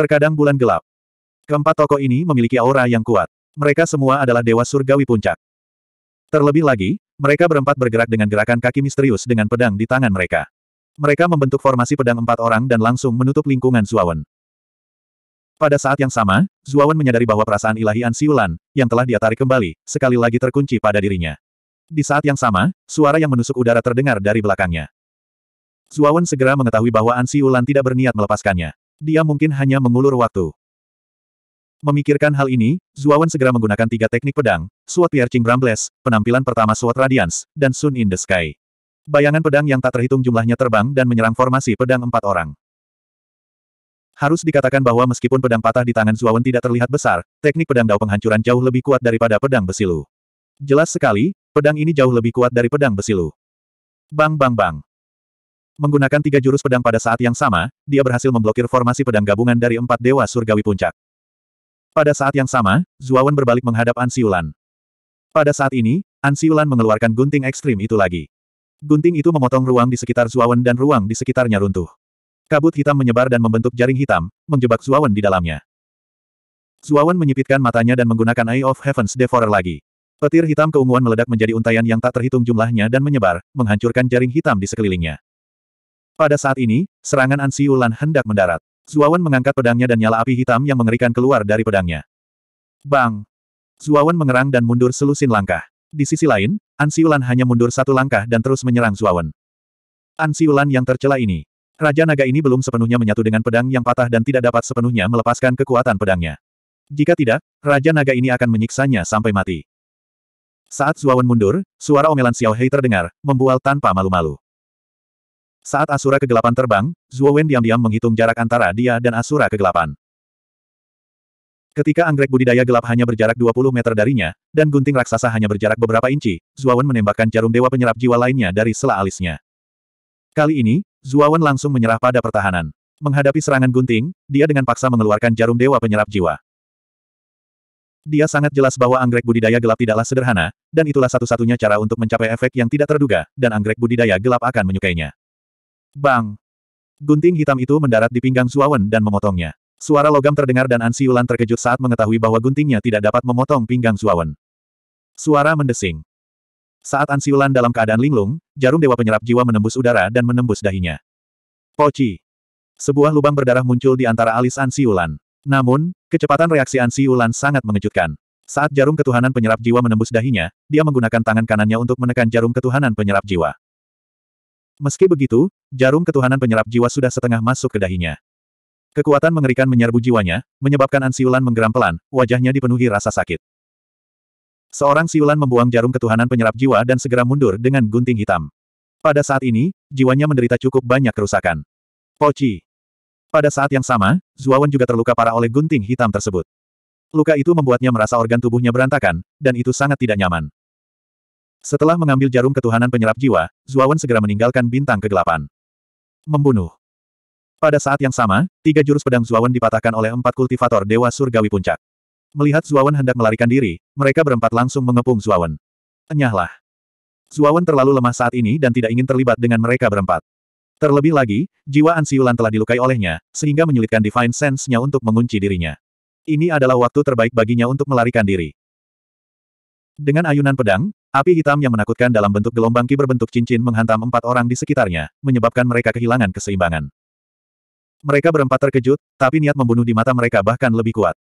Terkadang bulan gelap. Keempat tokoh ini memiliki aura yang kuat. Mereka semua adalah dewa surgawi puncak. Terlebih lagi, mereka berempat bergerak dengan gerakan kaki misterius dengan pedang di tangan mereka. Mereka membentuk formasi pedang empat orang dan langsung menutup lingkungan Zuawan. Pada saat yang sama, Zuawan menyadari bahwa perasaan ilahi An Siulan, yang telah dia tarik kembali, sekali lagi terkunci pada dirinya. Di saat yang sama, suara yang menusuk udara terdengar dari belakangnya. Zuawan segera mengetahui bahwa An Siulan tidak berniat melepaskannya. Dia mungkin hanya mengulur waktu. Memikirkan hal ini, Zuawan segera menggunakan tiga teknik pedang, Sword Piercing Brambles, penampilan pertama Sword Radiance, dan Sun in the Sky. Bayangan pedang yang tak terhitung jumlahnya terbang dan menyerang formasi pedang empat orang. Harus dikatakan bahwa meskipun pedang patah di tangan Zuawan tidak terlihat besar, teknik pedang dao penghancuran jauh lebih kuat daripada pedang besilu. Jelas sekali, pedang ini jauh lebih kuat dari pedang besilu. Bang bang bang. Menggunakan tiga jurus pedang pada saat yang sama, dia berhasil memblokir formasi pedang gabungan dari empat dewa surgawi puncak. Pada saat yang sama, Zuawan berbalik menghadap An Siulan. Pada saat ini, An Siulan mengeluarkan gunting ekstrim itu lagi. Gunting itu memotong ruang di sekitar Zuawan dan ruang di sekitarnya runtuh. Kabut hitam menyebar dan membentuk jaring hitam, menjebak Zuawan di dalamnya. Zuawan menyipitkan matanya dan menggunakan Eye of Heaven's Devourer lagi. Petir hitam keunguan meledak menjadi untayan yang tak terhitung jumlahnya dan menyebar, menghancurkan jaring hitam di sekelilingnya. Pada saat ini, serangan An Siulan hendak mendarat. Zuawan mengangkat pedangnya dan nyala api hitam yang mengerikan keluar dari pedangnya. Bang! Zuawan mengerang dan mundur selusin langkah. Di sisi lain, An Siulan hanya mundur satu langkah dan terus menyerang Zuawan. An Siulan yang tercela ini. Raja Naga ini belum sepenuhnya menyatu dengan pedang yang patah dan tidak dapat sepenuhnya melepaskan kekuatan pedangnya. Jika tidak, Raja Naga ini akan menyiksanya sampai mati. Saat Zuawan mundur, suara omelan Xiao Hei terdengar, membual tanpa malu-malu. Saat Asura kegelapan terbang, Zuo Wen diam-diam menghitung jarak antara dia dan Asura kegelapan. Ketika anggrek budidaya gelap hanya berjarak 20 meter darinya, dan gunting raksasa hanya berjarak beberapa inci, Zuawan menembakkan jarum dewa penyerap jiwa lainnya dari sela alisnya. Kali ini, Zuawan langsung menyerah pada pertahanan. Menghadapi serangan gunting, dia dengan paksa mengeluarkan jarum dewa penyerap jiwa. Dia sangat jelas bahwa anggrek budidaya gelap tidaklah sederhana, dan itulah satu-satunya cara untuk mencapai efek yang tidak terduga, dan anggrek budidaya gelap akan menyukainya. Bang! Gunting hitam itu mendarat di pinggang Zuawan dan memotongnya. Suara logam terdengar dan An Siulan terkejut saat mengetahui bahwa guntingnya tidak dapat memotong pinggang Zuawan. Suara mendesing. Saat An Siulan dalam keadaan linglung, jarum dewa penyerap jiwa menembus udara dan menembus dahinya. Poci. Sebuah lubang berdarah muncul di antara alis An Siulan. Namun, kecepatan reaksi An Siulan sangat mengejutkan. Saat jarum ketuhanan penyerap jiwa menembus dahinya, dia menggunakan tangan kanannya untuk menekan jarum ketuhanan penyerap jiwa. Meski begitu, jarum ketuhanan penyerap jiwa sudah setengah masuk ke dahinya. Kekuatan mengerikan menyerbu jiwanya, menyebabkan An Siulan menggeram pelan, wajahnya dipenuhi rasa sakit. Seorang Siulan membuang jarum ketuhanan penyerap jiwa dan segera mundur dengan gunting hitam. Pada saat ini, jiwanya menderita cukup banyak kerusakan. Poci. Pada saat yang sama, Zuawan juga terluka parah oleh gunting hitam tersebut. Luka itu membuatnya merasa organ tubuhnya berantakan, dan itu sangat tidak nyaman. Setelah mengambil jarum ketuhanan penyerap jiwa, Zuawan segera meninggalkan bintang kegelapan. Membunuh. Pada saat yang sama, tiga jurus pedang Zuawan dipatahkan oleh empat kultivator Dewa Surgawi Puncak. Melihat Zuawan hendak melarikan diri, mereka berempat langsung mengepung Zuawan. Enyahlah. Zuawan terlalu lemah saat ini dan tidak ingin terlibat dengan mereka berempat. Terlebih lagi, jiwa Ansiulan telah dilukai olehnya, sehingga menyulitkan Divine Sense-nya untuk mengunci dirinya. Ini adalah waktu terbaik baginya untuk melarikan diri. Dengan ayunan pedang, Api hitam yang menakutkan dalam bentuk gelombang ki berbentuk cincin menghantam empat orang di sekitarnya, menyebabkan mereka kehilangan keseimbangan. Mereka berempat terkejut, tapi niat membunuh di mata mereka bahkan lebih kuat.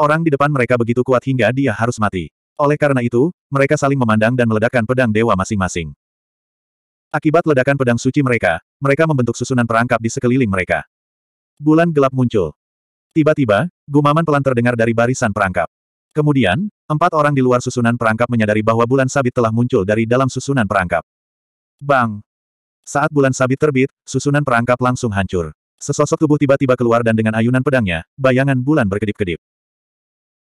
Orang di depan mereka begitu kuat hingga dia harus mati. Oleh karena itu, mereka saling memandang dan meledakkan pedang dewa masing-masing. Akibat ledakan pedang suci mereka, mereka membentuk susunan perangkap di sekeliling mereka. Bulan gelap muncul. Tiba-tiba, gumaman pelan terdengar dari barisan perangkap. Kemudian, empat orang di luar susunan perangkap menyadari bahwa bulan sabit telah muncul dari dalam susunan perangkap. Bang! Saat bulan sabit terbit, susunan perangkap langsung hancur. Sesosok tubuh tiba-tiba keluar dan dengan ayunan pedangnya, bayangan bulan berkedip-kedip.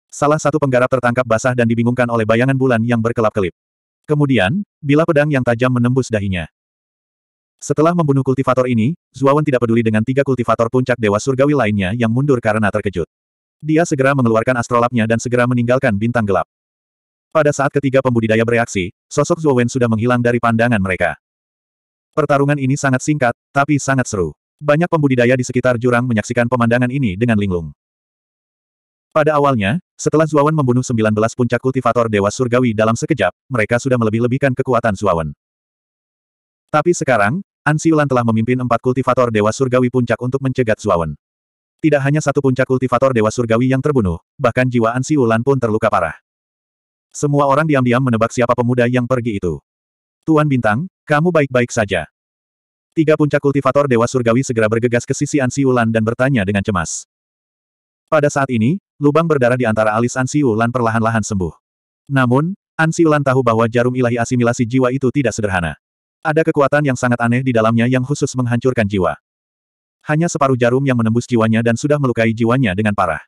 Salah satu penggarap tertangkap basah dan dibingungkan oleh bayangan bulan yang berkelap-kelip. Kemudian, bila pedang yang tajam menembus dahinya. Setelah membunuh kultivator ini, Zuawan tidak peduli dengan tiga kultivator puncak dewa surgawi lainnya yang mundur karena terkejut. Dia segera mengeluarkan astrolabnya dan segera meninggalkan bintang gelap. Pada saat ketiga pembudidaya bereaksi, sosok Zuo Wen sudah menghilang dari pandangan mereka. Pertarungan ini sangat singkat, tapi sangat seru. Banyak pembudidaya di sekitar jurang menyaksikan pemandangan ini dengan linglung. Pada awalnya, setelah Zuawan membunuh 19 puncak kultivator Dewa Surgawi dalam sekejap, mereka sudah melebih-lebihkan kekuatan Zuawan. Tapi sekarang, An Siulan telah memimpin empat kultivator Dewa Surgawi puncak untuk mencegat Zuawan. Tidak hanya satu puncak kultivator Dewa Surgawi yang terbunuh, bahkan jiwa An Siulan pun terluka parah. Semua orang diam-diam menebak siapa pemuda yang pergi itu. Tuan Bintang, kamu baik-baik saja. Tiga puncak kultivator Dewa Surgawi segera bergegas ke sisi Ansi Ulan dan bertanya dengan cemas. Pada saat ini, lubang berdarah di antara alis Ansi Ulan perlahan-lahan sembuh. Namun, Ansi Ulan tahu bahwa jarum ilahi asimilasi jiwa itu tidak sederhana. Ada kekuatan yang sangat aneh di dalamnya yang khusus menghancurkan jiwa. Hanya separuh jarum yang menembus jiwanya dan sudah melukai jiwanya dengan parah.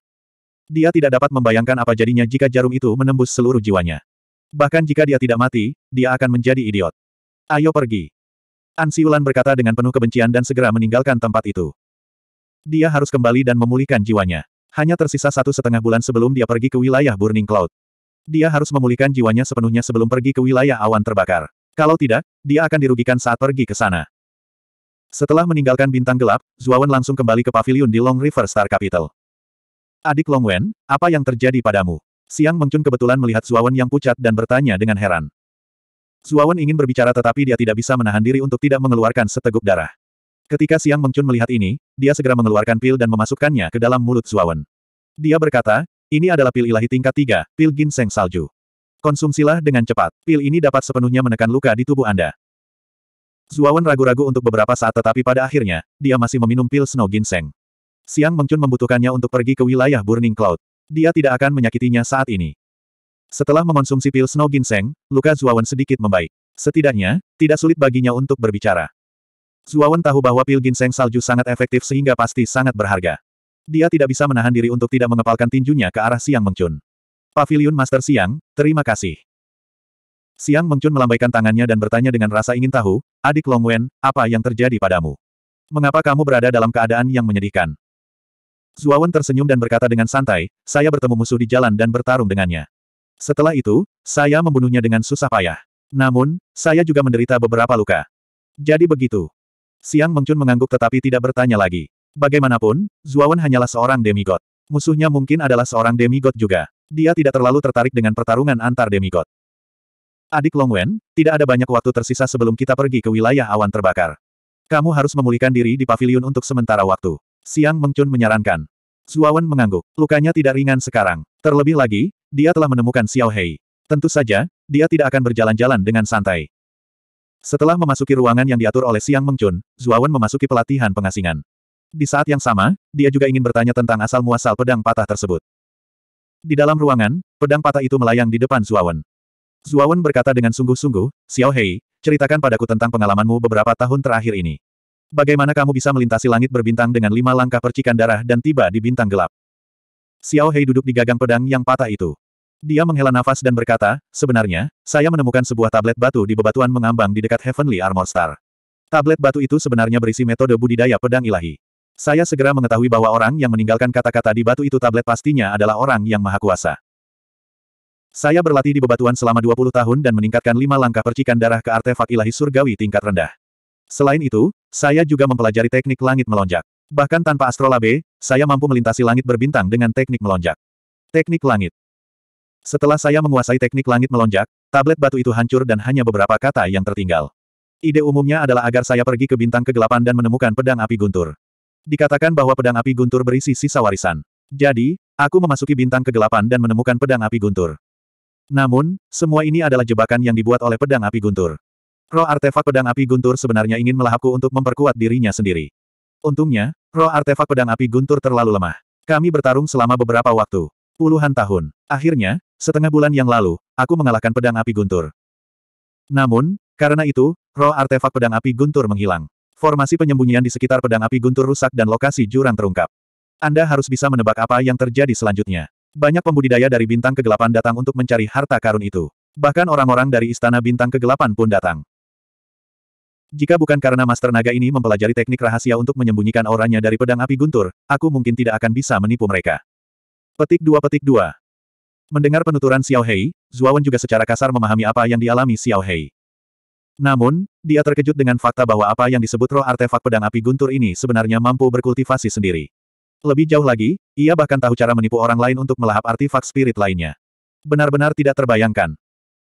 Dia tidak dapat membayangkan apa jadinya jika jarum itu menembus seluruh jiwanya. Bahkan jika dia tidak mati, dia akan menjadi idiot. Ayo pergi. An Siulan berkata dengan penuh kebencian dan segera meninggalkan tempat itu. Dia harus kembali dan memulihkan jiwanya. Hanya tersisa satu setengah bulan sebelum dia pergi ke wilayah Burning Cloud. Dia harus memulihkan jiwanya sepenuhnya sebelum pergi ke wilayah awan terbakar. Kalau tidak, dia akan dirugikan saat pergi ke sana. Setelah meninggalkan bintang gelap, Zuawan langsung kembali ke pavilion di Long River Star Capital. Adik Long Wen, apa yang terjadi padamu? Siang Mengcun kebetulan melihat Zuawan yang pucat dan bertanya dengan heran. Zuawan ingin berbicara tetapi dia tidak bisa menahan diri untuk tidak mengeluarkan seteguk darah. Ketika Siang Mengcun melihat ini, dia segera mengeluarkan pil dan memasukkannya ke dalam mulut Zuawan. Dia berkata, ini adalah pil ilahi tingkat tiga, pil ginseng salju. Konsumsilah dengan cepat. Pil ini dapat sepenuhnya menekan luka di tubuh Anda. Zuawan ragu-ragu untuk beberapa saat tetapi pada akhirnya, dia masih meminum pil snow ginseng. Siang Mengcun membutuhkannya untuk pergi ke wilayah Burning Cloud. Dia tidak akan menyakitinya saat ini. Setelah mengonsumsi pil Snow Ginseng, luka Zuawan sedikit membaik. Setidaknya, tidak sulit baginya untuk berbicara. Zuawan tahu bahwa pil ginseng salju sangat efektif sehingga pasti sangat berharga. Dia tidak bisa menahan diri untuk tidak mengepalkan tinjunya ke arah Siang Mengcun. Pavilion Master Siang, terima kasih. Siang Mengcun melambaikan tangannya dan bertanya dengan rasa ingin tahu, adik Long Wen, apa yang terjadi padamu? Mengapa kamu berada dalam keadaan yang menyedihkan? Zuawan tersenyum dan berkata dengan santai, saya bertemu musuh di jalan dan bertarung dengannya. Setelah itu, saya membunuhnya dengan susah payah. Namun, saya juga menderita beberapa luka. Jadi begitu. Siang Mengcun mengangguk tetapi tidak bertanya lagi. Bagaimanapun, Zuawan hanyalah seorang demigod. Musuhnya mungkin adalah seorang demigod juga. Dia tidak terlalu tertarik dengan pertarungan antar demigod. Adik Long Wen, tidak ada banyak waktu tersisa sebelum kita pergi ke wilayah awan terbakar. Kamu harus memulihkan diri di pavilion untuk sementara waktu. Siang Mengcun menyarankan. Zuawan mengangguk. Lukanya tidak ringan sekarang. Terlebih lagi, dia telah menemukan Xiao Hei. Tentu saja, dia tidak akan berjalan-jalan dengan santai. Setelah memasuki ruangan yang diatur oleh Siang Mengcun, Zuawan memasuki pelatihan pengasingan. Di saat yang sama, dia juga ingin bertanya tentang asal-muasal pedang patah tersebut. Di dalam ruangan, pedang patah itu melayang di depan Zuawan. Zuawan berkata dengan sungguh-sungguh, Xiao Hei, ceritakan padaku tentang pengalamanmu beberapa tahun terakhir ini. Bagaimana kamu bisa melintasi langit berbintang dengan lima langkah percikan darah dan tiba di bintang gelap? Xiao Hei duduk di gagang pedang yang patah itu. Dia menghela nafas dan berkata, sebenarnya, saya menemukan sebuah tablet batu di bebatuan mengambang di dekat Heavenly Armor Star. Tablet batu itu sebenarnya berisi metode budidaya pedang ilahi. Saya segera mengetahui bahwa orang yang meninggalkan kata-kata di batu itu tablet pastinya adalah orang yang maha kuasa. Saya berlatih di bebatuan selama 20 tahun dan meningkatkan lima langkah percikan darah ke artefak ilahi surgawi tingkat rendah. Selain itu, saya juga mempelajari teknik langit melonjak. Bahkan tanpa astrolabe, saya mampu melintasi langit berbintang dengan teknik melonjak. Teknik langit. Setelah saya menguasai teknik langit melonjak, tablet batu itu hancur dan hanya beberapa kata yang tertinggal. Ide umumnya adalah agar saya pergi ke bintang kegelapan dan menemukan pedang api guntur. Dikatakan bahwa pedang api guntur berisi sisa warisan. Jadi, aku memasuki bintang kegelapan dan menemukan pedang api guntur. Namun, semua ini adalah jebakan yang dibuat oleh pedang api guntur. Roh artefak pedang api guntur sebenarnya ingin melahapku untuk memperkuat dirinya sendiri. Untungnya, roh artefak pedang api guntur terlalu lemah. Kami bertarung selama beberapa waktu. Puluhan tahun. Akhirnya, setengah bulan yang lalu, aku mengalahkan pedang api guntur. Namun, karena itu, roh artefak pedang api guntur menghilang. Formasi penyembunyian di sekitar pedang api guntur rusak dan lokasi jurang terungkap. Anda harus bisa menebak apa yang terjadi selanjutnya. Banyak pembudidaya dari bintang kegelapan datang untuk mencari harta karun itu. Bahkan orang-orang dari istana bintang kegelapan pun datang. Jika bukan karena Master Naga ini mempelajari teknik rahasia untuk menyembunyikan auranya dari pedang api guntur, aku mungkin tidak akan bisa menipu mereka. Petik 2 Petik 2 Mendengar penuturan Xiao Hei, Zuawan juga secara kasar memahami apa yang dialami Xiao Hei. Namun, dia terkejut dengan fakta bahwa apa yang disebut roh artefak pedang api guntur ini sebenarnya mampu berkultivasi sendiri. Lebih jauh lagi, ia bahkan tahu cara menipu orang lain untuk melahap artefak spirit lainnya. Benar-benar tidak terbayangkan.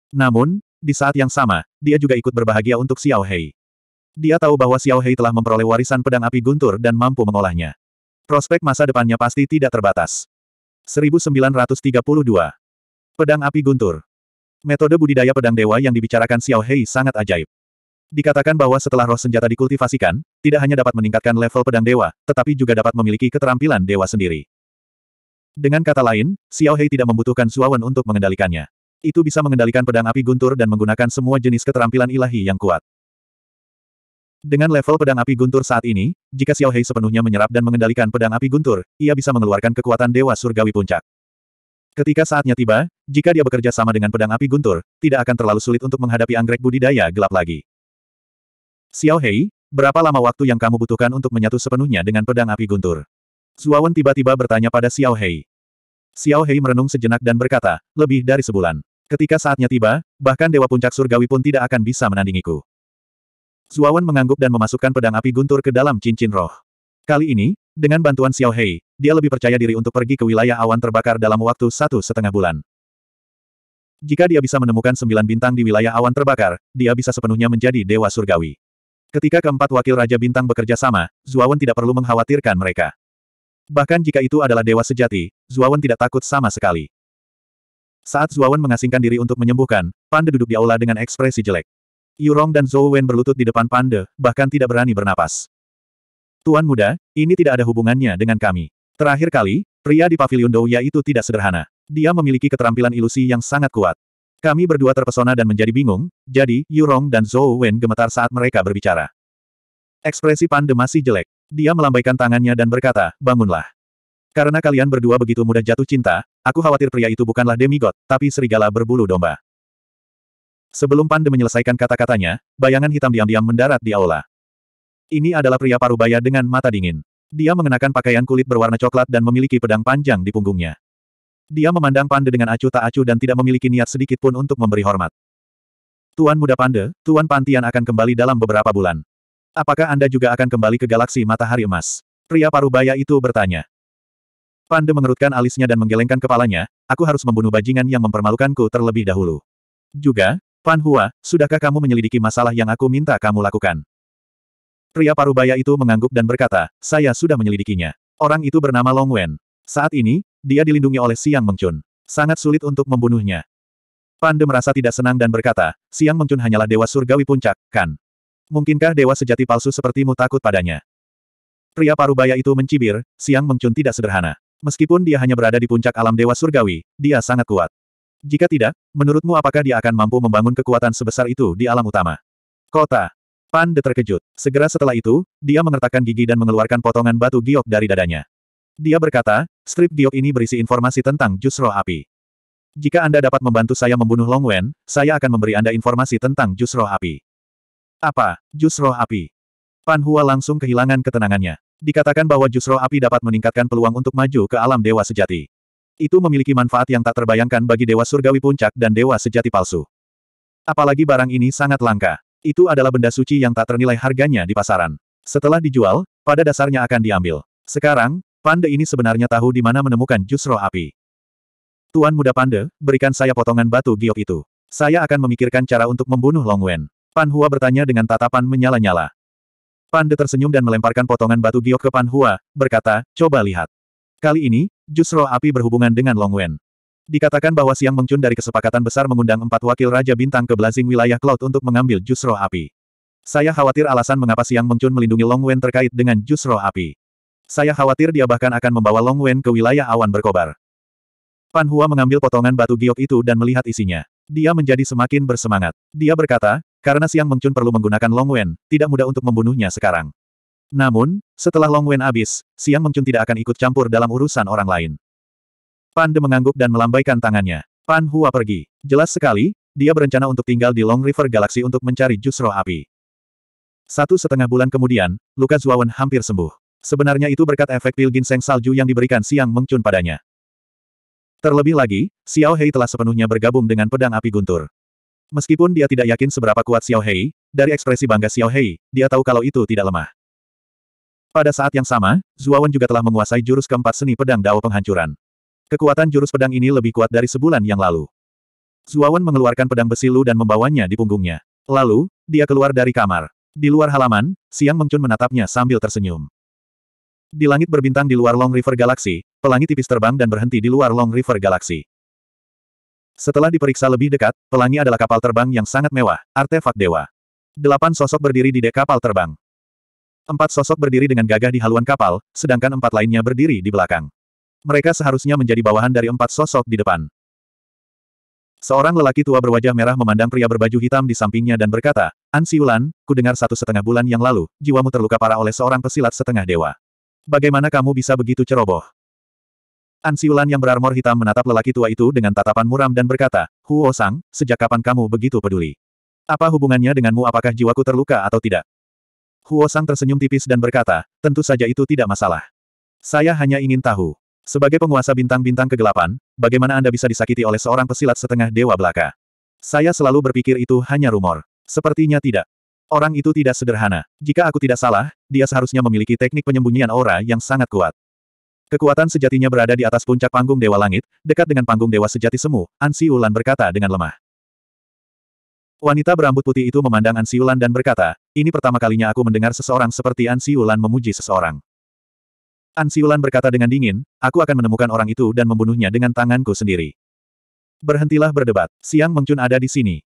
Namun, di saat yang sama, dia juga ikut berbahagia untuk Xiao Hei. Dia tahu bahwa Xiao Hei telah memperoleh warisan pedang api guntur dan mampu mengolahnya. Prospek masa depannya pasti tidak terbatas. 1932. Pedang api guntur. Metode budidaya pedang dewa yang dibicarakan Xiao Hei sangat ajaib. Dikatakan bahwa setelah roh senjata dikultivasikan, tidak hanya dapat meningkatkan level pedang dewa, tetapi juga dapat memiliki keterampilan dewa sendiri. Dengan kata lain, Xiao Hei tidak membutuhkan Zuawan untuk mengendalikannya. Itu bisa mengendalikan pedang api guntur dan menggunakan semua jenis keterampilan ilahi yang kuat. Dengan level pedang api guntur saat ini, jika Xiao Hei sepenuhnya menyerap dan mengendalikan pedang api guntur, ia bisa mengeluarkan kekuatan dewa surgawi puncak. Ketika saatnya tiba, jika dia bekerja sama dengan pedang api guntur, tidak akan terlalu sulit untuk menghadapi anggrek budidaya gelap lagi. Xiao Hei, berapa lama waktu yang kamu butuhkan untuk menyatu sepenuhnya dengan pedang api guntur? Zuawan tiba-tiba bertanya pada Xiao Hei. Xiao Hei merenung sejenak dan berkata, lebih dari sebulan. Ketika saatnya tiba, bahkan Dewa Puncak Surgawi pun tidak akan bisa menandingiku. Zuawan mengangguk dan memasukkan pedang api guntur ke dalam cincin roh. Kali ini, dengan bantuan Xiao Hei, dia lebih percaya diri untuk pergi ke wilayah awan terbakar dalam waktu satu setengah bulan. Jika dia bisa menemukan sembilan bintang di wilayah awan terbakar, dia bisa sepenuhnya menjadi dewa surgawi. Ketika keempat wakil Raja Bintang bekerja sama, Zuawan tidak perlu mengkhawatirkan mereka. Bahkan jika itu adalah dewa sejati, Zuawan tidak takut sama sekali. Saat Zuawan mengasingkan diri untuk menyembuhkan, Pande duduk di aula dengan ekspresi jelek. Yurong dan Zhou Wen berlutut di depan Pande, bahkan tidak berani bernapas. Tuan muda, ini tidak ada hubungannya dengan kami. Terakhir kali, pria di pavilion Douya itu tidak sederhana. Dia memiliki keterampilan ilusi yang sangat kuat. Kami berdua terpesona dan menjadi bingung, jadi, Yurong dan Zhou Wen gemetar saat mereka berbicara. Ekspresi Pande masih jelek. Dia melambaikan tangannya dan berkata, bangunlah. Karena kalian berdua begitu mudah jatuh cinta, aku khawatir pria itu bukanlah demigod, tapi serigala berbulu domba. Sebelum Pande menyelesaikan kata-katanya, bayangan hitam diam-diam mendarat di aula. Ini adalah pria parubaya dengan mata dingin. Dia mengenakan pakaian kulit berwarna coklat dan memiliki pedang panjang di punggungnya. Dia memandang Pande dengan acuh tak acuh dan tidak memiliki niat sedikit pun untuk memberi hormat. Tuan Muda Pande, Tuan Pantian akan kembali dalam beberapa bulan. Apakah Anda juga akan kembali ke galaksi matahari emas? Pria parubaya itu bertanya. Pande mengerutkan alisnya dan menggelengkan kepalanya, aku harus membunuh bajingan yang mempermalukanku terlebih dahulu. Juga, Pan Hua, sudahkah kamu menyelidiki masalah yang aku minta kamu lakukan? Pria parubaya itu mengangguk dan berkata, saya sudah menyelidikinya. Orang itu bernama Long Wen. Saat ini, dia dilindungi oleh Siang Mengcun. Sangat sulit untuk membunuhnya. Pande merasa tidak senang dan berkata, Siang Mengcun hanyalah dewa surgawi puncak, kan? Mungkinkah dewa sejati palsu sepertimu takut padanya? Pria parubaya itu mencibir, Siang Mengcun tidak sederhana. Meskipun dia hanya berada di puncak alam dewa surgawi, dia sangat kuat. Jika tidak, menurutmu apakah dia akan mampu membangun kekuatan sebesar itu di alam utama? Kota. Pan De terkejut. Segera setelah itu, dia mengertakkan gigi dan mengeluarkan potongan batu giok dari dadanya. Dia berkata, strip giok ini berisi informasi tentang jus roh api. Jika Anda dapat membantu saya membunuh Long Wen, saya akan memberi Anda informasi tentang jus roh api. Apa, jus roh api? Pan Hua langsung kehilangan ketenangannya. Dikatakan bahwa jus roh api dapat meningkatkan peluang untuk maju ke alam dewa sejati. Itu memiliki manfaat yang tak terbayangkan bagi dewa surgawi puncak dan dewa sejati palsu. Apalagi barang ini sangat langka. Itu adalah benda suci yang tak ternilai harganya di pasaran. Setelah dijual, pada dasarnya akan diambil. Sekarang, Pande ini sebenarnya tahu di mana menemukan jus roh api. Tuan muda Pande, berikan saya potongan batu giok itu. Saya akan memikirkan cara untuk membunuh Long Wen. Pan Hua bertanya dengan tatapan menyala-nyala. Pande tersenyum dan melemparkan potongan batu giok ke Pan Hua, berkata, coba lihat. Kali ini, jus roh api berhubungan dengan Long Wen. Dikatakan bahwa Siang Mengcun dari kesepakatan besar mengundang empat wakil Raja Bintang ke Blazing wilayah Cloud untuk mengambil jus roh api. Saya khawatir alasan mengapa Siang Mengcun melindungi Long Wen terkait dengan jus roh api. Saya khawatir dia bahkan akan membawa Long Wen ke wilayah awan berkobar. Pan Hua mengambil potongan batu giok itu dan melihat isinya. Dia menjadi semakin bersemangat. Dia berkata, karena Siang Mengcun perlu menggunakan Long Wen, tidak mudah untuk membunuhnya sekarang. Namun, setelah Long Wen habis, Siang Mengcun tidak akan ikut campur dalam urusan orang lain. Pan De mengangguk dan melambaikan tangannya. Pan Hua pergi. Jelas sekali, dia berencana untuk tinggal di Long River Galaxy untuk mencari jus api. Satu setengah bulan kemudian, luka Zuawan hampir sembuh. Sebenarnya itu berkat efek pil ginseng salju yang diberikan Siang Mengcun padanya. Terlebih lagi, Xiao Hei telah sepenuhnya bergabung dengan pedang api guntur. Meskipun dia tidak yakin seberapa kuat Xiao Hei, dari ekspresi bangga Xiao Hei, dia tahu kalau itu tidak lemah. Pada saat yang sama, Zuawan juga telah menguasai jurus keempat seni pedang Dao Penghancuran. Kekuatan jurus pedang ini lebih kuat dari sebulan yang lalu. Zuawan mengeluarkan pedang besi Lu dan membawanya di punggungnya. Lalu, dia keluar dari kamar. Di luar halaman, Siang Mengcun menatapnya sambil tersenyum. Di langit berbintang di luar Long River Galaxy, pelangi tipis terbang dan berhenti di luar Long River Galaxy. Setelah diperiksa lebih dekat, pelangi adalah kapal terbang yang sangat mewah, artefak dewa. Delapan sosok berdiri di dek kapal terbang. Empat sosok berdiri dengan gagah di haluan kapal, sedangkan empat lainnya berdiri di belakang. Mereka seharusnya menjadi bawahan dari empat sosok di depan. Seorang lelaki tua berwajah merah memandang pria berbaju hitam di sampingnya dan berkata, An Siulan, ku dengar satu setengah bulan yang lalu, jiwamu terluka parah oleh seorang pesilat setengah dewa. Bagaimana kamu bisa begitu ceroboh? Ansiulan yang berarmor hitam menatap lelaki tua itu dengan tatapan muram dan berkata, Huo Sang, sejak kapan kamu begitu peduli? Apa hubungannya denganmu apakah jiwaku terluka atau tidak? Huo Sang tersenyum tipis dan berkata, tentu saja itu tidak masalah. Saya hanya ingin tahu. Sebagai penguasa bintang-bintang kegelapan, bagaimana Anda bisa disakiti oleh seorang pesilat setengah dewa belaka? Saya selalu berpikir itu hanya rumor. Sepertinya tidak. Orang itu tidak sederhana. Jika aku tidak salah, dia seharusnya memiliki teknik penyembunyian aura yang sangat kuat. Kekuatan sejatinya berada di atas puncak panggung Dewa Langit, dekat dengan panggung Dewa Sejati Semu, Ansi Ulan berkata dengan lemah. Wanita berambut putih itu memandang Ansi Ulan dan berkata, ini pertama kalinya aku mendengar seseorang seperti Ansi Ulan memuji seseorang. Ansi Ulan berkata dengan dingin, aku akan menemukan orang itu dan membunuhnya dengan tanganku sendiri. Berhentilah berdebat, Siang Mengcun ada di sini.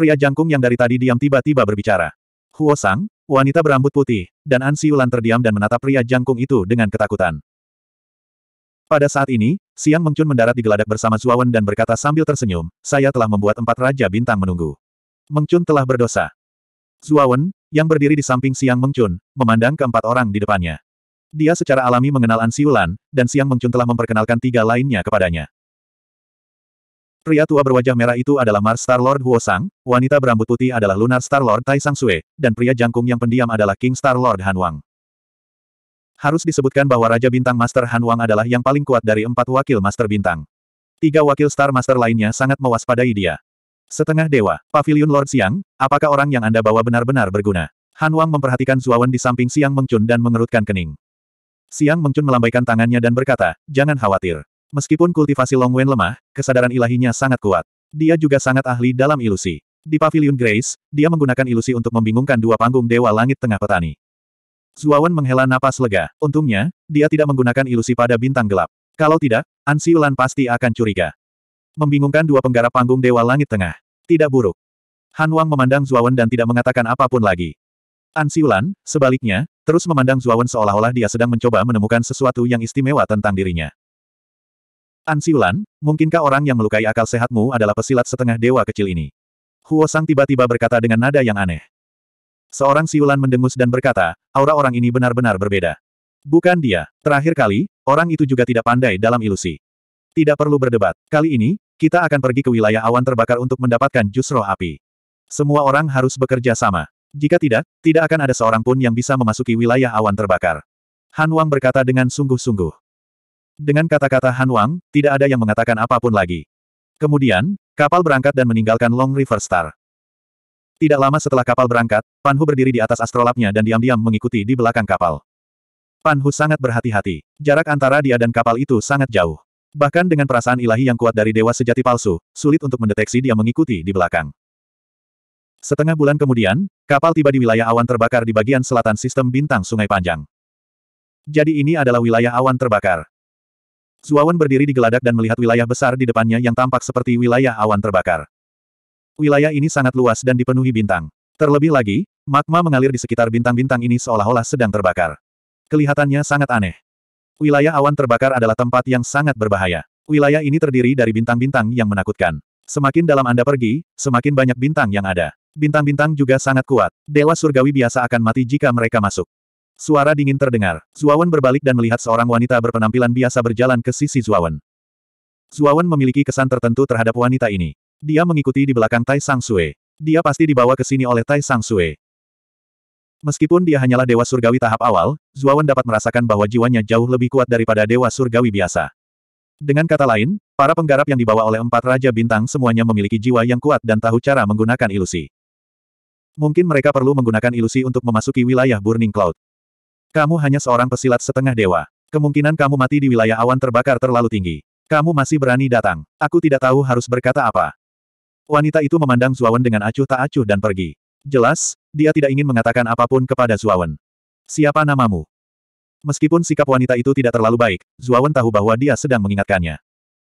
Pria jangkung yang dari tadi diam tiba-tiba berbicara. Huo Sang, wanita berambut putih, dan An Siulan terdiam dan menatap pria jangkung itu dengan ketakutan. Pada saat ini, Siang Mengcun mendarat di geladak bersama Zuawan dan berkata sambil tersenyum, saya telah membuat empat raja bintang menunggu. Mengcun telah berdosa. Zuawan, yang berdiri di samping Siang Mengcun, memandang keempat orang di depannya. Dia secara alami mengenal An Siulan, dan Siang Mengcun telah memperkenalkan tiga lainnya kepadanya. Pria tua berwajah merah itu adalah Mars Star Lord Huo Sang, wanita berambut putih adalah Lunar Star Lord Tai Sang Sue, dan pria jangkung yang pendiam adalah King Star Lord Han Wang. Harus disebutkan bahwa Raja Bintang Master Han Wang adalah yang paling kuat dari empat wakil Master Bintang. Tiga wakil Star Master lainnya sangat mewaspadai dia. Setengah dewa, Pavilion Lord Siang, apakah orang yang Anda bawa benar-benar berguna? Han Wang memperhatikan Zuawan di samping Siang Mengcun dan mengerutkan kening. Siang Mengcun melambaikan tangannya dan berkata, jangan khawatir. Meskipun kultivasi Long Wen lemah, kesadaran ilahinya sangat kuat. Dia juga sangat ahli dalam ilusi. Di Pavilion Grace, dia menggunakan ilusi untuk membingungkan dua panggung Dewa Langit Tengah Petani. Zuawan menghela napas lega. Untungnya, dia tidak menggunakan ilusi pada bintang gelap. Kalau tidak, Ansi Ulan pasti akan curiga. Membingungkan dua penggarap panggung Dewa Langit Tengah. Tidak buruk. Han Wang memandang Zuawan dan tidak mengatakan apa pun lagi. Ansi Ulan, sebaliknya, terus memandang Zuawan seolah-olah dia sedang mencoba menemukan sesuatu yang istimewa tentang dirinya. Ansiulan, mungkinkah orang yang melukai akal sehatmu adalah pesilat setengah dewa kecil ini? Huo Sang tiba-tiba berkata dengan nada yang aneh. Seorang siulan mendengus dan berkata, aura orang ini benar-benar berbeda. Bukan dia. Terakhir kali, orang itu juga tidak pandai dalam ilusi. Tidak perlu berdebat. Kali ini, kita akan pergi ke wilayah awan terbakar untuk mendapatkan jus roh api. Semua orang harus bekerja sama. Jika tidak, tidak akan ada seorang pun yang bisa memasuki wilayah awan terbakar. Han Wang berkata dengan sungguh-sungguh. Dengan kata-kata Han Wang, tidak ada yang mengatakan apa pun lagi. Kemudian, kapal berangkat dan meninggalkan Long River Star. Tidak lama setelah kapal berangkat, Pan Hu berdiri di atas astrolabnya dan diam-diam mengikuti di belakang kapal. Pan Hu sangat berhati-hati. Jarak antara dia dan kapal itu sangat jauh. Bahkan dengan perasaan ilahi yang kuat dari dewa sejati palsu, sulit untuk mendeteksi dia mengikuti di belakang. Setengah bulan kemudian, kapal tiba di wilayah awan terbakar di bagian selatan sistem bintang Sungai Panjang. Jadi ini adalah wilayah awan terbakar. Zuawan berdiri di geladak dan melihat wilayah besar di depannya yang tampak seperti wilayah awan terbakar. Wilayah ini sangat luas dan dipenuhi bintang. Terlebih lagi, magma mengalir di sekitar bintang-bintang ini seolah-olah sedang terbakar. Kelihatannya sangat aneh. Wilayah awan terbakar adalah tempat yang sangat berbahaya. Wilayah ini terdiri dari bintang-bintang yang menakutkan. Semakin dalam Anda pergi, semakin banyak bintang yang ada. Bintang-bintang juga sangat kuat. Dewa surgawi biasa akan mati jika mereka masuk. Suara dingin terdengar. Zuawan berbalik dan melihat seorang wanita berpenampilan biasa berjalan ke sisi Zuawan. Zuawan memiliki kesan tertentu terhadap wanita ini. Dia mengikuti di belakang Tai Sang Sue. Dia pasti dibawa ke sini oleh Tai Sang Sue. Meskipun dia hanyalah dewa surgawi tahap awal, Zuawan dapat merasakan bahwa jiwanya jauh lebih kuat daripada dewa surgawi biasa. Dengan kata lain, Para penggarap yang dibawa oleh empat Raja Bintang semuanya memiliki jiwa yang kuat dan tahu cara menggunakan ilusi. Mungkin mereka perlu menggunakan ilusi untuk memasuki wilayah Burning Cloud. Kamu hanya seorang pesilat setengah dewa. Kemungkinan kamu mati di wilayah awan terbakar terlalu tinggi. Kamu masih berani datang. Aku tidak tahu harus berkata apa. Wanita itu memandang Zuawan dengan acuh tak acuh dan pergi. Jelas, dia tidak ingin mengatakan apa pun kepada Zuawan. Siapa namamu? Meskipun sikap wanita itu tidak terlalu baik, Zuawan tahu bahwa dia sedang mengingatkannya.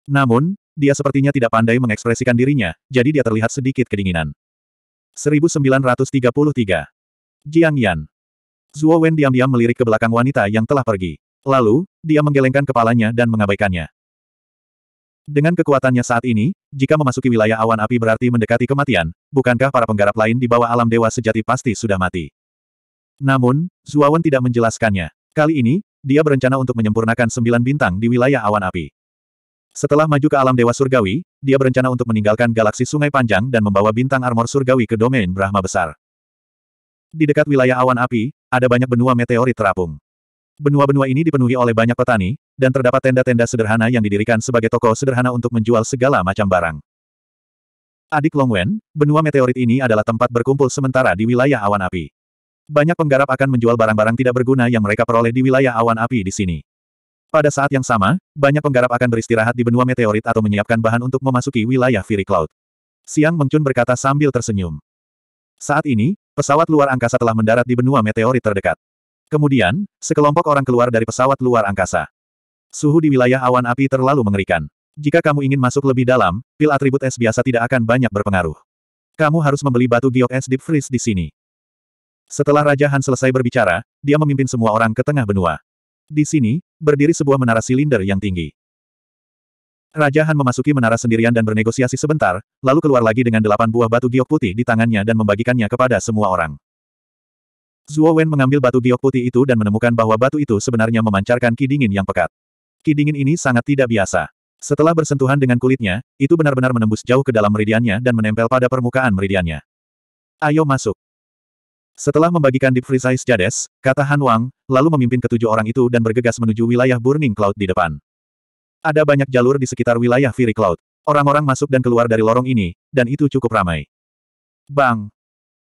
Namun, dia sepertinya tidak pandai mengekspresikan dirinya, jadi dia terlihat sedikit kedinginan. 1933. Jiang Yan. Zuo Wen diam-diam melirik ke belakang wanita yang telah pergi. Lalu, dia menggelengkan kepalanya dan mengabaikannya. Dengan kekuatannya saat ini, jika memasuki wilayah awan api berarti mendekati kematian, bukankah para penggarap lain di bawah alam dewa sejati pasti sudah mati? Namun, Zuawan tidak menjelaskannya. Kali ini, dia berencana untuk menyempurnakan sembilan bintang di wilayah awan api. Setelah maju ke alam dewa surgawi, dia berencana untuk meninggalkan galaksi sungai panjang dan membawa bintang armor surgawi ke domain Brahma besar. Di dekat wilayah awan api, ada banyak benua meteorit terapung. Benua-benua ini dipenuhi oleh banyak petani, dan terdapat tenda-tenda sederhana yang didirikan sebagai toko sederhana untuk menjual segala macam barang. Adik Longwen, benua meteorit ini adalah tempat berkumpul sementara di wilayah awan api. Banyak penggarap akan menjual barang-barang tidak berguna yang mereka peroleh di wilayah awan api di sini. Pada saat yang sama, banyak penggarap akan beristirahat di benua meteorit atau menyiapkan bahan untuk memasuki wilayah Fury Cloud. Siang Mengcun berkata sambil tersenyum. Saat ini, pesawat luar angkasa telah mendarat di benua meteorit terdekat. Kemudian, sekelompok orang keluar dari pesawat luar angkasa. Suhu di wilayah awan api terlalu mengerikan. Jika kamu ingin masuk lebih dalam, pil atribut es biasa tidak akan banyak berpengaruh. Kamu harus membeli batu giok es deep freeze di sini. Setelah Raja Han selesai berbicara, dia memimpin semua orang ke tengah benua. Di sini, berdiri sebuah menara silinder yang tinggi. Raja Han memasuki menara sendirian dan bernegosiasi sebentar, lalu keluar lagi dengan delapan buah batu giok putih di tangannya dan membagikannya kepada semua orang. Zuo Wen mengambil batu giok putih itu dan menemukan bahwa batu itu sebenarnya memancarkan ki dingin yang pekat. Ki dingin ini sangat tidak biasa. Setelah bersentuhan dengan kulitnya, itu benar-benar menembus jauh ke dalam meridiannya dan menempel pada permukaan meridiannya. Ayo masuk. Setelah membagikan Deep Freeze Ice Jades, kata Han Wang, lalu memimpin ketujuh orang itu dan bergegas menuju wilayah Burning Cloud di depan. Ada banyak jalur di sekitar wilayah Fury Cloud. Orang-orang masuk dan keluar dari lorong ini, dan itu cukup ramai. Bang!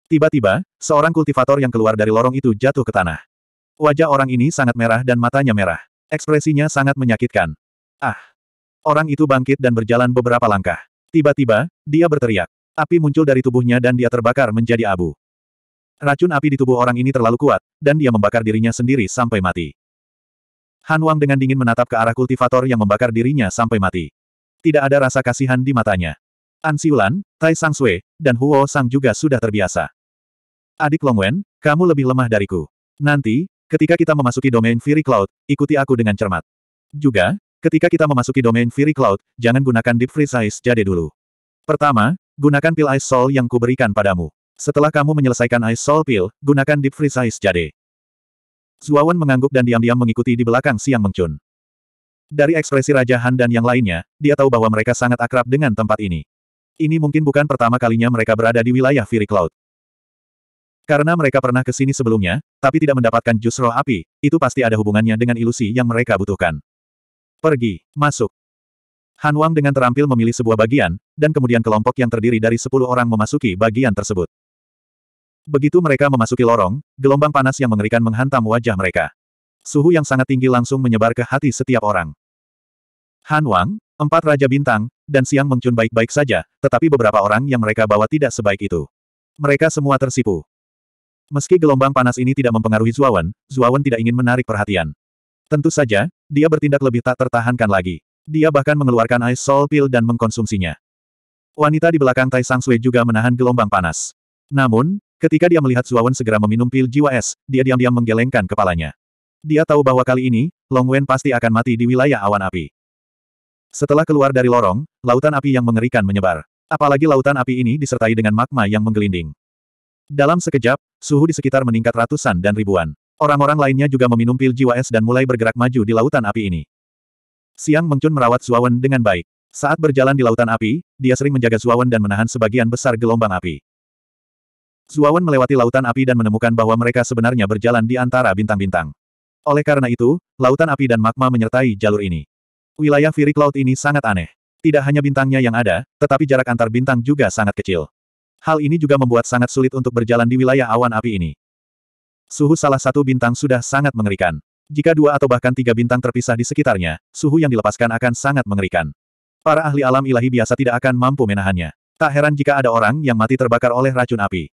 Tiba-tiba, seorang kultivator yang keluar dari lorong itu jatuh ke tanah. Wajah orang ini sangat merah dan matanya merah. Ekspresinya sangat menyakitkan. Ah! Orang itu bangkit dan berjalan beberapa langkah. Tiba-tiba, dia berteriak. Api muncul dari tubuhnya dan dia terbakar menjadi abu. Racun api di tubuh orang ini terlalu kuat, dan dia membakar dirinya sendiri sampai mati. Han Wang dengan dingin menatap ke arah kultivator yang membakar dirinya sampai mati. Tidak ada rasa kasihan di matanya. An Xiulan, Tai Sang Sui, dan Huo Sang juga sudah terbiasa. Adik Longwen, kamu lebih lemah dariku. Nanti, ketika kita memasuki domain Fury Cloud, ikuti aku dengan cermat. Juga, ketika kita memasuki domain Fury Cloud, jangan gunakan Deep Freeze Ice Jade dulu. Pertama, gunakan pil Ice Soul yang kuberikan padamu. Setelah kamu menyelesaikan Ice Soul Pill, gunakan Deep Freeze Ice Jade. Zuawan mengangguk dan diam-diam mengikuti di belakang Siang Mengcun. Dari ekspresi Raja Han dan yang lainnya, dia tahu bahwa mereka sangat akrab dengan tempat ini. Ini mungkin bukan pertama kalinya mereka berada di wilayah Fury Cloud. Karena mereka pernah ke sini sebelumnya, tapi tidak mendapatkan jus roh api, itu pasti ada hubungannya dengan ilusi yang mereka butuhkan. Pergi, masuk. Han Wang dengan terampil memilih sebuah bagian, dan kemudian kelompok yang terdiri dari sepuluh orang memasuki bagian tersebut. Begitu mereka memasuki lorong, gelombang panas yang mengerikan menghantam wajah mereka. Suhu yang sangat tinggi langsung menyebar ke hati setiap orang. Han Wang, empat Raja Bintang, dan Siang Mengcun baik-baik saja, tetapi beberapa orang yang mereka bawa tidak sebaik itu. Mereka semua tersipu. Meski gelombang panas ini tidak mempengaruhi Zuawan, Zuawan tidak ingin menarik perhatian. Tentu saja, dia bertindak lebih tak tertahankan lagi. Dia bahkan mengeluarkan Ice Soul Pill dan mengkonsumsinya. Wanita di belakang Tai Sang Sui juga menahan gelombang panas. Namun, ketika dia melihat Zuawan segera meminum pil jiwa es, dia diam-diam menggelengkan kepalanya. Dia tahu bahwa kali ini, Long Wen pasti akan mati di wilayah awan api. Setelah keluar dari lorong, lautan api yang mengerikan menyebar. Apalagi lautan api ini disertai dengan magma yang menggelinding. Dalam sekejap, suhu di sekitar meningkat ratusan dan ribuan. Orang-orang lainnya juga meminum pil jiwa es dan mulai bergerak maju di lautan api ini. Siang Mengcun merawat Zuawan dengan baik. Saat berjalan di lautan api, dia sering menjaga Zuawan dan menahan sebagian besar gelombang api. Zuawan melewati lautan api dan menemukan bahwa mereka sebenarnya berjalan di antara bintang-bintang. Oleh karena itu, lautan api dan magma menyertai jalur ini. Wilayah Fury Cloud ini sangat aneh. Tidak hanya bintangnya yang ada, tetapi jarak antar bintang juga sangat kecil. Hal ini juga membuat sangat sulit untuk berjalan di wilayah awan api ini. Suhu salah satu bintang sudah sangat mengerikan. Jika dua atau bahkan tiga bintang terpisah di sekitarnya, suhu yang dilepaskan akan sangat mengerikan. Para ahli alam ilahi biasa tidak akan mampu menahannya. Tak heran jika ada orang yang mati terbakar oleh racun api.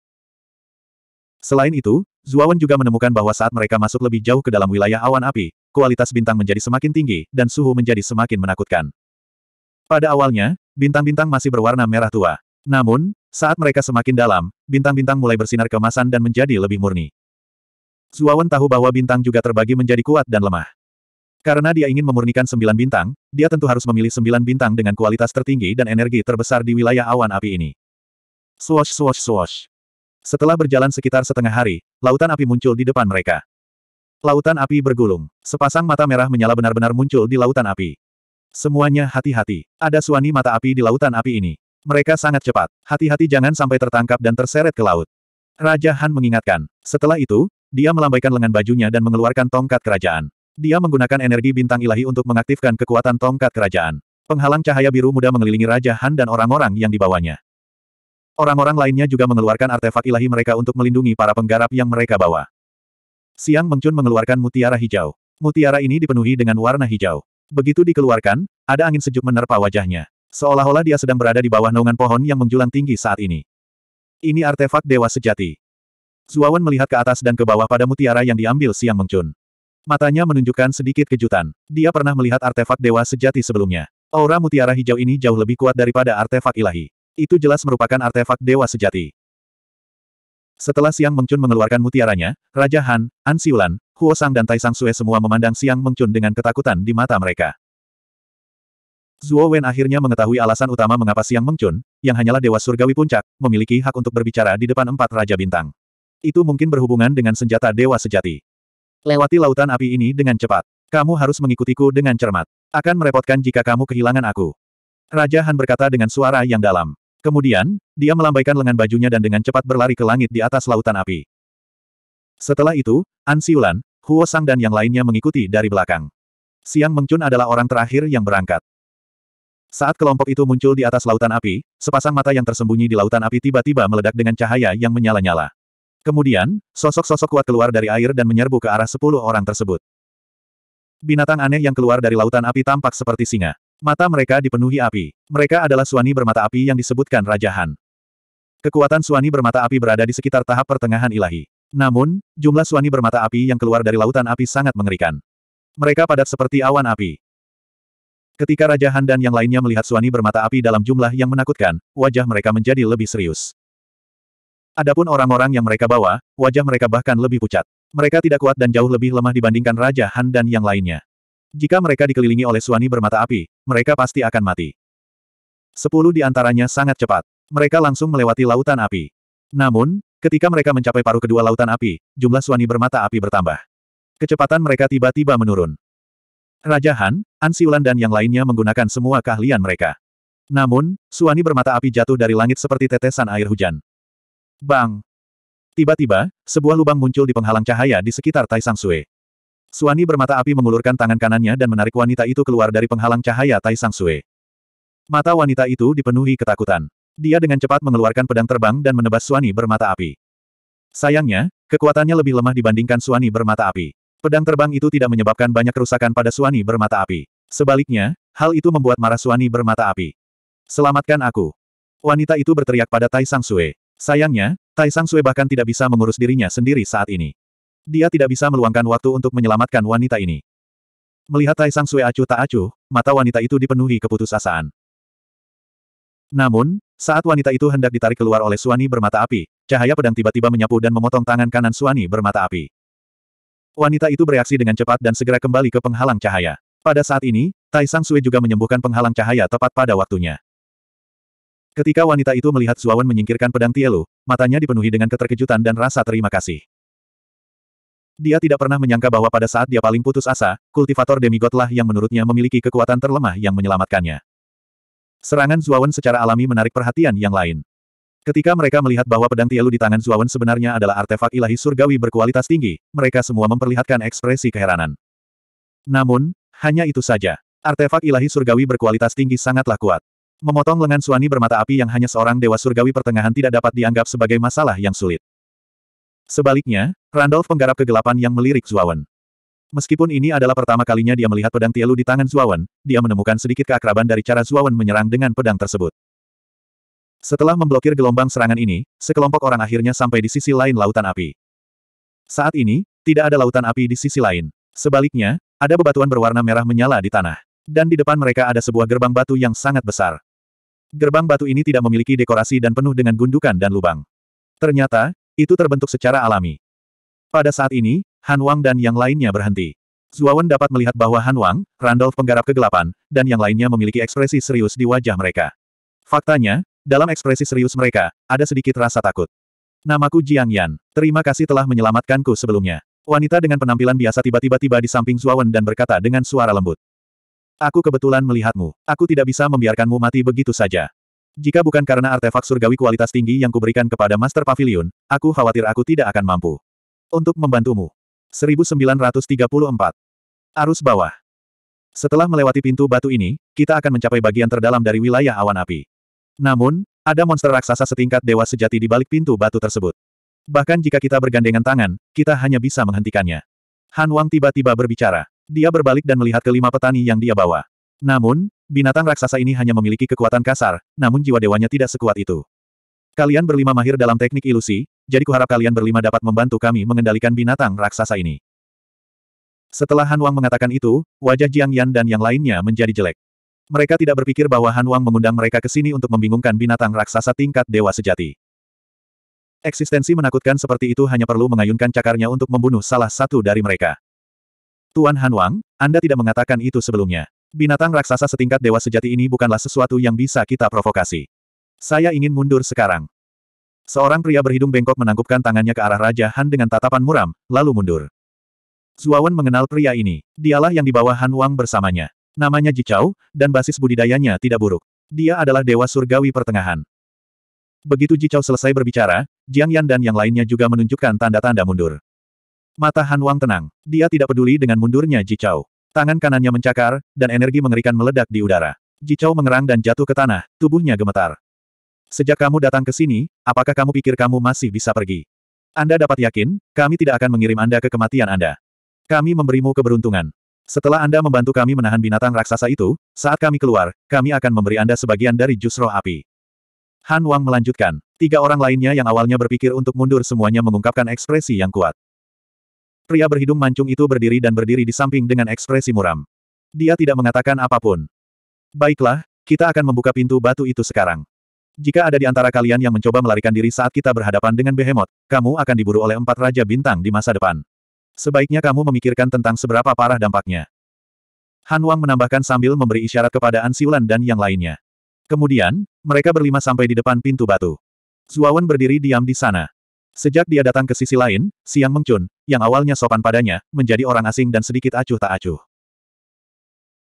Selain itu, Zuawan juga menemukan bahwa saat mereka masuk lebih jauh ke dalam wilayah awan api, kualitas bintang menjadi semakin tinggi, dan suhu menjadi semakin menakutkan. Pada awalnya, bintang-bintang masih berwarna merah tua. Namun, saat mereka semakin dalam, bintang-bintang mulai bersinar kemasan dan menjadi lebih murni. Zuawan tahu bahwa bintang juga terbagi menjadi kuat dan lemah. Karena dia ingin memurnikan sembilan bintang, dia tentu harus memilih sembilan bintang dengan kualitas tertinggi dan energi terbesar di wilayah awan api ini. Swosh swosh swosh. Setelah berjalan sekitar setengah hari, lautan api muncul di depan mereka. Lautan api bergulung. Sepasang mata merah menyala benar-benar muncul di lautan api. Semuanya hati-hati. Ada suani mata api di lautan api ini. Mereka sangat cepat. Hati-hati jangan sampai tertangkap dan terseret ke laut. Raja Han mengingatkan. Setelah itu, dia melambaikan lengan bajunya dan mengeluarkan tongkat kerajaan. Dia menggunakan energi bintang ilahi untuk mengaktifkan kekuatan tongkat kerajaan. Penghalang cahaya biru muda mengelilingi Raja Han dan orang-orang yang dibawanya. Orang-orang lainnya juga mengeluarkan artefak ilahi mereka untuk melindungi para penggarap yang mereka bawa. Siang Mengcun mengeluarkan mutiara hijau. Mutiara ini dipenuhi dengan warna hijau. Begitu dikeluarkan, ada angin sejuk menerpa wajahnya. Seolah-olah dia sedang berada di bawah naungan pohon yang menjulang tinggi saat ini. Ini artefak dewa sejati. Zuawan melihat ke atas dan ke bawah pada mutiara yang diambil Siang Mengcun. Matanya menunjukkan sedikit kejutan. Dia pernah melihat artefak dewa sejati sebelumnya. Aura mutiara hijau ini jauh lebih kuat daripada artefak ilahi. Itu jelas merupakan artefak dewa sejati. Setelah Siang Mengcun mengeluarkan mutiaranya, Raja Han, An Siulan, Huo Sang dan Tai Sang Sue semua memandang Siang Mengcun dengan ketakutan di mata mereka. Zuo Wen akhirnya mengetahui alasan utama mengapa Siang Mengcun, yang hanyalah dewa surgawi puncak, memiliki hak untuk berbicara di depan empat Raja Bintang. Itu mungkin berhubungan dengan senjata dewa sejati. Lewati lautan api ini dengan cepat. Kamu harus mengikutiku dengan cermat. Akan merepotkan jika kamu kehilangan aku. Raja Han berkata dengan suara yang dalam. Kemudian, dia melambaikan lengan bajunya dan dengan cepat berlari ke langit di atas lautan api. Setelah itu, An Siulan, Huo Sang dan yang lainnya mengikuti dari belakang. Siang Mengcun adalah orang terakhir yang berangkat. Saat kelompok itu muncul di atas lautan api, sepasang mata yang tersembunyi di lautan api tiba-tiba meledak dengan cahaya yang menyala-nyala. Kemudian, sosok-sosok kuat keluar dari air dan menyerbu ke arah sepuluh orang tersebut. Binatang aneh yang keluar dari lautan api tampak seperti singa. Mata mereka dipenuhi api. Mereka adalah suani bermata api yang disebutkan Raja Han. Kekuatan suani bermata api berada di sekitar tahap pertengahan ilahi. Namun, jumlah suani bermata api yang keluar dari lautan api sangat mengerikan. Mereka padat seperti awan api. Ketika Raja Han dan yang lainnya melihat suani bermata api dalam jumlah yang menakutkan, wajah mereka menjadi lebih serius. Adapun orang-orang yang mereka bawa, wajah mereka bahkan lebih pucat. Mereka tidak kuat dan jauh lebih lemah dibandingkan Raja Han dan yang lainnya. Jika mereka dikelilingi oleh suani bermata api, mereka pasti akan mati. Sepuluh di antaranya sangat cepat. Mereka langsung melewati lautan api. Namun, ketika mereka mencapai paruh kedua lautan api, jumlah suani bermata api bertambah. Kecepatan mereka tiba-tiba menurun. Raja Han, Ansiulan dan yang lainnya menggunakan semua keahlian mereka. Namun, suani bermata api jatuh dari langit seperti tetesan air hujan. Bang! Tiba-tiba, sebuah lubang muncul di penghalang cahaya di sekitar Tai Sang Sue. Suani bermata api mengulurkan tangan kanannya dan menarik wanita itu keluar dari penghalang cahaya Tai Sang Sue. Mata wanita itu dipenuhi ketakutan. Dia dengan cepat mengeluarkan pedang terbang dan menebas Suani bermata api. Sayangnya, kekuatannya lebih lemah dibandingkan Suani bermata api. Pedang terbang itu tidak menyebabkan banyak kerusakan pada Suani bermata api. Sebaliknya, hal itu membuat marah Suani bermata api. Selamatkan aku. Wanita itu berteriak pada Tai Sang Sue. Sayangnya, Tai Sang Sue bahkan tidak bisa mengurus dirinya sendiri saat ini. Dia tidak bisa meluangkan waktu untuk menyelamatkan wanita ini. Melihat Tai Sang Sui acuh tak acuh, mata wanita itu dipenuhi keputusasaan. Namun, saat wanita itu hendak ditarik keluar oleh Suani bermata api, cahaya pedang tiba-tiba menyapu dan memotong tangan kanan Suani bermata api. Wanita itu bereaksi dengan cepat dan segera kembali ke penghalang cahaya. Pada saat ini, Tai Sang Sui juga menyembuhkan penghalang cahaya tepat pada waktunya. Ketika wanita itu melihat Zuawan menyingkirkan pedang Tielu, matanya dipenuhi dengan keterkejutan dan rasa terima kasih. Dia tidak pernah menyangka bahwa pada saat dia paling putus asa, kultivator demigod lah yang menurutnya memiliki kekuatan terlemah yang menyelamatkannya. Serangan Zuawan secara alami menarik perhatian yang lain. Ketika mereka melihat bahwa pedang Tielu di tangan Zuawan sebenarnya adalah artefak ilahi surgawi berkualitas tinggi, mereka semua memperlihatkan ekspresi keheranan. Namun, hanya itu saja. Artefak ilahi surgawi berkualitas tinggi sangatlah kuat. Memotong lengan Suani bermata api yang hanya seorang dewa surgawi pertengahan tidak dapat dianggap sebagai masalah yang sulit. Sebaliknya, Randolph penggarap kegelapan yang melirik Zuawan. Meskipun ini adalah pertama kalinya dia melihat pedang Tielu di tangan Zuawan, dia menemukan sedikit keakraban dari cara Zuawan menyerang dengan pedang tersebut. Setelah memblokir gelombang serangan ini, sekelompok orang akhirnya sampai di sisi lain lautan api. Saat ini, tidak ada lautan api di sisi lain. Sebaliknya, ada bebatuan berwarna merah menyala di tanah. Dan di depan mereka ada sebuah gerbang batu yang sangat besar. Gerbang batu ini tidak memiliki dekorasi dan penuh dengan gundukan dan lubang. Ternyata, itu terbentuk secara alami. Pada saat ini, Han Wang dan yang lainnya berhenti. Zuawan dapat melihat bahwa Han Wang, Randolph penggarap kegelapan, dan yang lainnya memiliki ekspresi serius di wajah mereka. Faktanya, dalam ekspresi serius mereka, ada sedikit rasa takut. Namaku Jiang Yan. Terima kasih telah menyelamatkanku sebelumnya. Wanita dengan penampilan biasa tiba-tiba tiba di samping Zuawan dan berkata dengan suara lembut. Aku kebetulan melihatmu. Aku tidak bisa membiarkanmu mati begitu saja. Jika bukan karena artefak surgawi kualitas tinggi yang kuberikan kepada Master Pavilion, aku khawatir aku tidak akan mampu. Untuk membantumu. 1934. Arus bawah. Setelah melewati pintu batu ini, kita akan mencapai bagian terdalam dari wilayah awan api. Namun, ada monster raksasa setingkat dewa sejati di balik pintu batu tersebut. Bahkan jika kita bergandengan tangan, kita hanya bisa menghentikannya. Han Wang tiba-tiba berbicara. Dia berbalik dan melihat kelima petani yang dia bawa. Namun, binatang raksasa ini hanya memiliki kekuatan kasar, namun jiwa dewanya tidak sekuat itu. Kalian berlima mahir dalam teknik ilusi, jadi kuharap kalian berlima dapat membantu kami mengendalikan binatang raksasa ini. Setelah Han Wang mengatakan itu, wajah Jiang Yan dan yang lainnya menjadi jelek. Mereka tidak berpikir bahwa Han Wang mengundang mereka ke sini untuk membingungkan binatang raksasa tingkat dewa sejati. Eksistensi menakutkan seperti itu hanya perlu mengayunkan cakarnya untuk membunuh salah satu dari mereka. Tuan Han Wang, Anda tidak mengatakan itu sebelumnya. Binatang raksasa setingkat dewa sejati ini bukanlah sesuatu yang bisa kita provokasi. Saya ingin mundur sekarang. Seorang pria berhidung bengkok menangkupkan tangannya ke arah Raja Han dengan tatapan muram, lalu mundur. Zuawan mengenal pria ini. Dialah yang dibawa Han Wang bersamanya. Namanya Jicao, dan basis budidayanya tidak buruk. Dia adalah dewa surgawi pertengahan. Begitu Jicao selesai berbicara, Jiang Yan dan yang lainnya juga menunjukkan tanda-tanda mundur. Mata Han Wang tenang. Dia tidak peduli dengan mundurnya Jicao. Tangan kanannya mencakar, dan energi mengerikan meledak di udara. Jicao mengerang dan jatuh ke tanah, tubuhnya gemetar. Sejak kamu datang ke sini, apakah kamu pikir kamu masih bisa pergi? Anda dapat yakin, kami tidak akan mengirim Anda ke kematian Anda. Kami memberimu keberuntungan. Setelah Anda membantu kami menahan binatang raksasa itu, saat kami keluar, kami akan memberi Anda sebagian dari jus roh api. Han Wang melanjutkan. Tiga orang lainnya yang awalnya berpikir untuk mundur semuanya mengungkapkan ekspresi yang kuat. Pria berhidung mancung itu berdiri dan berdiri di samping dengan ekspresi muram. Dia tidak mengatakan apa pun. Baiklah, kita akan membuka pintu batu itu sekarang. Jika ada di antara kalian yang mencoba melarikan diri saat kita berhadapan dengan Behemoth, kamu akan diburu oleh empat Raja Bintang di masa depan. Sebaiknya kamu memikirkan tentang seberapa parah dampaknya. Han Wang menambahkan sambil memberi isyarat kepada An Siulan dan yang lainnya. Kemudian, mereka berlima sampai di depan pintu batu. Zuawan berdiri diam di sana. Sejak dia datang ke sisi lain, Siang Mengcun, yang awalnya sopan padanya, menjadi orang asing dan sedikit acuh tak acuh.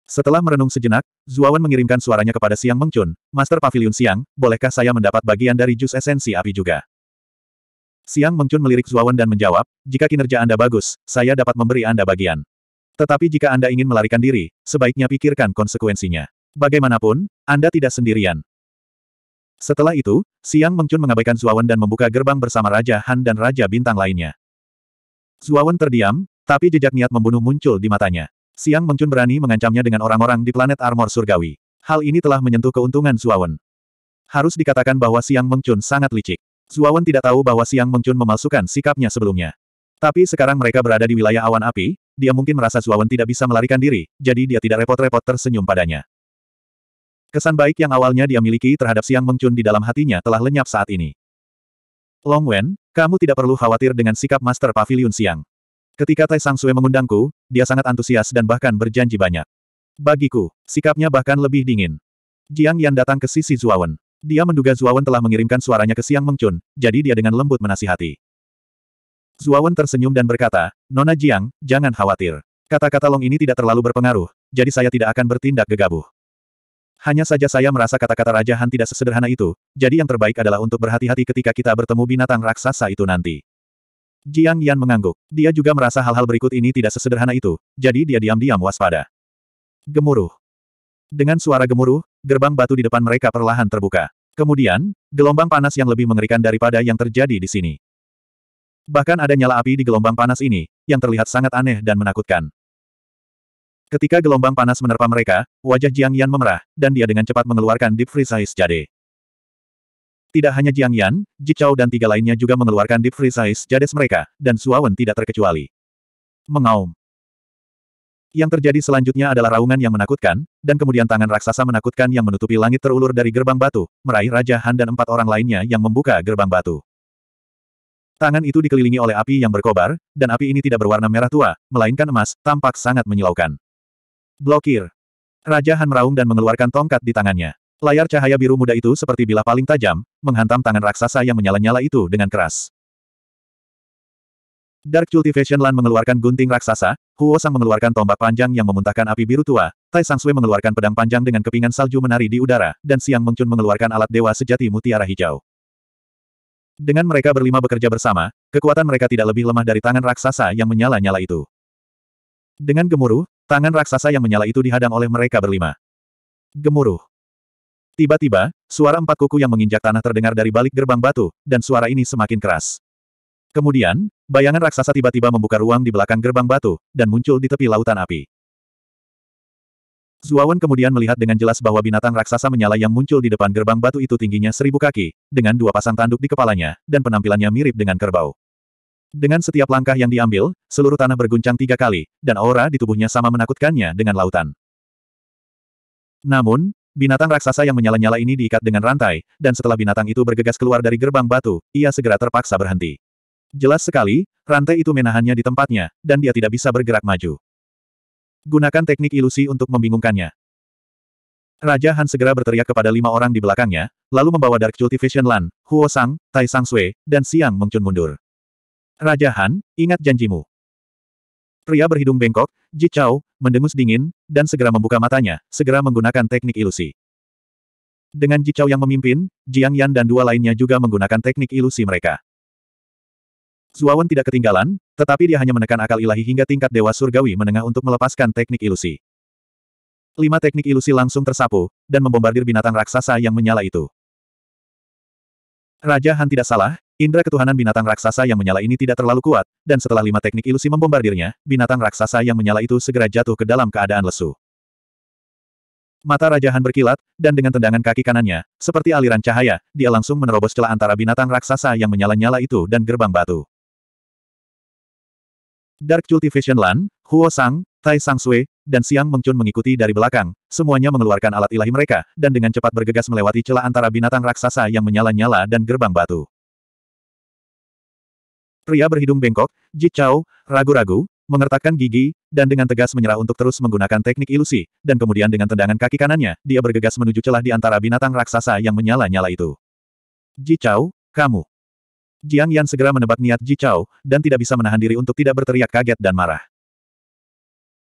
Setelah merenung sejenak, Zuawan mengirimkan suaranya kepada Siang Mengcun, Master Pavilion Siang, bolehkah saya mendapat bagian dari jus esensi api juga? Siang Mengcun melirik Zuawan dan menjawab, jika kinerja Anda bagus, saya dapat memberi Anda bagian. Tetapi jika Anda ingin melarikan diri, sebaiknya pikirkan konsekuensinya. Bagaimanapun, Anda tidak sendirian. Setelah itu, Siang Mengcun mengabaikan Zuawan dan membuka gerbang bersama Raja Han dan Raja Bintang lainnya. Zuawan terdiam, tapi jejak niat membunuh muncul di matanya. Siang Mengcun berani mengancamnya dengan orang-orang di planet armor surgawi. Hal ini telah menyentuh keuntungan Zuawan. Harus dikatakan bahwa Siang Mengcun sangat licik. Zuawan tidak tahu bahwa Siang Mengcun memalsukan sikapnya sebelumnya. Tapi sekarang mereka berada di wilayah awan api, dia mungkin merasa Zuawan tidak bisa melarikan diri, jadi dia tidak repot-repot tersenyum padanya. Kesan baik yang awalnya dia miliki terhadap Siang Mengcun di dalam hatinya telah lenyap saat ini. Long Wen, kamu tidak perlu khawatir dengan sikap Master Pavilion Siang. Ketika Tai Sang Sui mengundangku, dia sangat antusias dan bahkan berjanji banyak. Bagiku, sikapnya bahkan lebih dingin. Jiang Yan datang ke sisi Zuawan. Dia menduga Zuawan telah mengirimkan suaranya ke Siang Mengcun, jadi dia dengan lembut menasihati. Zuawan tersenyum dan berkata, Nona Jiang, jangan khawatir. Kata-kata Long ini tidak terlalu berpengaruh, jadi saya tidak akan bertindak gegabah. Hanya saja saya merasa kata-kata Raja Han tidak sesederhana itu, jadi yang terbaik adalah untuk berhati-hati ketika kita bertemu binatang raksasa itu nanti. Jiang Yan mengangguk. Dia juga merasa hal-hal berikut ini tidak sesederhana itu, jadi dia diam-diam waspada. Gemuruh. Dengan suara gemuruh, gerbang batu di depan mereka perlahan terbuka. Kemudian, gelombang panas yang lebih mengerikan daripada yang terjadi di sini. Bahkan ada nyala api di gelombang panas ini, yang terlihat sangat aneh dan menakutkan. Ketika gelombang panas menerpa mereka, wajah Jiang Yan memerah, dan dia dengan cepat mengeluarkan Deep Freeze Ice Jade. Tidak hanya Jiang Yan, Ji Chao dan tiga lainnya juga mengeluarkan Deep Freeze Ice Jades mereka, dan Suawen tidak terkecuali. Mengaum. Yang terjadi selanjutnya adalah raungan yang menakutkan, dan kemudian tangan raksasa menakutkan yang menutupi langit terulur dari gerbang batu, meraih Raja Han dan empat orang lainnya yang membuka gerbang batu. Tangan itu dikelilingi oleh api yang berkobar, dan api ini tidak berwarna merah tua, melainkan emas, tampak sangat menyilaukan. Blokir. Raja Han meraung dan mengeluarkan tongkat di tangannya. Layar cahaya biru muda itu seperti bilah paling tajam, menghantam tangan raksasa yang menyala-nyala itu dengan keras. Dark Cultivation Lan mengeluarkan gunting raksasa, Huo Sang mengeluarkan tombak panjang yang memuntahkan api biru tua, Tai Sang Sui mengeluarkan pedang panjang dengan kepingan salju menari di udara, dan Siang Mengcun mengeluarkan alat dewa sejati mutiara hijau. Dengan mereka berlima bekerja bersama, kekuatan mereka tidak lebih lemah dari tangan raksasa yang menyala-nyala itu. Dengan gemuruh, tangan raksasa yang menyala itu dihadang oleh mereka berlima. Gemuruh. Tiba-tiba, suara empat kuku yang menginjak tanah terdengar dari balik gerbang batu, dan suara ini semakin keras. Kemudian, bayangan raksasa tiba-tiba membuka ruang di belakang gerbang batu, dan muncul di tepi lautan api. Zuawan kemudian melihat dengan jelas bahwa binatang raksasa menyala yang muncul di depan gerbang batu itu tingginya seribu kaki, dengan dua pasang tanduk di kepalanya, dan penampilannya mirip dengan kerbau. Dengan setiap langkah yang diambil, seluruh tanah berguncang tiga kali, dan aura di tubuhnya sama menakutkannya dengan lautan. Namun, binatang raksasa yang menyala-nyala ini diikat dengan rantai, dan setelah binatang itu bergegas keluar dari gerbang batu, ia segera terpaksa berhenti. Jelas sekali, rantai itu menahannya di tempatnya, dan dia tidak bisa bergerak maju. Gunakan teknik ilusi untuk membingungkannya. Raja Han segera berteriak kepada lima orang di belakangnya, lalu membawa Dark Cultivation Lan, Huo Sang, Tai Sang Sui, dan Siang Mengcun mundur. Raja Han, ingat janjimu. Pria berhidung bengkok, Ji Chao, mendengus dingin, dan segera membuka matanya, segera menggunakan teknik ilusi. Dengan Ji Chao yang memimpin, Jiang Yan dan dua lainnya juga menggunakan teknik ilusi mereka. Zuawan tidak ketinggalan, tetapi dia hanya menekan akal ilahi hingga tingkat Dewa Surgawi menengah untuk melepaskan teknik ilusi. Lima teknik ilusi langsung tersapu, dan membombardir binatang raksasa yang menyala itu. Raja Han tidak salah, indera ketuhanan binatang raksasa yang menyala ini tidak terlalu kuat, dan setelah lima teknik ilusi membombardirnya, binatang raksasa yang menyala itu segera jatuh ke dalam keadaan lesu. Mata Raja Han berkilat, dan dengan tendangan kaki kanannya, seperti aliran cahaya, dia langsung menerobos celah antara binatang raksasa yang menyala-nyala itu dan gerbang batu. Dark Cultivation Lan, Huo Sang, Tai Sang Sui, dan Siang Mengcun mengikuti dari belakang, semuanya mengeluarkan alat ilahi mereka, dan dengan cepat bergegas melewati celah antara binatang raksasa yang menyala-nyala dan gerbang batu. Pria berhidung bengkok, Ji Chao, ragu-ragu, mengertakkan gigi, dan dengan tegas menyerah untuk terus menggunakan teknik ilusi, dan kemudian dengan tendangan kaki kanannya, dia bergegas menuju celah di antara binatang raksasa yang menyala-nyala itu. Ji Chao, kamu. Jiang Yan segera menebak niat Ji Chao, dan tidak bisa menahan diri untuk tidak berteriak kaget dan marah.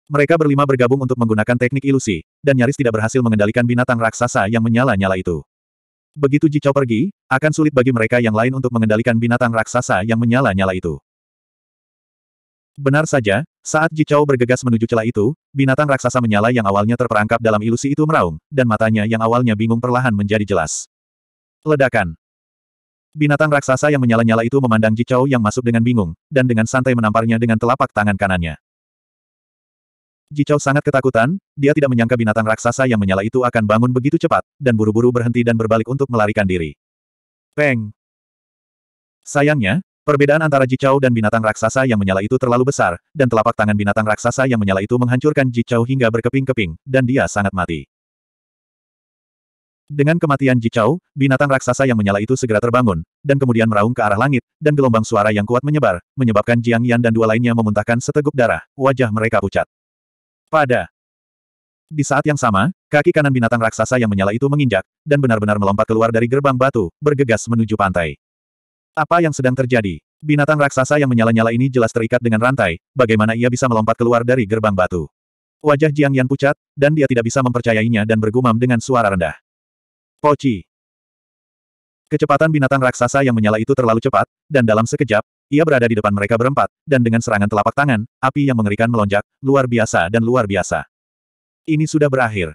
Mereka berlima bergabung untuk menggunakan teknik ilusi, dan nyaris tidak berhasil mengendalikan binatang raksasa yang menyala-nyala itu. Begitu Ji Chao pergi, akan sulit bagi mereka yang lain untuk mengendalikan binatang raksasa yang menyala-nyala itu. Benar saja, saat Ji Chao bergegas menuju celah itu, binatang raksasa menyala yang awalnya terperangkap dalam ilusi itu meraung, dan matanya yang awalnya bingung perlahan menjadi jelas. Ledakan. Binatang raksasa yang menyala-nyala itu memandang Ji Chao yang masuk dengan bingung, dan dengan santai menamparnya dengan telapak tangan kanannya. Ji Chao sangat ketakutan, dia tidak menyangka binatang raksasa yang menyala itu akan bangun begitu cepat, dan buru-buru berhenti dan berbalik untuk melarikan diri. Peng! Sayangnya, perbedaan antara Ji Chao dan binatang raksasa yang menyala itu terlalu besar, dan telapak tangan binatang raksasa yang menyala itu menghancurkan Ji Chao hingga berkeping-keping, dan dia sangat mati. Dengan kematian Ji Chao, binatang raksasa yang menyala itu segera terbangun, dan kemudian meraung ke arah langit, dan gelombang suara yang kuat menyebar, menyebabkan Jiang Yan dan dua lainnya memuntahkan seteguk darah, wajah mereka pucat. Pada di saat yang sama, kaki kanan binatang raksasa yang menyala itu menginjak, dan benar-benar melompat keluar dari gerbang batu, bergegas menuju pantai. Apa yang sedang terjadi? Binatang raksasa yang menyala-nyala ini jelas terikat dengan rantai, bagaimana ia bisa melompat keluar dari gerbang batu? Wajah Jiang Yan pucat, dan dia tidak bisa mempercayainya dan bergumam dengan suara rendah. Poci. Kecepatan binatang raksasa yang menyala itu terlalu cepat, dan dalam sekejap, ia berada di depan mereka berempat, dan dengan serangan telapak tangan, api yang mengerikan melonjak, luar biasa dan luar biasa. Ini sudah berakhir.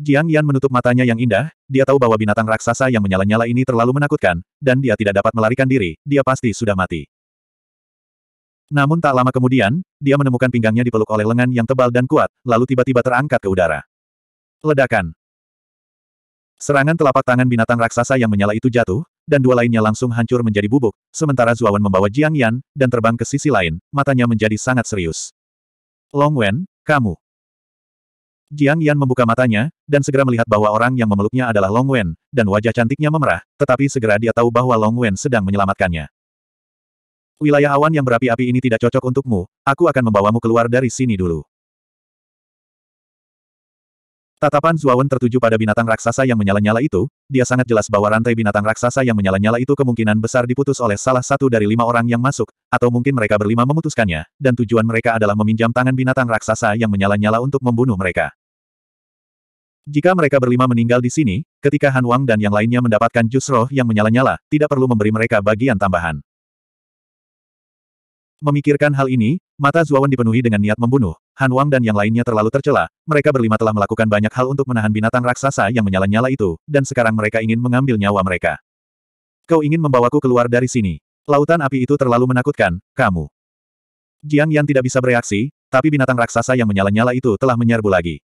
Jiang Yan menutup matanya yang indah, dia tahu bahwa binatang raksasa yang menyala-nyala ini terlalu menakutkan, dan dia tidak dapat melarikan diri, dia pasti sudah mati. Namun tak lama kemudian, dia menemukan pinggangnya dipeluk oleh lengan yang tebal dan kuat, lalu tiba-tiba terangkat ke udara. Ledakan. Serangan telapak tangan binatang raksasa yang menyala itu jatuh, dan dua lainnya langsung hancur menjadi bubuk, sementara Zuawan membawa Jiang Yan, dan terbang ke sisi lain, matanya menjadi sangat serius. Long Wen, kamu. Jiang Yan membuka matanya, dan segera melihat bahwa orang yang memeluknya adalah Long Wen, dan wajah cantiknya memerah, tetapi segera dia tahu bahwa Long Wen sedang menyelamatkannya. Wilayah awan yang berapi-api ini tidak cocok untukmu, aku akan membawamu keluar dari sini dulu. Tatapan Zuawan tertuju pada binatang raksasa yang menyala-nyala itu, dia sangat jelas bahwa rantai binatang raksasa yang menyala-nyala itu kemungkinan besar diputus oleh salah satu dari lima orang yang masuk, atau mungkin mereka berlima memutuskannya, dan tujuan mereka adalah meminjam tangan binatang raksasa yang menyala-nyala untuk membunuh mereka. Jika mereka berlima meninggal di sini, ketika Han Wang dan yang lainnya mendapatkan jus roh yang menyala-nyala, tidak perlu memberi mereka bagian tambahan. Memikirkan hal ini, mata Zuawan dipenuhi dengan niat membunuh. Han Wang dan yang lainnya terlalu tercela, mereka berlima telah melakukan banyak hal untuk menahan binatang raksasa yang menyala-nyala itu, dan sekarang mereka ingin mengambil nyawa mereka. Kau ingin membawaku keluar dari sini. Lautan api itu terlalu menakutkan, kamu. Jiang Yan tidak bisa bereaksi, tapi binatang raksasa yang menyala-nyala itu telah menyerbu lagi.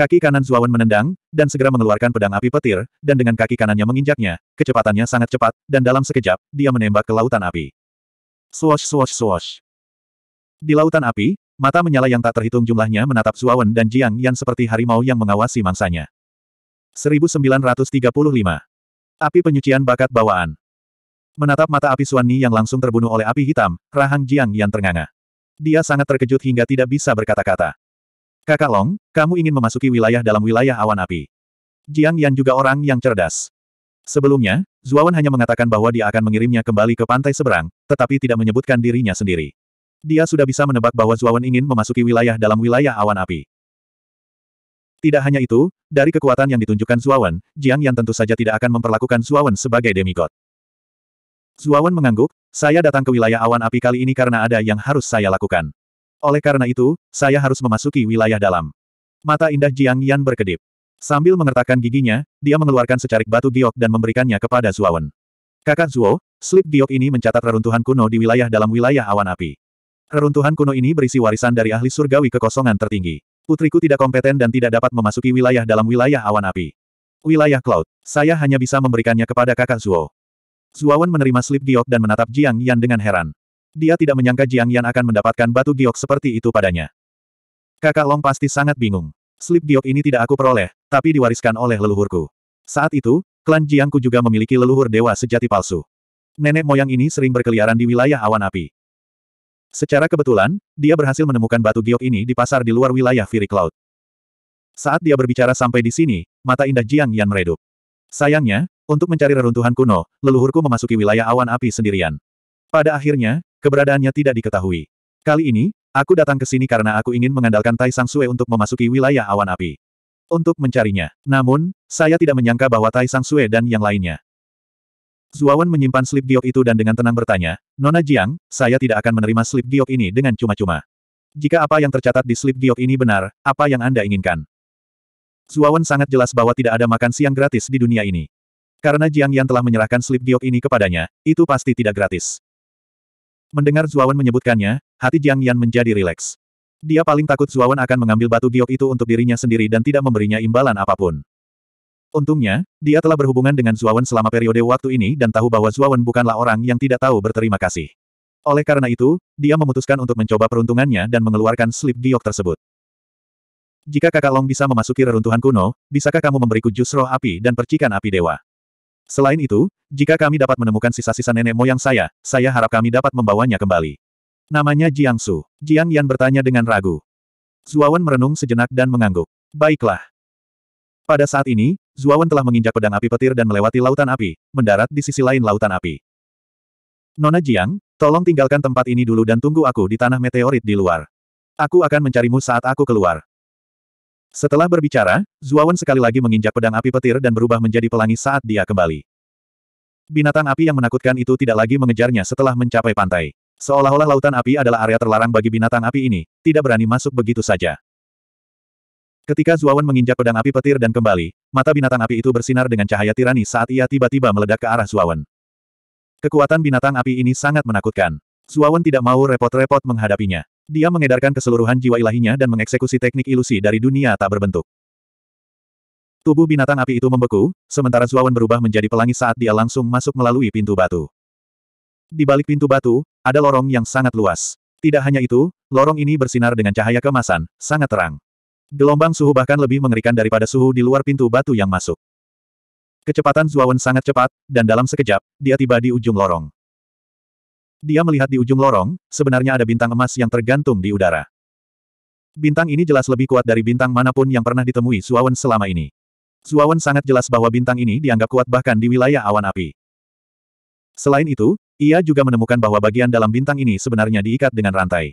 Kaki kanan Zuawan menendang, dan segera mengeluarkan pedang api petir, dan dengan kaki kanannya menginjaknya, kecepatannya sangat cepat, dan dalam sekejap, dia menembak ke lautan api. Swosh swosh swosh. Di lautan api, mata menyala yang tak terhitung jumlahnya menatap Zuawan dan Jiang Yan seperti harimau yang mengawasi mangsanya. 1935. Api penyucian bakat bawaan. Menatap mata api Suani yang langsung terbunuh oleh api hitam, rahang Jiang Yan ternganga. Dia sangat terkejut hingga tidak bisa berkata-kata. Kakak Long, kamu ingin memasuki wilayah dalam wilayah awan api. Jiang Yan juga orang yang cerdas. Sebelumnya, Zuawan hanya mengatakan bahwa dia akan mengirimnya kembali ke pantai seberang, tetapi tidak menyebutkan dirinya sendiri. Dia sudah bisa menebak bahwa Zuawan ingin memasuki wilayah dalam wilayah awan api. Tidak hanya itu, dari kekuatan yang ditunjukkan Zuawan, Jiang Yan tentu saja tidak akan memperlakukan Zuawan sebagai demigod. Zuawan mengangguk, saya datang ke wilayah awan api kali ini karena ada yang harus saya lakukan. Oleh karena itu, saya harus memasuki wilayah dalam. Mata indah Jiang Yan berkedip. Sambil mengertakkan giginya, dia mengeluarkan secarik batu giok dan memberikannya kepada Zuawan. Kakak Zuo, slip giok ini mencatat reruntuhan kuno di wilayah dalam wilayah awan api. Reruntuhan kuno ini berisi warisan dari ahli surgawi kekosongan tertinggi. Putriku tidak kompeten dan tidak dapat memasuki wilayah dalam wilayah awan api. Wilayah Cloud. Saya hanya bisa memberikannya kepada kakak Zuo. Zuawan menerima slip giok dan menatap Jiang Yan dengan heran. Dia tidak menyangka Jiang Yan akan mendapatkan batu giok seperti itu padanya. Kakak Long pasti sangat bingung. Slip giok ini tidak aku peroleh, tapi diwariskan oleh leluhurku. Saat itu, klan Jiangku juga memiliki leluhur dewa sejati palsu. Nenek moyang ini sering berkeliaran di wilayah awan api. Secara kebetulan, dia berhasil menemukan batu giok ini di pasar di luar wilayah Fury Cloud. Saat dia berbicara sampai di sini, mata indah Jiang Yan meredup. Sayangnya, untuk mencari reruntuhan kuno, leluhurku memasuki wilayah awan api sendirian. Pada akhirnya, Keberadaannya tidak diketahui. Kali ini, aku datang ke sini karena aku ingin mengandalkan Tai Sang Sue untuk memasuki wilayah awan api. Untuk mencarinya. Namun, saya tidak menyangka bahwa Tai Sang Sue dan yang lainnya. Zuawan menyimpan slip giok itu dan dengan tenang bertanya, Nona Jiang, saya tidak akan menerima slip giok ini dengan cuma-cuma. Jika apa yang tercatat di slip giok ini benar, apa yang Anda inginkan? Zuawan sangat jelas bahwa tidak ada makan siang gratis di dunia ini. Karena Jiang Yan telah menyerahkan slip giok ini kepadanya, itu pasti tidak gratis. Mendengar Zuawan menyebutkannya, hati Jiang Yan menjadi rileks. Dia paling takut Zuawan akan mengambil batu giok itu untuk dirinya sendiri dan tidak memberinya imbalan apa pun. Untungnya, dia telah berhubungan dengan Zuawan selama periode waktu ini dan tahu bahwa Zuawan bukanlah orang yang tidak tahu berterima kasih. Oleh karena itu, dia memutuskan untuk mencoba peruntungannya dan mengeluarkan slip giok tersebut. Jika kakak Long bisa memasuki reruntuhan kuno, bisakah kamu memberiku jus roh api dan percikan api dewa? Selain itu, jika kami dapat menemukan sisa-sisa nenek moyang saya, saya harap kami dapat membawanya kembali. Namanya Jiang Su. Jiang Yan bertanya dengan ragu. Zuawan merenung sejenak dan mengangguk. Baiklah. Pada saat ini, Zuawan telah menginjak pedang api petir dan melewati lautan api, mendarat di sisi lain lautan api. Nona Jiang, tolong tinggalkan tempat ini dulu dan tunggu aku di tanah meteorit di luar. Aku akan mencarimu saat aku keluar. Setelah berbicara, Zuawan sekali lagi menginjak pedang api petir dan berubah menjadi pelangi saat dia kembali. Binatang api yang menakutkan itu tidak lagi mengejarnya setelah mencapai pantai. Seolah-olah lautan api adalah area terlarang bagi binatang api ini, tidak berani masuk begitu saja. Ketika Zuawan menginjak pedang api petir dan kembali, mata binatang api itu bersinar dengan cahaya tirani saat ia tiba-tiba meledak ke arah Zuawan. Kekuatan binatang api ini sangat menakutkan. Zuawan tidak mau repot-repot menghadapinya. Dia mengedarkan keseluruhan jiwa ilahinya dan mengeksekusi teknik ilusi dari dunia tak berbentuk. Tubuh binatang api itu membeku, sementara Zuawan berubah menjadi pelangi saat dia langsung masuk melalui pintu batu. Di balik pintu batu, ada lorong yang sangat luas. Tidak hanya itu, lorong ini bersinar dengan cahaya kemasan, sangat terang. Gelombang suhu bahkan lebih mengerikan daripada suhu di luar pintu batu yang masuk. Kecepatan Zuawan sangat cepat, dan dalam sekejap, dia tiba di ujung lorong. Dia melihat di ujung lorong, sebenarnya ada bintang emas yang tergantung di udara. Bintang ini jelas lebih kuat dari bintang mana pun yang pernah ditemui Zuawan selama ini. Zuawan sangat jelas bahwa bintang ini dianggap kuat bahkan di wilayah awan api. Selain itu, ia juga menemukan bahwa bagian dalam bintang ini sebenarnya diikat dengan rantai.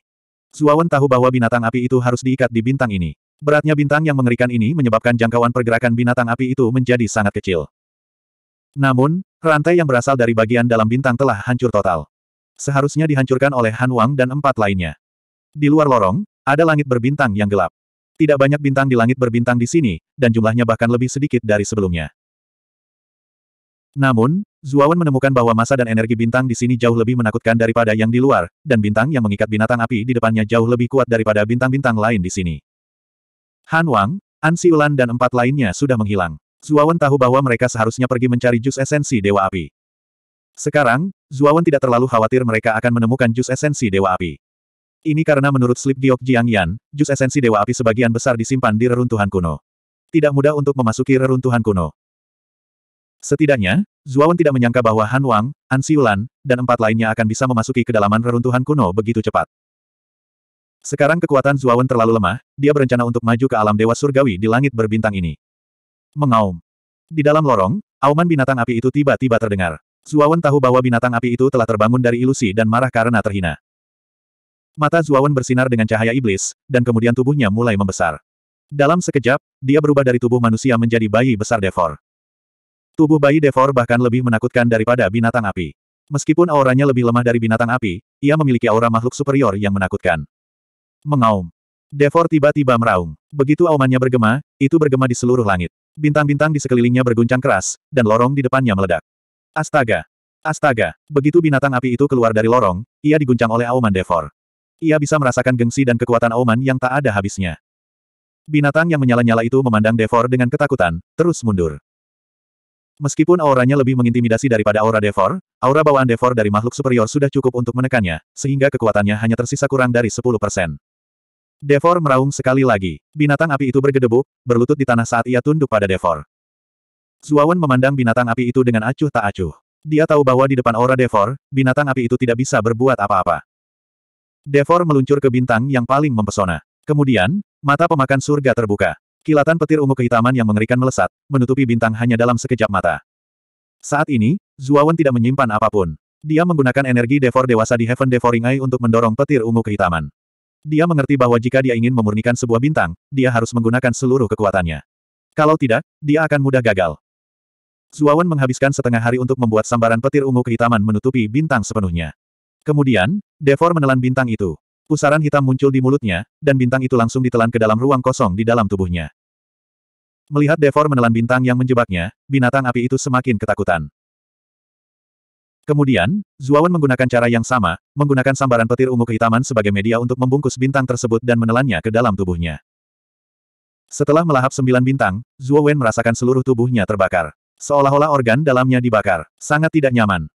Zuawan tahu bahwa binatang api itu harus diikat di bintang ini. Beratnya bintang yang mengerikan ini menyebabkan jangkauan pergerakan binatang api itu menjadi sangat kecil. Namun, rantai yang berasal dari bagian dalam bintang telah hancur total. Seharusnya dihancurkan oleh Han Wang dan empat lainnya. Di luar lorong, ada langit berbintang yang gelap. Tidak banyak bintang di langit berbintang di sini, dan jumlahnya bahkan lebih sedikit dari sebelumnya. Namun, Zuawan menemukan bahwa masa dan energi bintang di sini jauh lebih menakutkan daripada yang di luar, dan bintang yang mengikat binatang api di depannya jauh lebih kuat daripada bintang-bintang lain di sini. Han Wang, An Siulan dan empat lainnya sudah menghilang. Zuawan tahu bahwa mereka seharusnya pergi mencari jus esensi Dewa Api. Sekarang, Zuawan tidak terlalu khawatir mereka akan menemukan jus esensi Dewa Api. Ini karena menurut Slip Giok Jiang Yan, jus esensi Dewa Api sebagian besar disimpan di reruntuhan kuno. Tidak mudah untuk memasuki reruntuhan kuno. Setidaknya, Zuawan tidak menyangka bahwa Han Wang, An Siulan, dan empat lainnya akan bisa memasuki kedalaman reruntuhan kuno begitu cepat. Sekarang kekuatan Zuawan terlalu lemah, dia berencana untuk maju ke alam dewa surgawi di langit berbintang ini. Mengaum. Di dalam lorong, auman binatang api itu tiba-tiba terdengar. Zuawan tahu bahwa binatang api itu telah terbangun dari ilusi dan marah karena terhina. Mata Zuawan bersinar dengan cahaya iblis, dan kemudian tubuhnya mulai membesar. Dalam sekejap, dia berubah dari tubuh manusia menjadi bayi besar Devor. Tubuh bayi Devor bahkan lebih menakutkan daripada binatang api. Meskipun auranya lebih lemah dari binatang api, ia memiliki aura makhluk superior yang menakutkan. Mengaum. Devor tiba-tiba meraung. Begitu aumannya bergema, itu bergema di seluruh langit. Bintang-bintang di sekelilingnya berguncang keras, dan lorong di depannya meledak. Astaga! Astaga! Begitu binatang api itu keluar dari lorong, ia diguncang oleh auman Devor. Ia bisa merasakan gengsi dan kekuatan auman yang tak ada habisnya. Binatang yang menyala-nyala itu memandang Devor dengan ketakutan, terus mundur. Meskipun auranya lebih mengintimidasi daripada aura Devor, aura bawaan Devor dari makhluk superior sudah cukup untuk menekannya, sehingga kekuatannya hanya tersisa kurang dari 10%. Devor meraung sekali lagi. Binatang api itu bergedebuk, berlutut di tanah saat ia tunduk pada Devor. Zuawan memandang binatang api itu dengan acuh tak acuh. Dia tahu bahwa di depan aura Devor, binatang api itu tidak bisa berbuat apa-apa. Devor meluncur ke bintang yang paling mempesona. Kemudian, mata pemakan surga terbuka. Kilatan petir ungu kehitaman yang mengerikan melesat, menutupi bintang hanya dalam sekejap mata. Saat ini, Zuawan tidak menyimpan apa pun. Dia menggunakan energi Devor dewasa di Heaven Devoring Eye untuk mendorong petir ungu kehitaman. Dia mengerti bahwa jika dia ingin memurnikan sebuah bintang, dia harus menggunakan seluruh kekuatannya. Kalau tidak, dia akan mudah gagal. Zuawan menghabiskan setengah hari untuk membuat sambaran petir ungu kehitaman menutupi bintang sepenuhnya. Kemudian, Devor menelan bintang itu. Pusaran hitam muncul di mulutnya, dan bintang itu langsung ditelan ke dalam ruang kosong di dalam tubuhnya. Melihat Devor menelan bintang yang menjebaknya, binatang api itu semakin ketakutan. Kemudian, Zuawan menggunakan cara yang sama, menggunakan sambaran petir ungu kehitaman sebagai media untuk membungkus bintang tersebut dan menelannya ke dalam tubuhnya. Setelah melahap sembilan bintang, Zuawan merasakan seluruh tubuhnya terbakar. Seolah-olah organ dalamnya dibakar. Sangat tidak nyaman.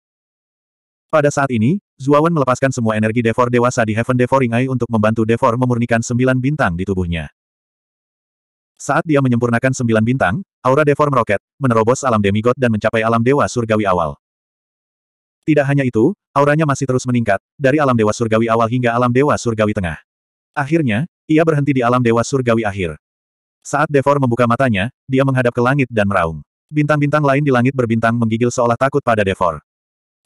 Pada saat ini, Zuawan melepaskan semua energi Devor dewasa di Heaven Devoring Eye untuk membantu Devor memurnikan sembilan bintang di tubuhnya. Saat dia menyempurnakan sembilan bintang, aura Devor meroket, menerobos alam demigod dan mencapai alam dewa surgawi awal. Tidak hanya itu, auranya masih terus meningkat, dari alam dewa surgawi awal hingga alam dewa surgawi tengah. Akhirnya, ia berhenti di alam dewa surgawi akhir. Saat Devor membuka matanya, dia menghadap ke langit dan meraung. Bintang-bintang lain di langit berbintang menggigil seolah takut pada Devor.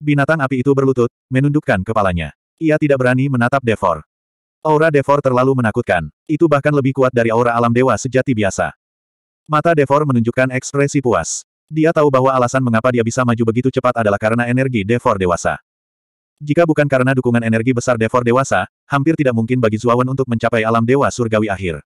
Binatang api itu berlutut, menundukkan kepalanya. Ia tidak berani menatap Devor. Aura Devor terlalu menakutkan. Itu bahkan lebih kuat dari aura alam dewa sejati biasa. Mata Devor menunjukkan ekspresi puas. Dia tahu bahwa alasan mengapa dia bisa maju begitu cepat adalah karena energi Devor dewasa. Jika bukan karena dukungan energi besar Devor dewasa, hampir tidak mungkin bagi Zuawan untuk mencapai alam dewa surgawi akhir.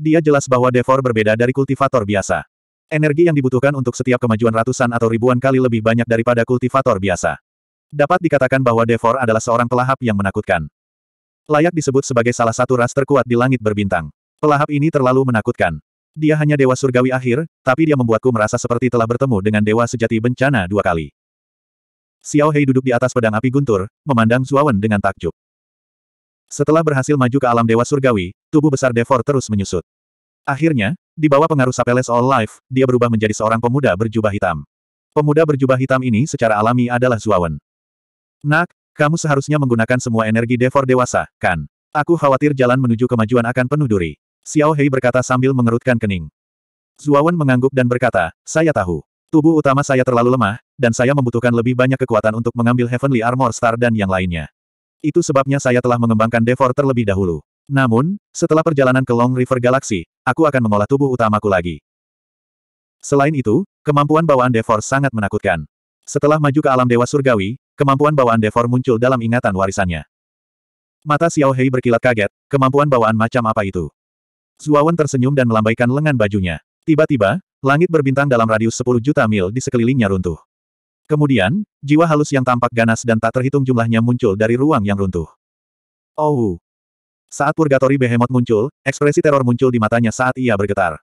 Dia jelas bahwa Devor berbeda dari kultivator biasa. Energi yang dibutuhkan untuk setiap kemajuan ratusan atau ribuan kali lebih banyak daripada kultivator biasa. Dapat dikatakan bahwa Devor adalah seorang pelahap yang menakutkan. Layak disebut sebagai salah satu ras terkuat di langit berbintang. Pelahap ini terlalu menakutkan. Dia hanya dewa surgawi akhir, tapi dia membuatku merasa seperti telah bertemu dengan dewa sejati bencana dua kali. Xiao Hei duduk di atas pedang api guntur, memandang Zuawan dengan takjub. Setelah berhasil maju ke alam dewa surgawi, tubuh besar Devor terus menyusut. Akhirnya, di bawah pengaruh Sapeles All Life, dia berubah menjadi seorang pemuda berjubah hitam. Pemuda berjubah hitam ini secara alami adalah Zuawan. Nak, kamu seharusnya menggunakan semua energi Devor dewasa, kan? Aku khawatir jalan menuju kemajuan akan penuh duri. Xiao Hei berkata sambil mengerutkan kening. Zuawan mengangguk dan berkata, saya tahu. Tubuh utama saya terlalu lemah, dan saya membutuhkan lebih banyak kekuatan untuk mengambil Heavenly Armor Star dan yang lainnya. Itu sebabnya saya telah mengembangkan Devor terlebih dahulu. Namun, setelah perjalanan ke Long River Galaxy, aku akan mengolah tubuh utamaku lagi. Selain itu, kemampuan bawaan Devor sangat menakutkan. Setelah maju ke alam Dewa Surgawi, kemampuan bawaan Devor muncul dalam ingatan warisannya. Mata Xiao Hei berkilat kaget, kemampuan bawaan macam apa itu? Zuawan tersenyum dan melambaikan lengan bajunya. Tiba-tiba, langit berbintang dalam radius 10 juta mil di sekelilingnya runtuh. Kemudian, jiwa halus yang tampak ganas dan tak terhitung jumlahnya muncul dari ruang yang runtuh. Oh! Saat Purgatori Behemoth muncul, ekspresi teror muncul di matanya saat ia bergetar.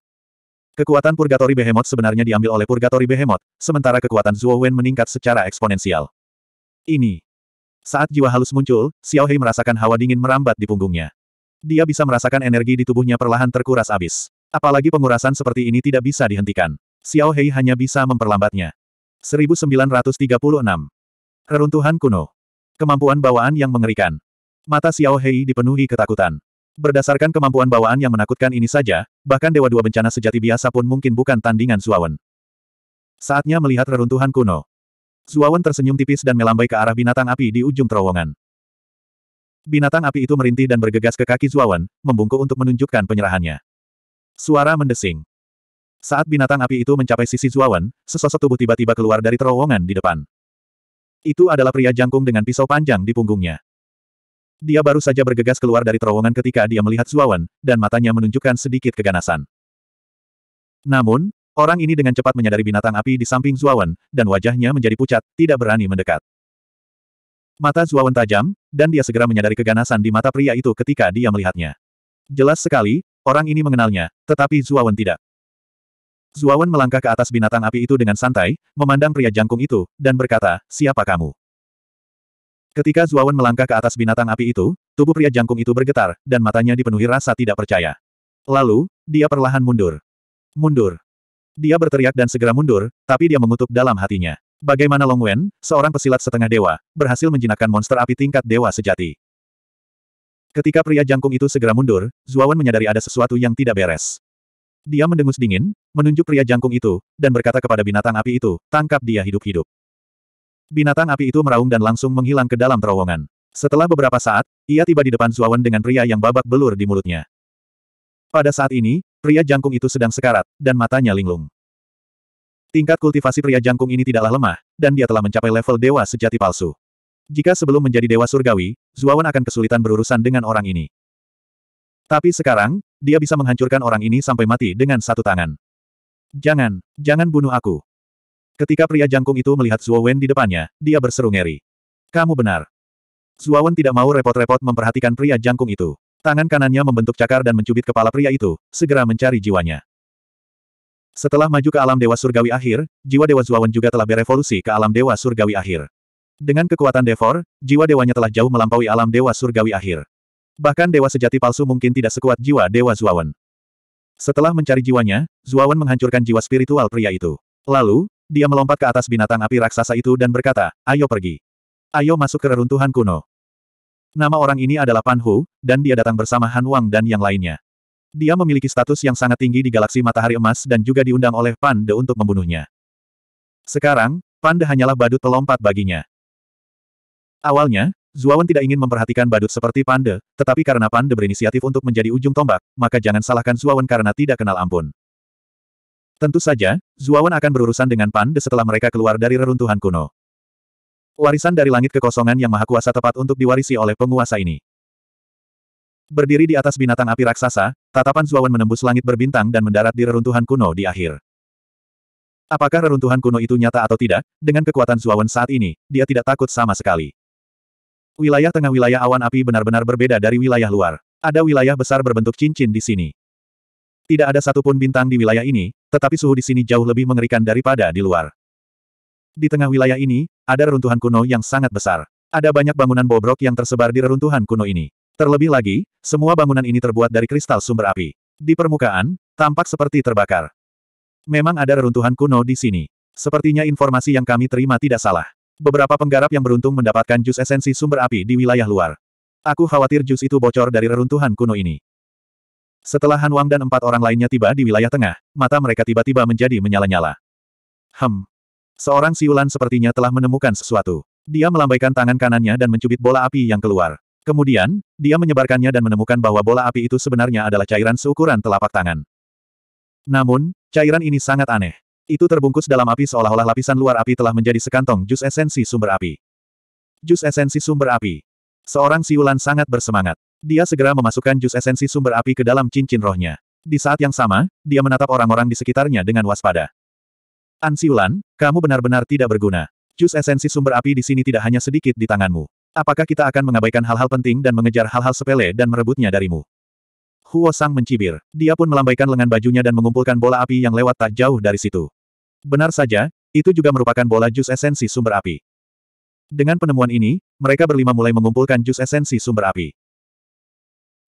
Kekuatan Purgatori Behemoth sebenarnya diambil oleh Purgatori Behemoth, sementara kekuatan Zuo Wen meningkat secara eksponensial. Ini. Saat jiwa halus muncul, Xiao Hei merasakan hawa dingin merambat di punggungnya. Dia bisa merasakan energi di tubuhnya perlahan terkuras habis. Apalagi pengurasan seperti ini tidak bisa dihentikan. Xiao Hei hanya bisa memperlambatnya. 1936. Reruntuhan kuno. Kemampuan bawaan yang mengerikan. Mata Xiao Hei dipenuhi ketakutan. Berdasarkan kemampuan bawaan yang menakutkan ini saja, bahkan Dewa Dua Bencana sejati biasa pun mungkin bukan tandingan Zuawan. Saatnya melihat reruntuhan kuno. Zuawan tersenyum tipis dan melambai ke arah binatang api di ujung terowongan. Binatang api itu merintih dan bergegas ke kaki Zuawan, membungkuk untuk menunjukkan penyerahannya. Suara mendesing. Saat binatang api itu mencapai sisi Zuawan, sesosok tubuh tiba-tiba keluar dari terowongan di depan. Itu adalah pria jangkung dengan pisau panjang di punggungnya. Dia baru saja bergegas keluar dari terowongan ketika dia melihat Zuawan, dan matanya menunjukkan sedikit keganasan. Namun, orang ini dengan cepat menyadari binatang api di samping Zuawan, dan wajahnya menjadi pucat, tidak berani mendekat. Mata Zuawan tajam, dan dia segera menyadari keganasan di mata pria itu ketika dia melihatnya. Jelas sekali, orang ini mengenalnya, tetapi Zuawan tidak. Zuawan melangkah ke atas binatang api itu dengan santai, memandang pria jangkung itu, dan berkata, siapa kamu? Ketika Zuawan melangkah ke atas binatang api itu, tubuh pria jangkung itu bergetar, dan matanya dipenuhi rasa tidak percaya. Lalu, dia perlahan mundur. Mundur. Dia berteriak dan segera mundur, tapi dia mengutuk dalam hatinya. Bagaimana Long Wen, seorang pesilat setengah dewa, berhasil menjinakkan monster api tingkat dewa sejati. Ketika pria jangkung itu segera mundur, Zuawan menyadari ada sesuatu yang tidak beres. Dia mendengus dingin, menunjuk pria jangkung itu, dan berkata kepada binatang api itu, tangkap dia hidup-hidup. Binatang api itu meraung dan langsung menghilang ke dalam terowongan. Setelah beberapa saat, ia tiba di depan Zuawan dengan pria yang babak belur di mulutnya. Pada saat ini, pria jangkung itu sedang sekarat, dan matanya linglung. Tingkat kultivasi pria jangkung ini tidaklah lemah, dan dia telah mencapai level dewa sejati palsu. Jika sebelum menjadi dewa surgawi, Zuawan akan kesulitan berurusan dengan orang ini. Tapi sekarang, dia bisa menghancurkan orang ini sampai mati dengan satu tangan. Jangan, jangan bunuh aku. Ketika pria jangkung itu melihat Zuawan di depannya, dia berseru ngeri. Kamu benar. Zuawan tidak mau repot-repot memperhatikan pria jangkung itu. Tangan kanannya membentuk cakar dan mencubit kepala pria itu, segera mencari jiwanya. Setelah maju ke alam Dewa Surgawi akhir, jiwa Dewa Zuawan juga telah berevolusi ke alam Dewa Surgawi akhir. Dengan kekuatan Devor, jiwa dewanya telah jauh melampaui alam Dewa Surgawi akhir. Bahkan Dewa sejati palsu mungkin tidak sekuat jiwa Dewa Zuawan. Setelah mencari jiwanya, Zuawan menghancurkan jiwa spiritual pria itu. Lalu, dia melompat ke atas binatang api raksasa itu dan berkata, ayo pergi. Ayo masuk ke reruntuhan kuno. Nama orang ini adalah Pan Hu, dan dia datang bersama Han Wang dan yang lainnya. Dia memiliki status yang sangat tinggi di galaksi matahari emas dan juga diundang oleh Pande untuk membunuhnya. Sekarang, Pande hanyalah badut pelompat baginya. Awalnya, Zuawan tidak ingin memperhatikan badut seperti Pande, tetapi karena Pande berinisiatif untuk menjadi ujung tombak, maka jangan salahkan Zuawan karena tidak kenal ampun. Tentu saja, Zuawan akan berurusan dengan Pande setelah mereka keluar dari reruntuhan kuno. Warisan dari langit kekosongan yang maha kuasa tepat untuk diwarisi oleh penguasa ini. Berdiri di atas binatang api raksasa, tatapan Zuawan menembus langit berbintang dan mendarat di reruntuhan kuno di akhir. Apakah reruntuhan kuno itu nyata atau tidak, dengan kekuatan Zuawan saat ini, dia tidak takut sama sekali. Wilayah tengah wilayah awan api benar-benar berbeda dari wilayah luar. Ada wilayah besar berbentuk cincin di sini. Tidak ada satupun bintang di wilayah ini, tetapi suhu di sini jauh lebih mengerikan daripada di luar. Di tengah wilayah ini, ada reruntuhan kuno yang sangat besar. Ada banyak bangunan bobrok yang tersebar di reruntuhan kuno ini. Terlebih lagi, semua bangunan ini terbuat dari kristal sumber api. Di permukaan, tampak seperti terbakar. Memang ada reruntuhan kuno di sini. Sepertinya informasi yang kami terima tidak salah. Beberapa penggarap yang beruntung mendapatkan jus esensi sumber api di wilayah luar. Aku khawatir jus itu bocor dari reruntuhan kuno ini. Setelah Han Wang dan empat orang lainnya tiba di wilayah tengah, mata mereka tiba-tiba menjadi menyala-nyala. Hem. Seorang siulan sepertinya telah menemukan sesuatu. Dia melambaikan tangan kanannya dan mencubit bola api yang keluar. Kemudian, dia menyebarkannya dan menemukan bahwa bola api itu sebenarnya adalah cairan seukuran telapak tangan. Namun, cairan ini sangat aneh. Itu terbungkus dalam api seolah-olah lapisan luar api telah menjadi sekantong jus esensi sumber api. Jus esensi sumber api. Seorang siulan sangat bersemangat. Dia segera memasukkan jus esensi sumber api ke dalam cincin rohnya. Di saat yang sama, dia menatap orang-orang di sekitarnya dengan waspada. An Siulan, kamu benar-benar tidak berguna. Jus esensi sumber api di sini tidak hanya sedikit di tanganmu. Apakah kita akan mengabaikan hal-hal penting dan mengejar hal-hal sepele dan merebutnya darimu? Huo Sang mencibir. Dia pun melambaikan lengan bajunya dan mengumpulkan bola api yang lewat tak jauh dari situ. Benar saja, itu juga merupakan bola jus esensi sumber api. Dengan penemuan ini, mereka berlima mulai mengumpulkan jus esensi sumber api.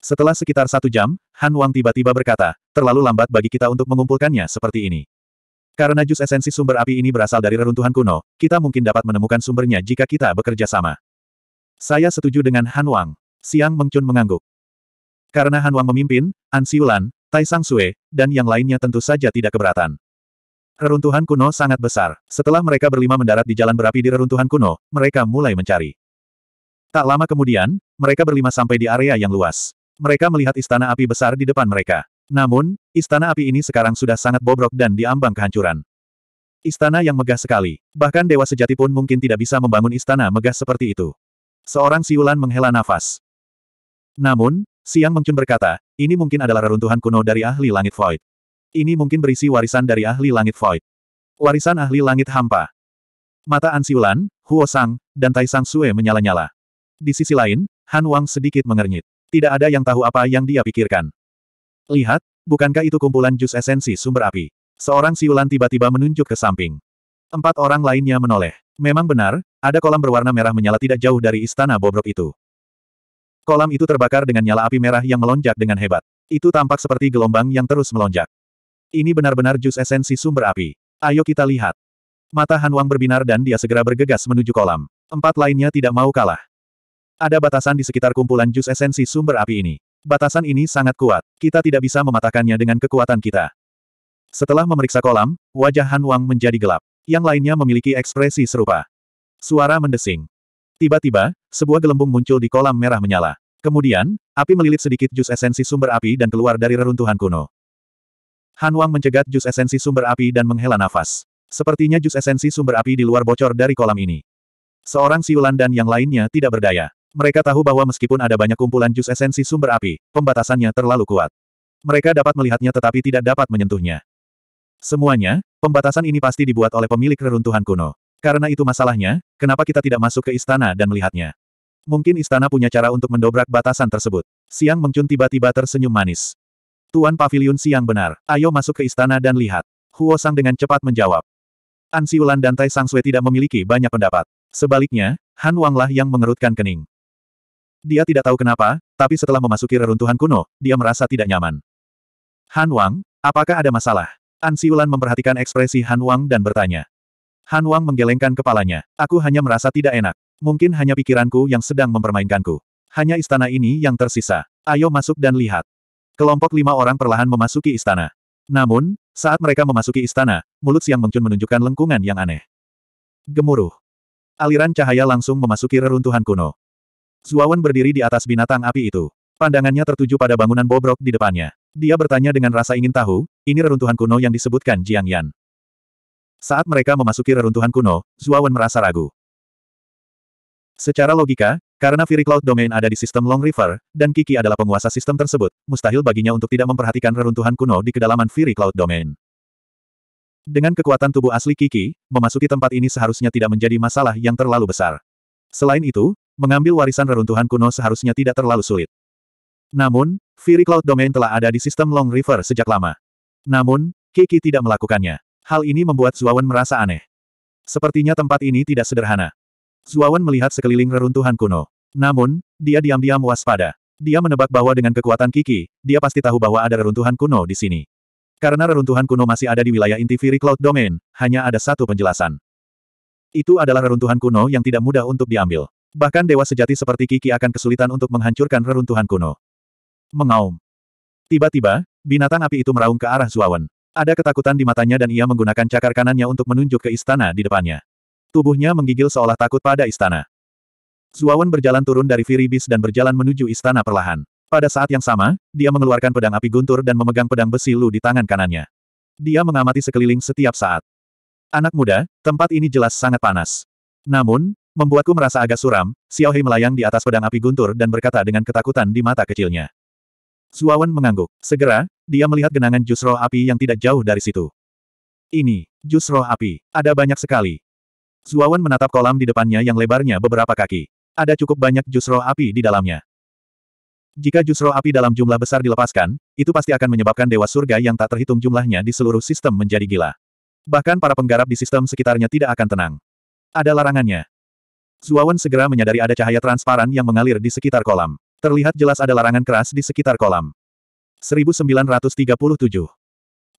Setelah sekitar satu jam, Han Wang tiba-tiba berkata, terlalu lambat bagi kita untuk mengumpulkannya seperti ini. Karena jus esensi sumber api ini berasal dari reruntuhan kuno, kita mungkin dapat menemukan sumbernya jika kita bekerja sama. Saya setuju dengan Han Wang. Siang Mengcun mengangguk. Karena Han Wang memimpin, An Siulan, Tai Sang Sue, dan yang lainnya tentu saja tidak keberatan. Reruntuhan kuno sangat besar. Setelah mereka berlima mendarat di jalan berapi di reruntuhan kuno, mereka mulai mencari. Tak lama kemudian, mereka berlima sampai di area yang luas. Mereka melihat istana api besar di depan mereka. Namun, istana api ini sekarang sudah sangat bobrok dan diambang kehancuran. Istana yang megah sekali. Bahkan dewa sejati pun mungkin tidak bisa membangun istana megah seperti itu. Seorang siulan menghela nafas. Namun, Siang Mengcun berkata, ini mungkin adalah reruntuhan kuno dari ahli langit void. Ini mungkin berisi warisan dari ahli langit void. Warisan ahli langit hampa. Mata An Siulan, Huo Sang, dan Tai Sang Sue menyala-nyala. Di sisi lain, Han Wang sedikit mengernyit. Tidak ada yang tahu apa yang dia pikirkan. Lihat, bukankah itu kumpulan jus esensi sumber api? Seorang siulan tiba-tiba menunjuk ke samping. Empat orang lainnya menoleh. Memang benar, ada kolam berwarna merah menyala tidak jauh dari istana bobrok itu. Kolam itu terbakar dengan nyala api merah yang melonjak dengan hebat. Itu tampak seperti gelombang yang terus melonjak. Ini benar-benar jus esensi sumber api. Ayo kita lihat. Mata Han Wang berbinar dan dia segera bergegas menuju kolam. Empat lainnya tidak mau kalah. Ada batasan di sekitar kumpulan jus esensi sumber api ini. Batasan ini sangat kuat. Kita tidak bisa mematahkannya dengan kekuatan kita. Setelah memeriksa kolam, wajah Han Wang menjadi gelap. Yang lainnya memiliki ekspresi serupa. Suara mendesing. Tiba-tiba, sebuah gelembung muncul di kolam merah menyala. Kemudian, api melilit sedikit jus esensi sumber api dan keluar dari reruntuhan kuno. Han Wang mencegat jus esensi sumber api dan menghela nafas. Sepertinya jus esensi sumber api di luar bocor dari kolam ini. Seorang siulan dan yang lainnya tidak berdaya. Mereka tahu bahwa meskipun ada banyak kumpulan jus esensi sumber api, pembatasannya terlalu kuat. Mereka dapat melihatnya tetapi tidak dapat menyentuhnya. Semuanya, pembatasan ini pasti dibuat oleh pemilik reruntuhan kuno. Karena itu masalahnya, kenapa kita tidak masuk ke istana dan melihatnya? Mungkin istana punya cara untuk mendobrak batasan tersebut. Siang Mengcun tiba-tiba tersenyum manis. Tuan Pavilion Siang benar, ayo masuk ke istana dan lihat. Huo Sang dengan cepat menjawab. An Siulan dan Tai Sang Sui tidak memiliki banyak pendapat. Sebaliknya, Han Wang lah yang mengerutkan kening. Dia tidak tahu kenapa, tapi setelah memasuki reruntuhan kuno, dia merasa tidak nyaman. Han Wang, apakah ada masalah? An Siulan memperhatikan ekspresi Han Wang dan bertanya. Han Wang menggelengkan kepalanya. Aku hanya merasa tidak enak. Mungkin hanya pikiranku yang sedang mempermainkanku. Hanya istana ini yang tersisa. Ayo masuk dan lihat. Kelompok lima orang perlahan memasuki istana. Namun, saat mereka memasuki istana, mulut Siang Mengcun menunjukkan lengkungan yang aneh. Gemuruh. Aliran cahaya langsung memasuki reruntuhan kuno. Zuawan berdiri di atas binatang api itu. Pandangannya tertuju pada bangunan bobrok di depannya. Dia bertanya dengan rasa ingin tahu, ini reruntuhan kuno yang disebutkan Jiang Yan. Saat mereka memasuki reruntuhan kuno, Zuawan merasa ragu. Secara logika, Karena Fury Cloud Domain ada di sistem Long River, dan Kiki adalah penguasa sistem tersebut, mustahil baginya untuk tidak memperhatikan reruntuhan kuno di kedalaman Fury Cloud Domain. Dengan kekuatan tubuh asli Kiki, memasuki tempat ini seharusnya tidak menjadi masalah yang terlalu besar. Selain itu, mengambil warisan reruntuhan kuno seharusnya tidak terlalu sulit. Namun, Fury Cloud Domain telah ada di sistem Long River sejak lama. Namun, Kiki tidak melakukannya. Hal ini membuat Zuawan merasa aneh. Sepertinya tempat ini tidak sederhana. Zuawan melihat sekeliling reruntuhan kuno. Namun, dia diam-diam waspada. Dia menebak bahwa dengan kekuatan Kiki, dia pasti tahu bahwa ada reruntuhan kuno di sini. Karena reruntuhan kuno masih ada di wilayah inti Fury Cloud Domain, hanya ada satu penjelasan. Itu adalah reruntuhan kuno yang tidak mudah untuk diambil. Bahkan dewa sejati seperti Kiki akan kesulitan untuk menghancurkan reruntuhan kuno. Mengaum. Tiba-tiba, binatang api itu meraung ke arah Zuawan. Ada ketakutan di matanya dan ia menggunakan cakar kanannya untuk menunjuk ke istana di depannya. Tubuhnya menggigil seolah takut pada istana. Zuawan berjalan turun dari Firibis dan berjalan menuju istana perlahan. Pada saat yang sama, dia mengeluarkan pedang api guntur dan memegang pedang besi Lu di tangan kanannya. Dia mengamati sekeliling setiap saat. Anak muda, tempat ini jelas sangat panas. Namun, membuatku merasa agak suram, Xiao Hei melayang di atas pedang api guntur dan berkata dengan ketakutan di mata kecilnya. Zuawan mengangguk. Segera, dia melihat genangan jus roh api yang tidak jauh dari situ. Ini, jus roh api. Ada banyak sekali. Zuawan menatap kolam di depannya yang lebarnya beberapa kaki. Ada cukup banyak jus roh api di dalamnya. Jika jus roh api dalam jumlah besar dilepaskan, itu pasti akan menyebabkan dewa surga yang tak terhitung jumlahnya di seluruh sistem menjadi gila. Bahkan para penggarap di sistem sekitarnya tidak akan tenang. Ada larangannya. Zuawan segera menyadari ada cahaya transparan yang mengalir di sekitar kolam. Terlihat jelas ada larangan keras di sekitar kolam. 1937.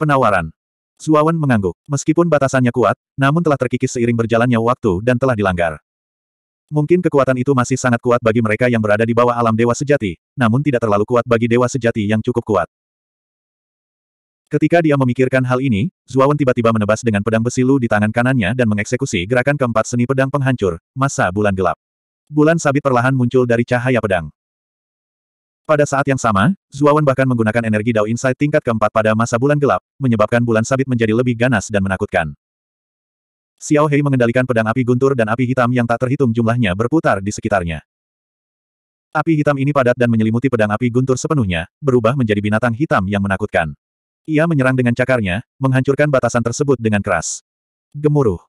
Penawaran. Zuawan mengangguk. Meskipun batasannya kuat, namun telah terkikis seiring berjalannya waktu dan telah dilanggar. Mungkin kekuatan itu masih sangat kuat bagi mereka yang berada di bawah alam dewa sejati, namun tidak terlalu kuat bagi dewa sejati yang cukup kuat. Ketika dia memikirkan hal ini, Zuawan tiba-tiba menebas dengan pedang besi Lu di tangan kanannya dan mengeksekusi gerakan keempat seni pedang penghancur, masa bulan gelap. Bulan sabit perlahan muncul dari cahaya pedang. Pada saat yang sama, Zuawan bahkan menggunakan energi Dao Insight tingkat keempat pada masa bulan gelap, menyebabkan bulan sabit menjadi lebih ganas dan menakutkan. Xiao Hei mengendalikan pedang api guntur dan api hitam yang tak terhitung jumlahnya berputar di sekitarnya. Api hitam ini padat dan menyelimuti pedang api guntur sepenuhnya, berubah menjadi binatang hitam yang menakutkan. Ia menyerang dengan cakarnya, menghancurkan batasan tersebut dengan keras. Gemuruh.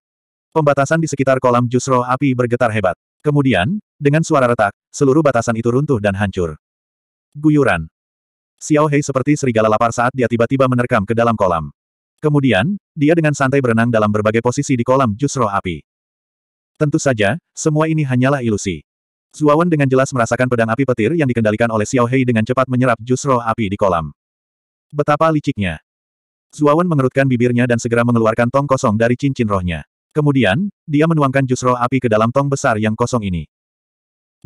Pembatasan di sekitar kolam justru api bergetar hebat. Kemudian, dengan suara retak, seluruh batasan itu runtuh dan hancur. Guyuran. Xiao Hei seperti serigala lapar saat dia tiba-tiba menerkam ke dalam kolam. Kemudian, dia dengan santai berenang dalam berbagai posisi di kolam jus roh api. Tentu saja, semua ini hanyalah ilusi. Zuawan dengan jelas merasakan pedang api petir yang dikendalikan oleh Xiao Hei dengan cepat menyerap jus roh api di kolam. Betapa liciknya. Zuawan mengerutkan bibirnya dan segera mengeluarkan tong kosong dari cincin rohnya. Kemudian, dia menuangkan jus roh api ke dalam tong besar yang kosong ini.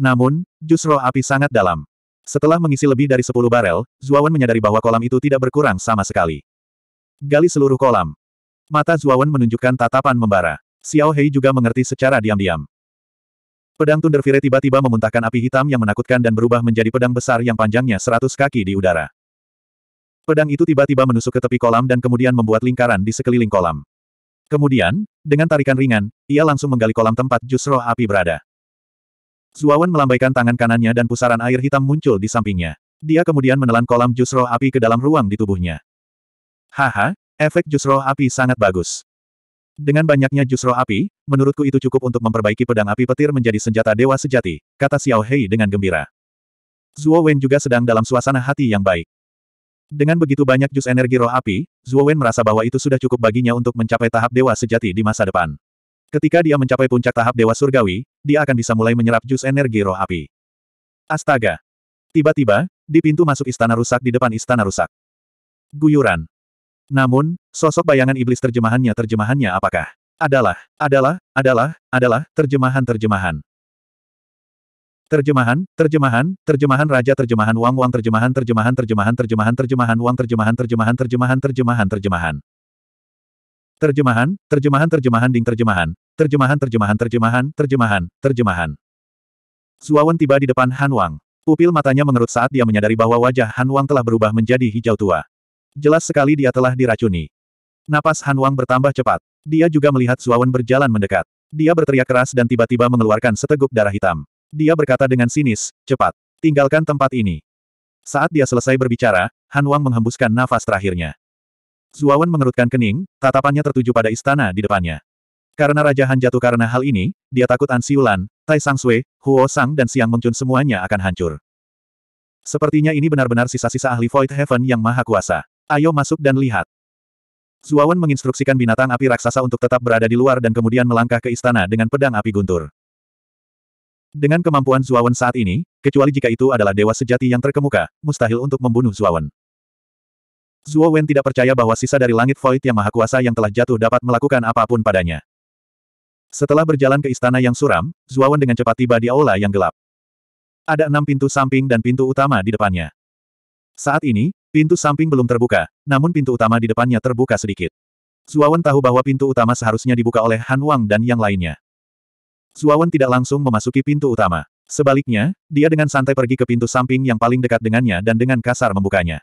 Namun, jus roh api sangat dalam. Setelah mengisi lebih dari 10 barel, Zuawan menyadari bahwa kolam itu tidak berkurang sama sekali. Gali seluruh kolam. Mata Zuawan menunjukkan tatapan membara. Xiao Hei juga mengerti secara diam-diam. Pedang Thunderfire tiba-tiba memuntahkan api hitam yang menakutkan dan berubah menjadi pedang besar yang panjangnya 100 kaki di udara. Pedang itu tiba-tiba menusuk ke tepi kolam dan kemudian membuat lingkaran di sekeliling kolam. Kemudian, dengan tarikan ringan, ia langsung menggali kolam tempat jus roh api berada. Zuawan melambaikan tangan kanannya dan pusaran air hitam muncul di sampingnya. Dia kemudian menelan kolam jus roh api ke dalam ruang di tubuhnya. Haha, efek jus roh api sangat bagus. Dengan banyaknya jus roh api, menurutku itu cukup untuk memperbaiki pedang api petir menjadi senjata dewa sejati, kata Xiao Hei dengan gembira. Zuo Wen juga sedang dalam suasana hati yang baik. Dengan begitu banyak jus energi roh api, Zuo Wen merasa bahwa itu sudah cukup baginya untuk mencapai tahap dewa sejati di masa depan. Ketika dia mencapai puncak tahap Dewa Surgawi, dia akan bisa mulai menyerap jus energi roh api. Astaga! Tiba-tiba, di pintu masuk istana rusak di depan istana rusak. Guyuran. Namun, sosok bayangan iblis terjemahannya terjemahannya apakah? Adalah, adalah, adalah, adalah, terjemahan-terjemahan. Terjemahan, terjemahan, terjemahan raja terjemahan uang uang terjemahan terjemahan terjemahan terjemahan terjemahan uang terjemahan terjemahan terjemahan terjemahan terjemahan. Terjemahan, terjemahan-terjemahan ding terjemahan, terjemahan-terjemahan terjemahan, terjemahan, terjemahan. Suawan tiba di depan Han Wang. Pupil matanya mengerut saat dia menyadari bahwa wajah Han Wang telah berubah menjadi hijau tua. Jelas sekali dia telah diracuni. Napas Han Wang bertambah cepat. Dia juga melihat Suawan berjalan mendekat. Dia berteriak keras dan tiba-tiba mengeluarkan seteguk darah hitam. Dia berkata dengan sinis, cepat. Tinggalkan tempat ini. Saat dia selesai berbicara, Han Wang menghembuskan nafas terakhirnya. Zuawan mengerutkan kening, tatapannya tertuju pada istana di depannya. Karena Raja Han jatuh karena hal ini, dia takut An Siulan, Tai Sang Sui, Huo Sang dan Siang Mengcun semuanya akan hancur. Sepertinya ini benar-benar sisa-sisa ahli Void Heaven yang maha kuasa. Ayo masuk dan lihat. Zuawan menginstruksikan binatang api raksasa untuk tetap berada di luar dan kemudian melangkah ke istana dengan pedang api guntur. Dengan kemampuan Zuawan saat ini, kecuali jika itu adalah dewa sejati yang terkemuka, mustahil untuk membunuh Zuawan. Zuawan tidak percaya bahwa sisa dari langit Void yang maha kuasa yang telah jatuh dapat melakukan apa pun padanya. Setelah berjalan ke istana yang suram, Zuawan dengan cepat tiba di aula yang gelap. Ada enam pintu samping dan pintu utama di depannya. Saat ini, pintu samping belum terbuka, namun pintu utama di depannya terbuka sedikit. Zuawan tahu bahwa pintu utama seharusnya dibuka oleh Han Wang dan yang lainnya. Zuawan tidak langsung memasuki pintu utama. Sebaliknya, dia dengan santai pergi ke pintu samping yang paling dekat dengannya dan dengan kasar membukanya.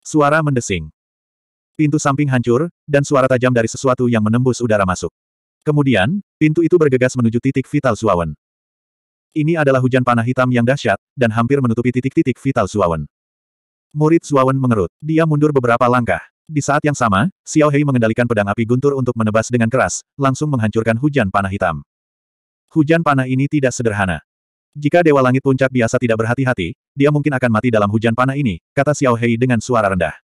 Suara mendesing. Pintu samping hancur, dan suara tajam dari sesuatu yang menembus udara masuk. Kemudian, pintu itu bergegas menuju titik vital Zuawan. Ini adalah hujan panah hitam yang dahsyat, dan hampir menutupi titik-titik vital Zuawan. Murid Zuawan mengerut. Dia mundur beberapa langkah. Di saat yang sama, Xiao Hei mengendalikan pedang api guntur untuk menebas dengan keras, langsung menghancurkan hujan panah hitam. Hujan panah ini tidak sederhana. Jika Dewa Langit Puncak biasa tidak berhati-hati, dia mungkin akan mati dalam hujan panah ini, kata Xiao Hei dengan suara rendah.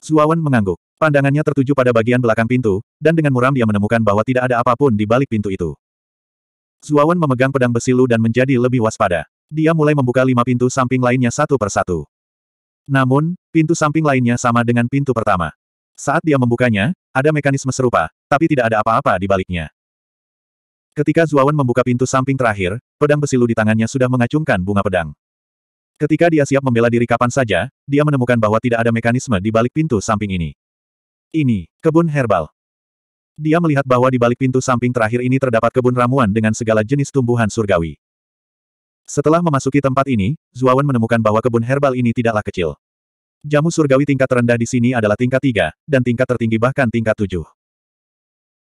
Zuawan mengangguk. Pandangannya tertuju pada bagian belakang pintu, dan dengan muram dia menemukan bahwa tidak ada apa pun di balik pintu itu. Zuawan memegang pedang besi lu dan menjadi lebih waspada. Dia mulai membuka lima pintu samping lainnya satu persatu. Namun, pintu samping lainnya sama dengan pintu pertama. Saat dia membukanya, ada mekanisme serupa, tapi tidak ada apa-apa di baliknya. Ketika Zuawan membuka pintu samping terakhir, pedang besi lu di tangannya sudah mengacungkan bunga pedang. Ketika dia siap membela diri kapan saja, dia menemukan bahwa tidak ada mekanisme di balik pintu samping ini. Ini, kebun herbal. Dia melihat bahwa di balik pintu samping terakhir ini terdapat kebun ramuan dengan segala jenis tumbuhan surgawi. Setelah memasuki tempat ini, Zuawan menemukan bahwa kebun herbal ini tidaklah kecil. Jamu surgawi tingkat terendah di sini adalah tingkat 3, dan tingkat tertinggi bahkan tingkat 7.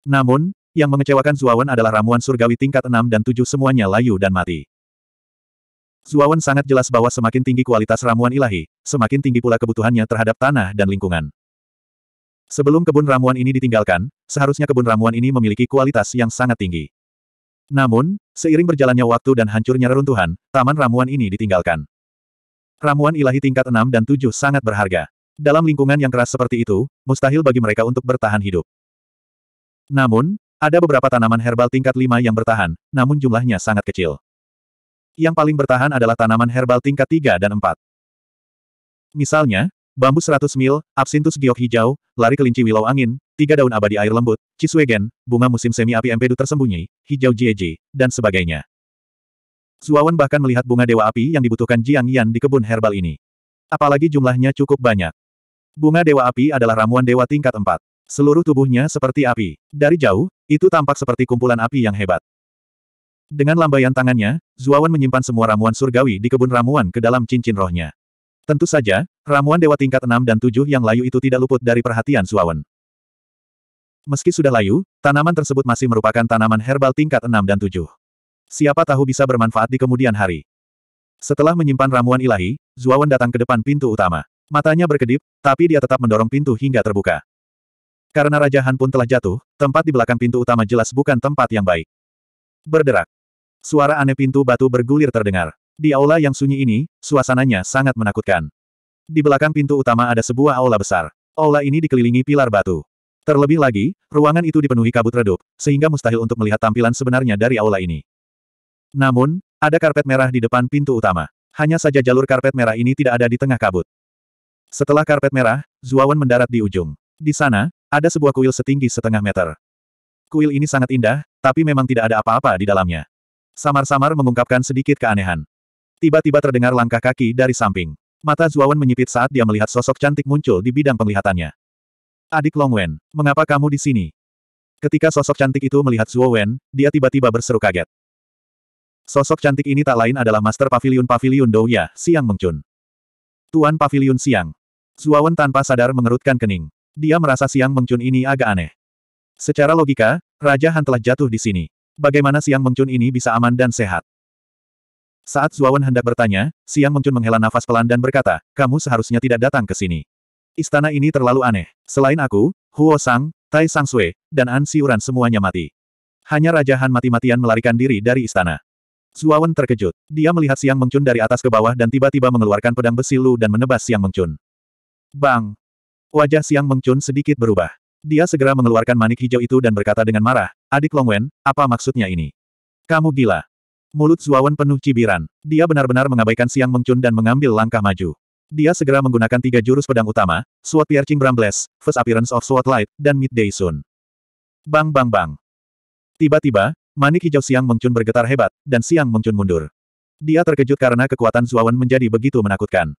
Namun, yang mengecewakan Zuawan adalah ramuan surgawi tingkat 6 dan 7 semuanya layu dan mati. Zuawan sangat jelas bahwa semakin tinggi kualitas ramuan ilahi, semakin tinggi pula kebutuhannya terhadap tanah dan lingkungan. Sebelum kebun ramuan ini ditinggalkan, seharusnya kebun ramuan ini memiliki kualitas yang sangat tinggi. Namun, seiring berjalannya waktu dan hancurnya reruntuhan, taman ramuan ini ditinggalkan. Ramuan ilahi tingkat 6 dan 7 sangat berharga. Dalam lingkungan yang keras seperti itu, mustahil bagi mereka untuk bertahan hidup. Namun, ada beberapa tanaman herbal tingkat 5 yang bertahan, namun jumlahnya sangat kecil. Yang paling bertahan adalah tanaman herbal tingkat 3 dan 4. Misalnya, bambu 100 mil, absintus giok hijau, lari kelinci wilau angin, tiga daun abadi air lembut, cisuegen, bunga musim semi api empedu tersembunyi, hijau jieji, dan sebagainya. Zuawan bahkan melihat bunga dewa api yang dibutuhkan Jiang Yan di kebun herbal ini. Apalagi jumlahnya cukup banyak. Bunga dewa api adalah ramuan dewa tingkat 4. Seluruh tubuhnya seperti api. Dari jauh, itu tampak seperti kumpulan api yang hebat. Dengan lambaian tangannya, Zuawan menyimpan semua ramuan surgawi di kebun ramuan ke dalam cincin rohnya. Tentu saja, ramuan dewa tingkat 6 dan 7 yang layu itu tidak luput dari perhatian Zuawan. Meski sudah layu, tanaman tersebut masih merupakan tanaman herbal tingkat 6 dan 7. Siapa tahu bisa bermanfaat di kemudian hari. Setelah menyimpan ramuan ilahi, Zuawan datang ke depan pintu utama. Matanya berkedip, tapi dia tetap mendorong pintu hingga terbuka. Karena Raja Han pun telah jatuh, tempat di belakang pintu utama jelas bukan tempat yang baik. Berderak. Suara aneh pintu batu bergulir terdengar. Di aula yang sunyi ini, suasananya sangat menakutkan. Di belakang pintu utama ada sebuah aula besar. Aula ini dikelilingi pilar batu. Terlebih lagi, ruangan itu dipenuhi kabut redup, sehingga mustahil untuk melihat tampilan sebenarnya dari aula ini. Namun, ada karpet merah di depan pintu utama. Hanya saja jalur karpet merah ini tidak ada di tengah kabut. Setelah karpet merah, Zuawan mendarat di ujung. Di sana, ada sebuah kuil setinggi setengah meter. Kuil ini sangat indah, tapi memang tidak ada apa-apa di dalamnya. Samar-samar mengungkapkan sedikit keanehan. Tiba-tiba terdengar langkah kaki dari samping. Mata Zuawan menyipit saat dia melihat sosok cantik muncul di bidang penglihatannya. Adik Long Wen, mengapa kamu di sini? Ketika sosok cantik itu melihat Zuo Wen, dia tiba-tiba berseru kaget. Sosok cantik ini tak lain adalah Master Pavilion Pavilion Douya, Siang Mengcun. Tuan Pavilion Siang. Zuawan tanpa sadar mengerutkan kening. Dia merasa Siang Mengcun ini agak aneh. Secara logika, Raja Han telah jatuh di sini. Bagaimana Siang Mengcun ini bisa aman dan sehat? Saat Zuawan hendak bertanya, Siang Mengcun menghela nafas pelan dan berkata, kamu seharusnya tidak datang ke sini. Istana ini terlalu aneh. Selain aku, Huo Sang, Tai Sang Sui, dan An Siuran semuanya mati. Hanya Raja Han mati-matian melarikan diri dari istana. Zuawan terkejut. Dia melihat Siang Mengcun dari atas ke bawah dan tiba-tiba mengeluarkan pedang besi Lu dan menebas Siang Mengcun. Bang! Wajah Siang Mengcun sedikit berubah. Dia segera mengeluarkan manik hijau itu dan berkata dengan marah, Adik Longwen, apa maksudnya ini? Kamu gila. Mulut Zuawan penuh cibiran. Dia benar-benar mengabaikan Siang Mengcun dan mengambil langkah maju. Dia segera menggunakan tiga jurus pedang utama, Sword Piercing Brambles, First Appearance of Sword Light, dan Midday Sun. Bang bang bang. Tiba-tiba, manik hijau Siang Mengcun bergetar hebat, dan Siang Mengcun mundur. Dia terkejut karena kekuatan Zuawan menjadi begitu menakutkan.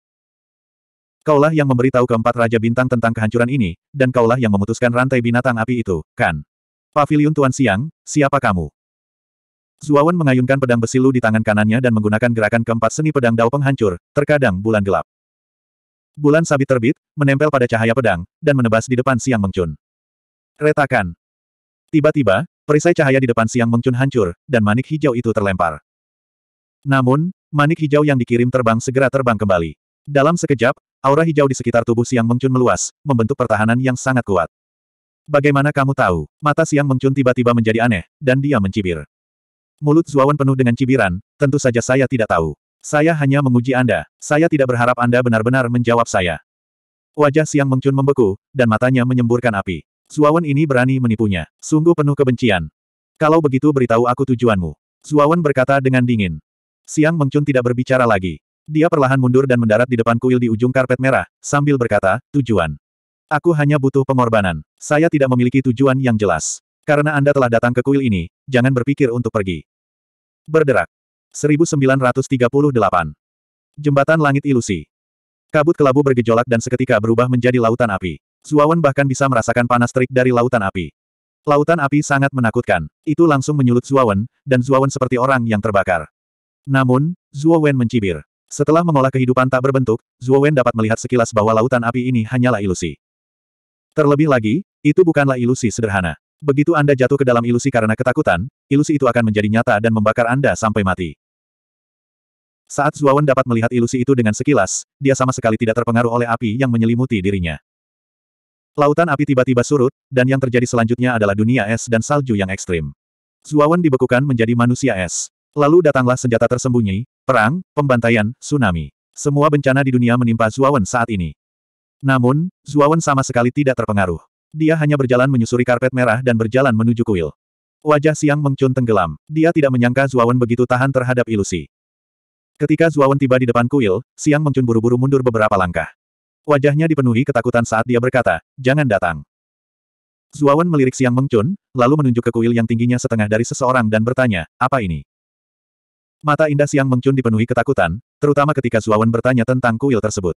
Kaulah yang memberitahu keempat Raja Bintang tentang kehancuran ini, dan kaulah yang memutuskan rantai binatang api itu, kan? Pavilion Tuan Siang, siapa kamu? Zuawan mengayunkan pedang besi lu di tangan kanannya dan menggunakan gerakan keempat seni pedang dao penghancur, terkadang bulan gelap. Bulan sabit terbit, menempel pada cahaya pedang, dan menebas di depan Siang Mengcun. Retakan. Tiba-tiba, Perisai cahaya di depan Siang Mengcun hancur, dan manik hijau itu terlempar. Namun, manik hijau yang dikirim terbang segera terbang kembali. Dalam sekejap, aura hijau di sekitar tubuh Siang Mengcun meluas, membentuk pertahanan yang sangat kuat. Bagaimana kamu tahu? Mata Siang Mengcun tiba-tiba menjadi aneh, dan dia mencibir. Mulut Zuawan penuh dengan cibiran, tentu saja saya tidak tahu. Saya hanya menguji Anda. Saya tidak berharap Anda benar-benar menjawab saya. Wajah Siang Mengcun membeku, dan matanya menyemburkan api. Zuawan ini berani menipunya. Sungguh penuh kebencian. Kalau begitu beritahu aku tujuanmu. Zuawan berkata dengan dingin. Siang Mengcun tidak berbicara lagi. Dia perlahan mundur dan mendarat di depan kuil di ujung karpet merah, sambil berkata, tujuan. Aku hanya butuh pengorbanan. Saya tidak memiliki tujuan yang jelas. Karena Anda telah datang ke kuil ini, jangan berpikir untuk pergi. Berderak. 1938. Jembatan Langit Ilusi. Kabut kelabu bergejolak dan seketika berubah menjadi lautan api. Zuawan bahkan bisa merasakan panas terik dari lautan api. Lautan api sangat menakutkan. Itu langsung menyulut Zuawan, dan Zuawan seperti orang yang terbakar. Namun, Zuawan mencibir. Setelah mengolah kehidupan tak berbentuk, Zuawan dapat melihat sekilas bahwa lautan api ini hanyalah ilusi. Terlebih lagi, itu bukanlah ilusi sederhana. Begitu Anda jatuh ke dalam ilusi karena ketakutan, ilusi itu akan menjadi nyata dan membakar Anda sampai mati. Saat Zuawan dapat melihat ilusi itu dengan sekilas, dia sama sekali tidak terpengaruh oleh api yang menyelimuti dirinya. Lautan api tiba-tiba surut, dan yang terjadi selanjutnya adalah dunia es dan salju yang ekstrim. Zuawan dibekukan menjadi manusia es. Lalu datanglah senjata tersembunyi, perang, pembantaian, tsunami. Semua bencana di dunia menimpa Zuawan saat ini. Namun, Zuawan sama sekali tidak terpengaruh. Dia hanya berjalan menyusuri karpet merah dan berjalan menuju kuil. Wajah Siang Mengcun tenggelam. Dia tidak menyangka Zuawan begitu tahan terhadap ilusi. Ketika Zuawan tiba di depan kuil, Siang Mengcun buru-buru mundur beberapa langkah. Wajahnya dipenuhi ketakutan saat dia berkata, jangan datang. Zuawan melirik Siang Mengcun, lalu menunjuk ke kuil yang tingginya setengah dari seseorang dan bertanya, apa ini? Mata indah Siang Mengcun dipenuhi ketakutan, terutama ketika Zuawan bertanya tentang kuil tersebut.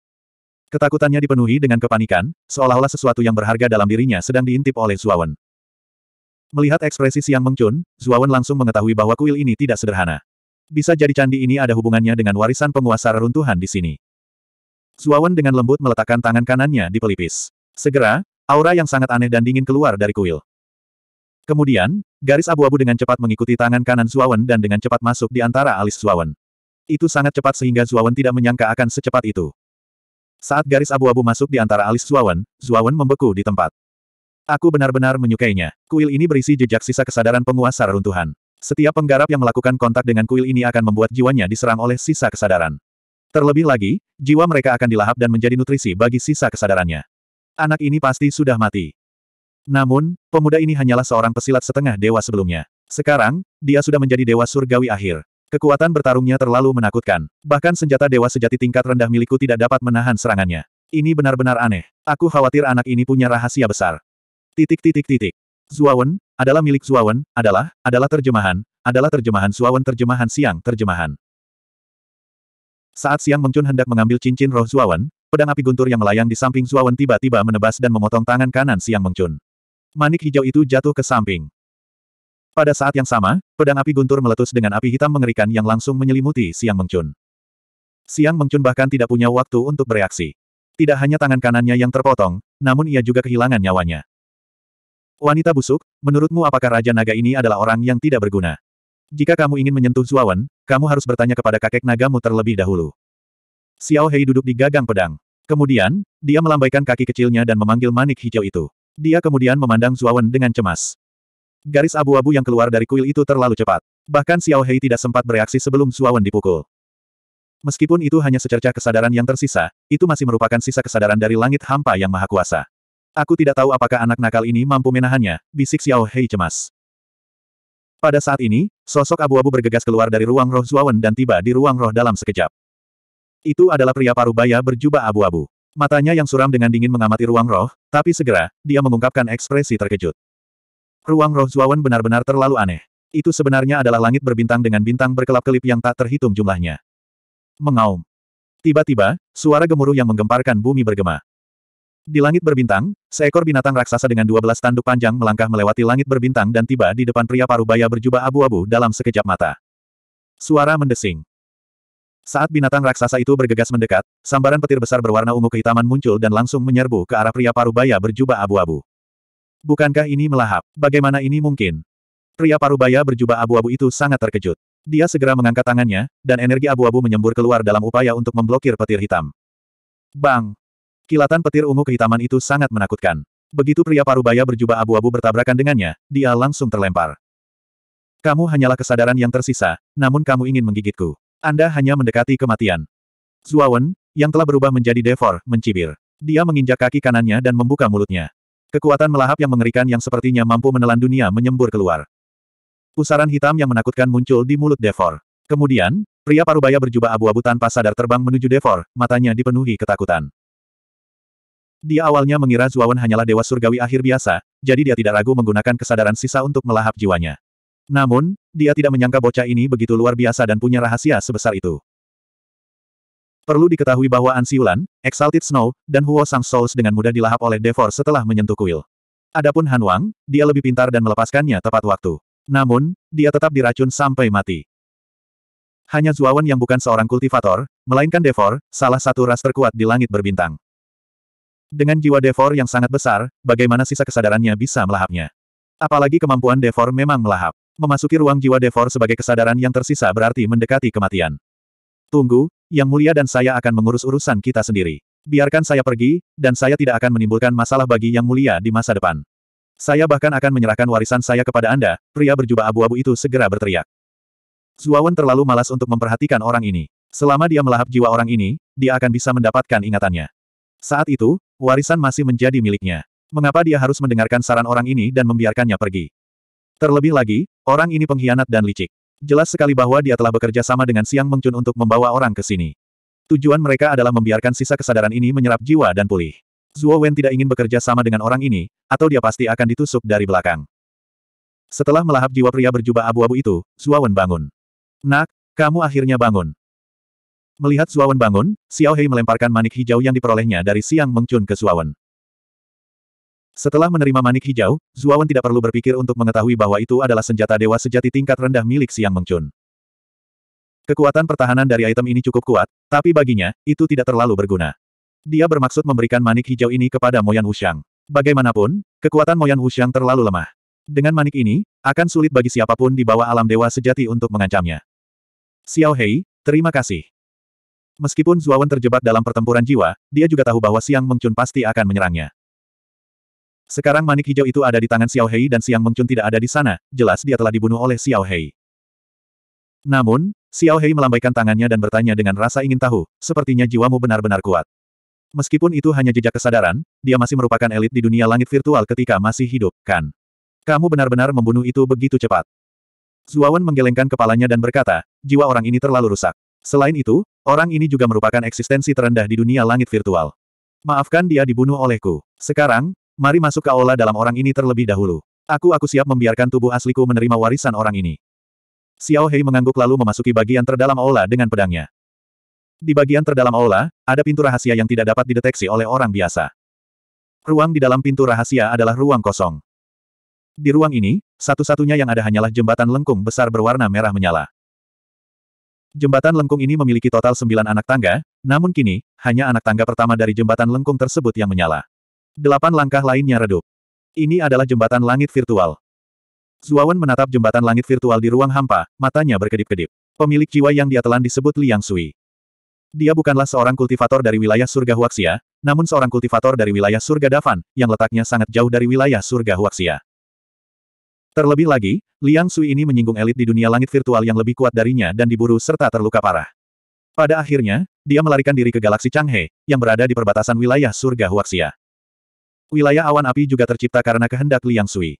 Ketakutannya dipenuhi dengan kepanikan, seolah-olah sesuatu yang berharga dalam dirinya sedang diintip oleh Zuawan. Melihat ekspresi Siang Mengcun, Zuawan langsung mengetahui bahwa kuil ini tidak sederhana. Bisa jadi candi ini ada hubungannya dengan warisan penguasa reruntuhan di sini. Zuawan dengan lembut meletakkan tangan kanannya di pelipis. Segera, aura yang sangat aneh dan dingin keluar dari kuil. Kemudian, garis abu-abu dengan cepat mengikuti tangan kanan Zuawan dan dengan cepat masuk di antara alis Zuawan. Itu sangat cepat sehingga Zuawan tidak menyangka akan secepat itu. Saat garis abu-abu masuk di antara alis Zuawan, Zuawan membeku di tempat. Aku benar-benar menyukainya. Kuil ini berisi jejak sisa kesadaran penguasa reruntuhan. Setiap penggarap yang melakukan kontak dengan kuil ini akan membuat jiwanya diserang oleh sisa kesadaran. Terlebih lagi, jiwa mereka akan dilahap dan menjadi nutrisi bagi sisa kesadarannya. Anak ini pasti sudah mati. Namun, pemuda ini hanyalah seorang pesilat setengah dewa sebelumnya. Sekarang, dia sudah menjadi dewa surgawi akhir. Kekuatan bertarungnya terlalu menakutkan. Bahkan senjata dewa sejati tingkat rendah milikku tidak dapat menahan serangannya. Ini benar-benar aneh. Aku khawatir anak ini punya rahasia besar. Titik titik titik. Zuawan, adalah milik Zuawan, adalah, adalah terjemahan, adalah terjemahan Zuawan terjemahan siang terjemahan. Saat Siang Mengcun hendak mengambil cincin roh Zuawan, pedang api guntur yang melayang di samping Zuawan tiba-tiba menebas dan memotong tangan kanan Siang Mengcun. Manik hijau itu jatuh ke samping. Pada saat yang sama, pedang api guntur meletus dengan api hitam mengerikan yang langsung menyelimuti Siang Mengcun. Siang Mengcun bahkan tidak punya waktu untuk bereaksi. Tidak hanya tangan kanannya yang terpotong, namun ia juga kehilangan nyawanya. Wanita busuk, menurutmu apakah Raja Naga ini adalah orang yang tidak berguna? Jika kamu ingin menyentuh Zuawan, kamu harus bertanya kepada kakek nagamu terlebih dahulu. Xiao Hei duduk di gagang pedang. Kemudian, dia melambaikan kaki kecilnya dan memanggil manik hijau itu. Dia kemudian memandang Zuawan dengan cemas. Garis abu-abu yang keluar dari kuil itu terlalu cepat. Bahkan Xiao Hei tidak sempat bereaksi sebelum Zuawan dipukul. Meskipun itu hanya secercah kesadaran yang tersisa, itu masih merupakan sisa kesadaran dari langit hampa yang maha kuasa. Aku tidak tahu apakah anak nakal ini mampu menahannya, bisik Xiao Hei cemas. Pada saat ini, sosok abu-abu bergegas keluar dari ruang roh Zuawan dan tiba di ruang roh dalam sekejap. Itu adalah pria parubaya berjubah abu-abu. Matanya yang suram dengan dingin mengamati ruang roh, tapi segera, dia mengungkapkan ekspresi terkejut. Ruang roh Zuawan benar-benar terlalu aneh. Itu sebenarnya adalah langit berbintang dengan bintang berkelap-kelip yang tak terhitung jumlahnya. Mengaum. Tiba-tiba, suara gemuruh yang menggemparkan bumi bergema. Di langit berbintang, seekor binatang raksasa dengan dua belas tanduk panjang melangkah melewati langit berbintang dan tiba di depan pria parubaya berjubah abu-abu dalam sekejap mata. Suara mendesing. Saat binatang raksasa itu bergegas mendekat, sambaran petir besar berwarna ungu kehitaman muncul dan langsung menyerbu ke arah pria parubaya berjubah abu-abu. Bukankah ini melahap? Bagaimana ini mungkin? Pria parubaya berjubah abu-abu itu sangat terkejut. Dia segera mengangkat tangannya, dan energi abu-abu menyembur keluar dalam upaya untuk memblokir petir hitam. Bang! Kilatan petir ungu kehitaman itu sangat menakutkan. Begitu pria parubaya berjubah abu-abu bertabrakan dengannya, dia langsung terlempar. Kamu hanyalah kesadaran yang tersisa, namun kamu ingin menggigitku. Anda hanya mendekati kematian. Zuawan, yang telah berubah menjadi Devor, mencibir. Dia menginjak kaki kanannya dan membuka mulutnya. Kekuatan melahap yang mengerikan yang sepertinya mampu menelan dunia menyembur keluar. Pusaran hitam yang menakutkan muncul di mulut Devor. Kemudian, pria parubaya berjubah abu-abu tanpa sadar terbang menuju Devor, matanya dipenuhi ketakutan. Dia awalnya mengira Zuawan hanyalah dewa surgawi akhir biasa, jadi dia tidak ragu menggunakan kesadaran sisa untuk melahap jiwanya. Namun, dia tidak menyangka bocah ini begitu luar biasa dan punya rahasia sebesar itu. Perlu diketahui bahwa Ansiulan, Exalted Snow, dan Huo Sang Souls dengan mudah dilahap oleh Devor setelah menyentuh kuil. Adapun Han Wang, dia lebih pintar dan melepaskannya tepat waktu. Namun, dia tetap diracun sampai mati. Hanya Zuawan yang bukan seorang kultivator, melainkan Devor, salah satu ras terkuat di langit berbintang. Dengan jiwa Devor yang sangat besar, bagaimana sisa kesadarannya bisa melahapnya? Apalagi kemampuan Devor memang melahap. Memasuki ruang jiwa Devor sebagai kesadaran yang tersisa berarti mendekati kematian. Tunggu, Yang Mulia dan saya akan mengurus urusan kita sendiri. Biarkan saya pergi, dan saya tidak akan menimbulkan masalah bagi Yang Mulia di masa depan. Saya bahkan akan menyerahkan warisan saya kepada Anda, pria berjubah abu-abu itu segera berteriak. Zuawan terlalu malas untuk memperhatikan orang ini. Selama dia melahap jiwa orang ini, dia akan bisa mendapatkan ingatannya. Saat itu, warisan masih menjadi miliknya. Mengapa dia harus mendengarkan saran orang ini dan membiarkannya pergi? Terlebih lagi, orang ini pengkhianat dan licik. Jelas sekali bahwa dia telah bekerja sama dengan Siang Mengcun untuk membawa orang ke sini. Tujuan mereka adalah membiarkan sisa kesadaran ini menyerap jiwa dan pulih. Zuo Wen tidak ingin bekerja sama dengan orang ini, atau dia pasti akan ditusuk dari belakang. Setelah melahap jiwa pria berjubah abu-abu itu, Zuo Wen bangun. Nak, kamu akhirnya bangun. Melihat Zuo Wen bangun, Xiao Hei melemparkan manik hijau yang diperolehnya dari Siang Mengcun ke Zuo Wen. Setelah menerima manik hijau, Zuo Wen tidak perlu berpikir untuk mengetahui bahwa itu adalah senjata dewa sejati tingkat rendah milik Siang Mengcun. Kekuatan pertahanan dari item ini cukup kuat, tapi baginya, itu tidak terlalu berguna. Dia bermaksud memberikan manik hijau ini kepada Moyan Wuxiang. Bagaimanapun, kekuatan Moyan Wuxiang terlalu lemah. Dengan manik ini, akan sulit bagi siapa pun di bawah alam dewa sejati untuk mengancamnya. Xiao Hei, terima kasih. Meskipun Zuawan terjebak dalam pertempuran jiwa, dia juga tahu bahwa Siang Mengcun pasti akan menyerangnya. Sekarang manik hijau itu ada di tangan Xiao Hei dan Siang Mengcun tidak ada di sana, jelas dia telah dibunuh oleh Xiao Hei. Namun, Xiao Hei melambaikan tangannya dan bertanya dengan rasa ingin tahu, sepertinya jiwamu benar-benar kuat. Meskipun itu hanya jejak kesadaran, dia masih merupakan elit di dunia langit virtual ketika masih hidup, kan? Kamu benar-benar membunuh itu begitu cepat. Zuawan menggelengkan kepalanya dan berkata, jiwa orang ini terlalu rusak. Selain itu, orang ini juga merupakan eksistensi terendah di dunia langit virtual. Maafkan dia dibunuh olehku. Sekarang, mari masuk ke aula dalam orang ini terlebih dahulu. Aku aku siap membiarkan tubuh asliku menerima warisan orang ini. Xiao Hei mengangguk lalu memasuki bagian terdalam aula dengan pedangnya. Di bagian terdalam aula, ada pintu rahasia yang tidak dapat dideteksi oleh orang biasa. Ruang di dalam pintu rahasia adalah ruang kosong. Di ruang ini, satu-satunya yang ada hanyalah jembatan lengkung besar berwarna merah menyala. Jembatan lengkung ini memiliki total sembilan anak tangga, namun kini, hanya anak tangga pertama dari jembatan lengkung tersebut yang menyala. Delapan langkah lainnya redup. Ini adalah jembatan langit virtual. Zuawan menatap jembatan langit virtual di ruang hampa, matanya berkedip-kedip. Pemilik jiwa yang dia telan disebut Liang Sui. Dia bukanlah seorang kultivator dari wilayah surga Huaxia, namun seorang kultivator dari wilayah surga Davan, yang letaknya sangat jauh dari wilayah surga Huaxia. Terlebih lagi, Liang Sui ini menyinggung elit di dunia langit virtual yang lebih kuat darinya dan diburu serta terluka parah. Pada akhirnya, dia melarikan diri ke galaksi Changhe, yang berada di perbatasan wilayah surga Huaxia. Wilayah awan api juga tercipta karena kehendak Liang Sui.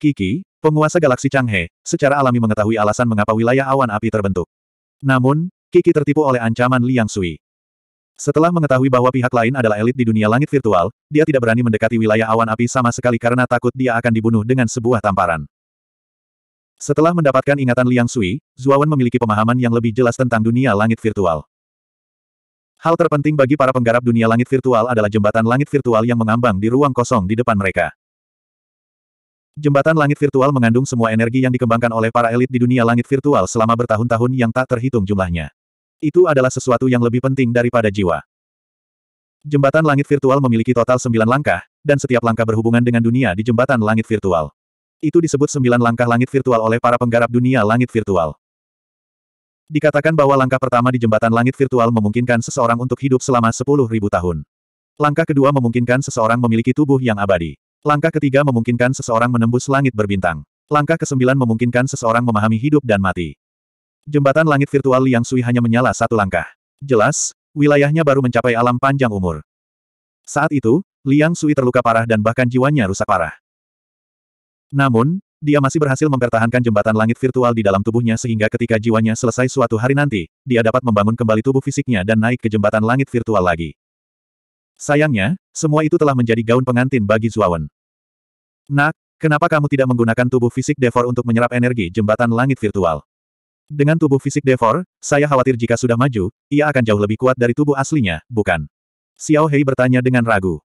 Kiki, penguasa galaksi Changhe, secara alami mengetahui alasan mengapa wilayah awan api terbentuk. Namun, Kiki tertipu oleh ancaman Liang Sui. Setelah mengetahui bahwa pihak lain adalah elit di dunia langit virtual, dia tidak berani mendekati wilayah awan api sama sekali karena takut dia akan dibunuh dengan sebuah tamparan. Setelah mendapatkan ingatan Liang Sui, Zuawan memiliki pemahaman yang lebih jelas tentang dunia langit virtual. Hal terpenting bagi para penggarap dunia langit virtual adalah jembatan langit virtual yang mengambang di ruang kosong di depan mereka. Jembatan langit virtual mengandung semua energi yang dikembangkan oleh para elit di dunia langit virtual selama bertahun-tahun yang tak terhitung jumlahnya. Itu adalah sesuatu yang lebih penting daripada jiwa. Jembatan langit virtual memiliki total sembilan langkah, dan setiap langkah berhubungan dengan dunia di jembatan langit virtual. Itu disebut sembilan langkah langit virtual oleh para penggarap dunia langit virtual. Dikatakan bahwa langkah pertama di jembatan langit virtual memungkinkan seseorang untuk hidup selama 10.000 tahun. Langkah kedua memungkinkan seseorang memiliki tubuh yang abadi. Langkah ketiga memungkinkan seseorang menembus langit berbintang. Langkah kesembilan memungkinkan seseorang memahami hidup dan mati. Jembatan langit virtual Liang Sui hanya menyala satu langkah. Jelas, wilayahnya baru mencapai alam panjang umur. Saat itu, Liang Sui terluka parah dan bahkan jiwanya rusak parah. Namun, dia masih berhasil mempertahankan jembatan langit virtual di dalam tubuhnya sehingga ketika jiwanya selesai suatu hari nanti, dia dapat membangun kembali tubuh fisiknya dan naik ke jembatan langit virtual lagi. Sayangnya, semua itu telah menjadi gaun pengantin bagi Zuawan. Nak, kenapa kamu tidak menggunakan tubuh fisik Devor untuk menyerap energi jembatan langit virtual? Dengan tubuh fisik Devor, saya khawatir jika sudah maju, ia akan jauh lebih kuat dari tubuh aslinya, bukan? Xiao Hei bertanya dengan ragu.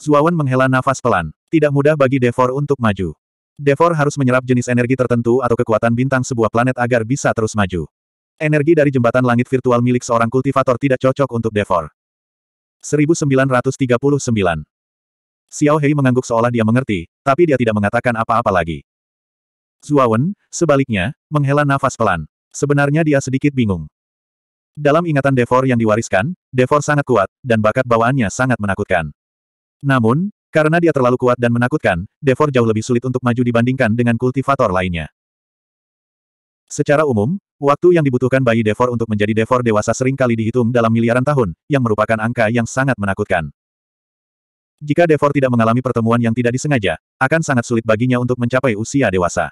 Zuawan menghela nafas pelan. Tidak mudah bagi Devor untuk maju. Devor harus menyerap jenis energi tertentu atau kekuatan bintang sebuah planet agar bisa terus maju. Energi dari jembatan langit virtual milik seorang kultivator tidak cocok untuk Devor. 1939 Xiao Hei mengangguk seolah dia mengerti, tapi dia tidak mengatakan apa-apa lagi. Zuawan, sebaliknya, menghela nafas pelan. Sebenarnya dia sedikit bingung. Dalam ingatan Devor yang diwariskan, Devor sangat kuat, dan bakat bawaannya sangat menakutkan. Namun, karena dia terlalu kuat dan menakutkan, Devor jauh lebih sulit untuk maju dibandingkan dengan kultivator lainnya. Secara umum, waktu yang dibutuhkan bayi Devor untuk menjadi Devor dewasa sering kali dihitung dalam miliaran tahun, yang merupakan angka yang sangat menakutkan. Jika Devor tidak mengalami pertemuan yang tidak disengaja, akan sangat sulit baginya untuk mencapai usia dewasa.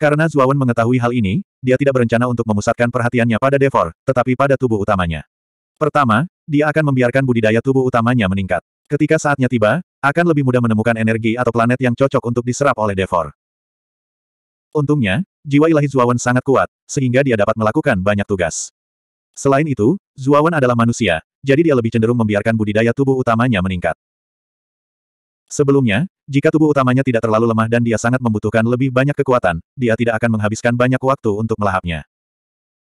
Karena Zuawan mengetahui hal ini, dia tidak berencana untuk memusatkan perhatiannya pada Devor, tetapi pada tubuh utamanya. Pertama, dia akan membiarkan budidaya tubuh utamanya meningkat. Ketika saatnya tiba, akan lebih mudah menemukan energi atau planet yang cocok untuk diserap oleh Devor. Untungnya, jiwa ilahi Zuawan sangat kuat, sehingga dia dapat melakukan banyak tugas. Selain itu, Zuawan adalah manusia, jadi dia lebih cenderung membiarkan budidaya tubuh utamanya meningkat. Sebelumnya, jika tubuh utamanya tidak terlalu lemah dan dia sangat membutuhkan lebih banyak kekuatan, dia tidak akan menghabiskan banyak waktu untuk melahapnya.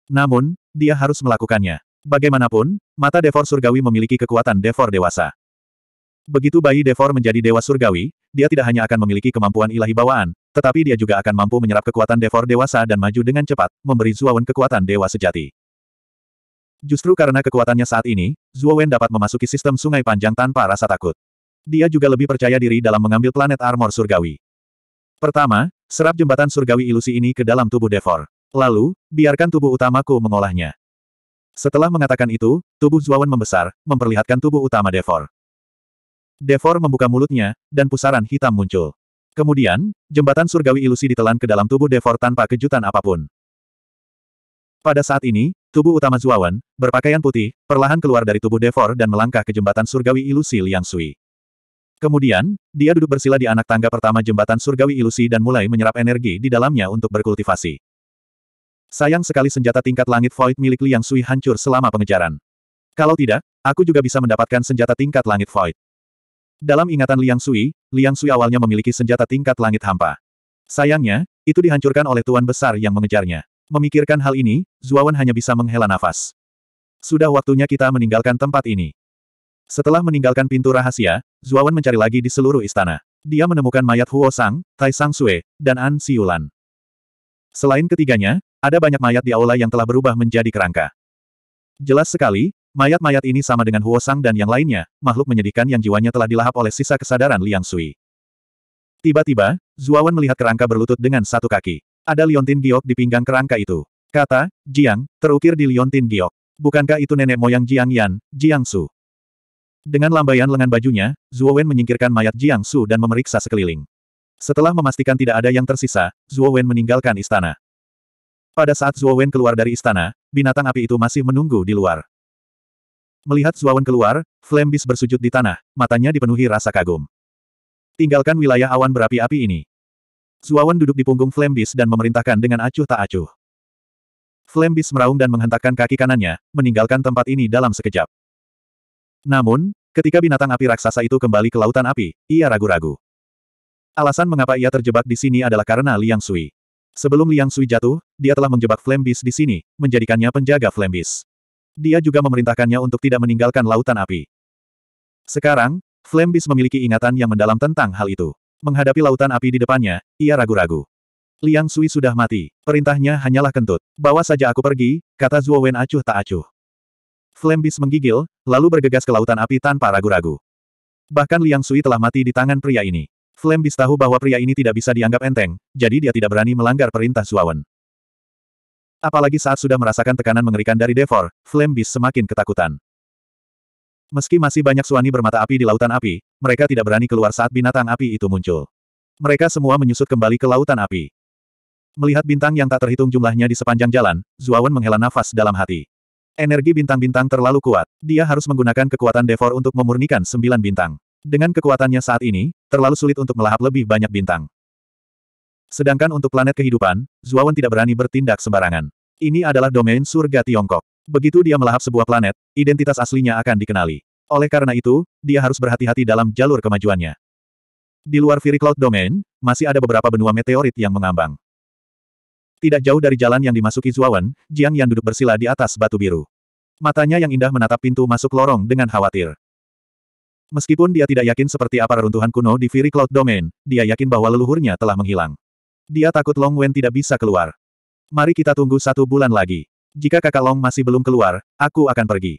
Namun, dia harus melakukannya. Bagaimanapun, mata Devor Surgawi memiliki kekuatan Devor dewasa. Begitu bayi Devor menjadi dewa surgawi, dia tidak hanya akan memiliki kemampuan ilahi bawaan, tetapi dia juga akan mampu menyerap kekuatan Devor dewasa dan maju dengan cepat, memberi Zuawan kekuatan dewa sejati. Justru karena kekuatannya saat ini, Zuawan dapat memasuki sistem sungai panjang tanpa rasa takut. Dia juga lebih percaya diri dalam mengambil planet armor surgawi. Pertama, serap jembatan surgawi ilusi ini ke dalam tubuh Devor. Lalu, biarkan tubuh utamaku mengolahnya. Setelah mengatakan itu, tubuh Zuawan membesar, memperlihatkan tubuh utama Devor. Devor membuka mulutnya, dan pusaran hitam muncul. Kemudian, jembatan surgawi ilusi ditelan ke dalam tubuh Devor tanpa kejutan apa pun. Pada saat ini, tubuh utama Zuawan, berpakaian putih, perlahan keluar dari tubuh Devor dan melangkah ke jembatan surgawi ilusi Liang Sui. Kemudian, dia duduk bersila di anak tangga pertama jembatan surgawi ilusi dan mulai menyerap energi di dalamnya untuk berkultivasi. Sayang sekali senjata tingkat langit Void milik Liang Sui hancur selama pengejaran. Kalau tidak, aku juga bisa mendapatkan senjata tingkat langit Void. Dalam ingatan Liang Sui, Liang Sui awalnya memiliki senjata tingkat langit hampa. Sayangnya, itu dihancurkan oleh tuan besar yang mengejarnya. Memikirkan hal ini, Zuawan hanya bisa menghela nafas. Sudah waktunya kita meninggalkan tempat ini. Setelah meninggalkan pintu rahasia, Zuawan mencari lagi di seluruh istana. Dia menemukan mayat Huo Sang, Tai Sang Sue, dan An Siulan. Selain ketiganya, ada banyak mayat di aula yang telah berubah menjadi kerangka. Jelas sekali, mayat-mayat ini sama dengan Huo Sang dan yang lainnya, makhluk menyedihkan yang jiwanya telah dilahap oleh sisa kesadaran Liang Sui. Tiba-tiba, Zuawan melihat kerangka berlutut dengan satu kaki. Ada liontin giok di pinggang kerangka itu. Kata, Jiang, terukir di liontin giok. Bukankah itu nenek moyang Jiang Yan, Jiang Su? Dengan lambaian lengan bajunya, Zuowen menyingkirkan mayat Jiang Su dan memeriksa sekeliling. Setelah memastikan tidak ada yang tersisa, Zuowen meninggalkan istana. Pada saat Zuowen keluar dari istana, binatang api itu masih menunggu di luar. Melihat Zuowen keluar, Flambis bersujud di tanah, matanya dipenuhi rasa kagum. Tinggalkan wilayah awan berapi-api ini. Zuawan duduk di punggung Flambis dan memerintahkan dengan acuh tak acuh. Flambis meraung dan menghentakkan kaki kanannya, meninggalkan tempat ini dalam sekejap. Namun, ketika binatang api raksasa itu kembali ke lautan api, ia ragu-ragu. Alasan mengapa ia terjebak di sini adalah karena Liang Sui. Sebelum Liang Sui jatuh, dia telah menjebak Flambis di sini, menjadikannya penjaga Flambis. Dia juga memerintahkannya untuk tidak meninggalkan lautan api. Sekarang, Flambis memiliki ingatan yang mendalam tentang hal itu. Menghadapi lautan api di depannya, ia ragu-ragu. Liang Sui sudah mati. Perintahnya hanyalah kentut. Bawa saja aku pergi, kata Zuo Wen acuh tak acuh. Flambis menggigil, lalu bergegas ke lautan api tanpa ragu-ragu. Bahkan Liang Sui telah mati di tangan pria ini. Flambis tahu bahwa pria ini tidak bisa dianggap enteng, jadi dia tidak berani melanggar perintah Zuawan. Apalagi saat sudah merasakan tekanan mengerikan dari Devor, Flambis semakin ketakutan. Meski masih banyak suani bermata api di lautan api, mereka tidak berani keluar saat binatang api itu muncul. Mereka semua menyusut kembali ke lautan api. Melihat bintang yang tak terhitung jumlahnya di sepanjang jalan, Zuawan menghela nafas dalam hati. Energi bintang-bintang terlalu kuat. Dia harus menggunakan kekuatan Devor untuk memurnikan sembilan bintang. Dengan kekuatannya saat ini, terlalu sulit untuk melahap lebih banyak bintang. Sedangkan untuk planet kehidupan, Zuawan tidak berani bertindak sembarangan. Ini adalah domain surga Tiongkok. Begitu dia melahap sebuah planet, identitas aslinya akan dikenali. Oleh karena itu, dia harus berhati-hati dalam jalur kemajuannya. Di luar Fury Cloud Domain, masih ada beberapa benua meteorit yang mengambang. Tidak jauh dari jalan yang dimasuki Zuawan, Jiang Yan duduk bersila di atas batu biru. Matanya yang indah menatap pintu masuk lorong dengan khawatir. Meskipun dia tidak yakin seperti apa reruntuhan kuno di Fury Cloud Domain, dia yakin bahwa leluhurnya telah menghilang. Dia takut Long Wen tidak bisa keluar. Mari kita tunggu satu bulan lagi. Jika kakak Long masih belum keluar, aku akan pergi.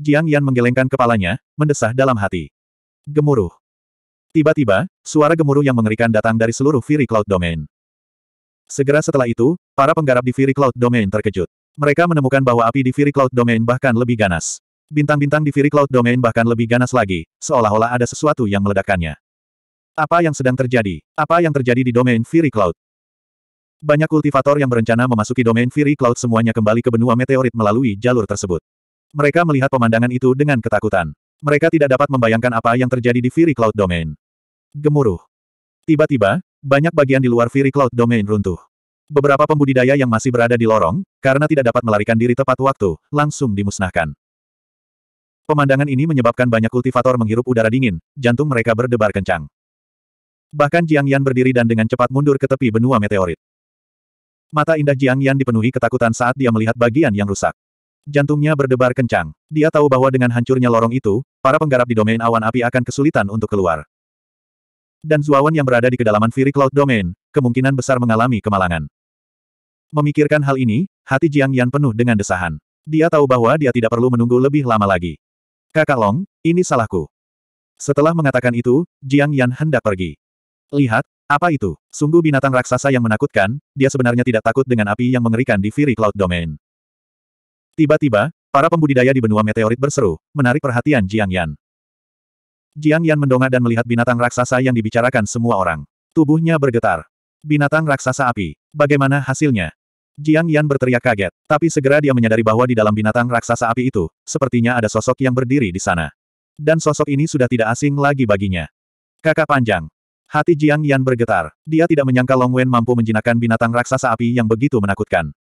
Jiang Yan menggelengkan kepalanya, mendesah dalam hati. Gemuruh. Tiba-tiba, suara gemuruh yang mengerikan datang dari seluruh Fury Cloud Domain. Segera setelah itu, para penggarap di Fury Cloud Domain terkejut. Mereka menemukan bahwa api di Fury Cloud Domain bahkan lebih ganas. Bintang-bintang di Fury Cloud Domain bahkan lebih ganas lagi, seolah-olah ada sesuatu yang meledakkannya. Apa yang sedang terjadi? Apa yang terjadi di domain Fury Cloud? Banyak kultivator yang berencana memasuki domain Fury Cloud semuanya kembali ke benua meteorit melalui jalur tersebut. Mereka melihat pemandangan itu dengan ketakutan. Mereka tidak dapat membayangkan apa yang terjadi di Fury Cloud Domain. Gemuruh. Tiba-tiba, banyak bagian di luar Fury Cloud Domain runtuh. Beberapa pembudidaya yang masih berada di lorong, karena tidak dapat melarikan diri tepat waktu, langsung dimusnahkan. Pemandangan ini menyebabkan banyak kultivator menghirup udara dingin, jantung mereka berdebar kencang. Bahkan Jiang Yan berdiri dan dengan cepat mundur ke tepi benua meteorit. Mata indah Jiang Yan dipenuhi ketakutan saat dia melihat bagian yang rusak. Jantungnya berdebar kencang. Dia tahu bahwa dengan hancurnya lorong itu, para penggarap di domain awan api akan kesulitan untuk keluar. Dan Zuawan yang berada di kedalaman Fury Cloud Domain, kemungkinan besar mengalami kemalangan. Memikirkan hal ini, hati Jiang Yan penuh dengan desahan. Dia tahu bahwa dia tidak perlu menunggu lebih lama lagi. Kakak Long, ini salahku. Setelah mengatakan itu, Jiang Yan hendak pergi. Lihat, apa itu? Sungguh binatang raksasa yang menakutkan, dia sebenarnya tidak takut dengan api yang mengerikan di Fury Cloud Domain. Tiba-tiba, para pembudidaya di benua meteorit berseru, menarik perhatian Jiang Yan. Jiang Yan mendongak dan melihat binatang raksasa yang dibicarakan semua orang. Tubuhnya bergetar. Binatang raksasa api. Bagaimana hasilnya? Jiang Yan berteriak kaget, tapi segera dia menyadari bahwa di dalam binatang raksasa api itu, sepertinya ada sosok yang berdiri di sana. Dan sosok ini sudah tidak asing lagi baginya. Kakak panjang, Hati Jiang Yan bergetar. Dia tidak menyangka Long Wen mampu menjinakkan binatang raksasa api yang begitu menakutkan.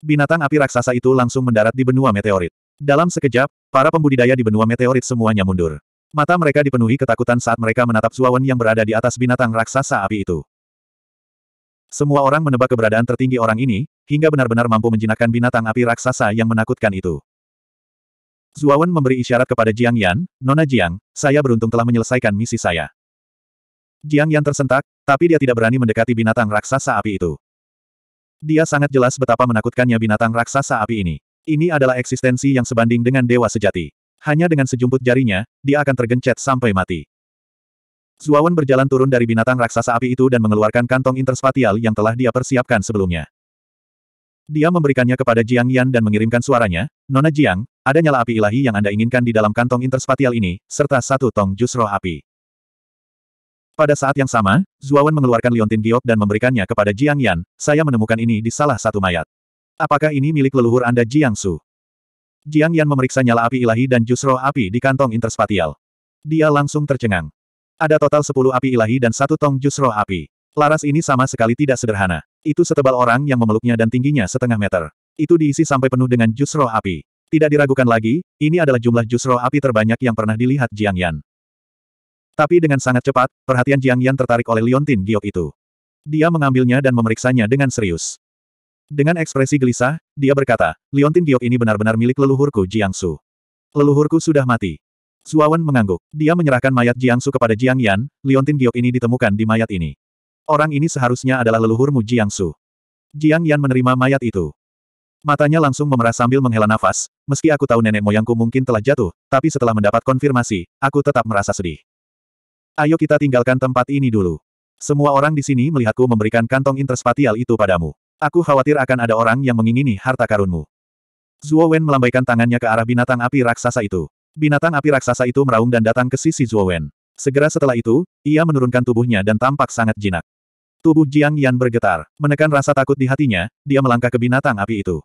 Binatang api raksasa itu langsung mendarat di benua meteorit. Dalam sekejap, para pembudidaya di benua meteorit semuanya mundur. Mata mereka dipenuhi ketakutan saat mereka menatap Zuawan yang berada di atas binatang raksasa api itu. Semua orang menebak keberadaan tertinggi orang ini, hingga benar-benar mampu menjinakkan binatang api raksasa yang menakutkan itu. Zuawan memberi isyarat kepada Jiang Yan, Nona Jiang, saya beruntung telah menyelesaikan misi saya. Jiang Yan tersentak, tapi dia tidak berani mendekati binatang raksasa api itu. Dia sangat jelas betapa menakutkannya binatang raksasa api ini. Ini adalah eksistensi yang sebanding dengan dewa sejati. Hanya dengan sejumput jarinya, dia akan tergencet sampai mati. Zuawan berjalan turun dari binatang raksasa api itu dan mengeluarkan kantong interspatial yang telah dia persiapkan sebelumnya. Dia memberikannya kepada Jiang Yan dan mengirimkan suaranya, Nona Jiang, ada nyala api ilahi yang Anda inginkan di dalam kantong interspatial ini, serta satu tong jus roh api. Pada saat yang sama, Zuawan mengeluarkan liontin giok dan memberikannya kepada Jiang Yan, saya menemukan ini di salah satu mayat. Apakah ini milik leluhur Anda Jiang Su? Jiang Yan memeriksa nyala api ilahi dan jus roh api di kantong interspatial. Dia langsung tercengang. Ada total 10 api ilahi dan satu tong jus roh api. Laras ini sama sekali tidak sederhana. Itu setebal orang yang memeluknya dan tingginya setengah meter. Itu diisi sampai penuh dengan jus roh api. Tidak diragukan lagi, ini adalah jumlah jus roh api terbanyak yang pernah dilihat Jiang Yan. Tapi dengan sangat cepat, perhatian Jiang Yan tertarik oleh liontin giok itu. Dia mengambilnya dan memeriksanya dengan serius. Dengan ekspresi gelisah, dia berkata, liontin giok ini benar-benar milik leluhurku Jiang Su. Leluhurku sudah mati. Zuawan mengangguk. Dia menyerahkan mayat Jiang Su kepada Jiang Yan, liontin giok ini ditemukan di mayat ini. Orang ini seharusnya adalah leluhurmu Jiang Su. Jiang Yan menerima mayat itu. Matanya langsung memerah sambil menghela nafas, meski aku tahu nenek moyangku mungkin telah jatuh, tapi setelah mendapat konfirmasi, aku tetap merasa sedih. Ayo kita tinggalkan tempat ini dulu. Semua orang di sini melihatku memberikan kantong interspatial itu padamu. Aku khawatir akan ada orang yang mengingini harta karunmu. Zuo Wen melambaikan tangannya ke arah binatang api raksasa itu. Binatang api raksasa itu meraung dan datang ke sisi Zuo Wen. Segera setelah itu, ia menurunkan tubuhnya dan tampak sangat jinak. Tubuh Jiang Yan bergetar. Menekan rasa takut di hatinya, dia melangkah ke binatang api itu.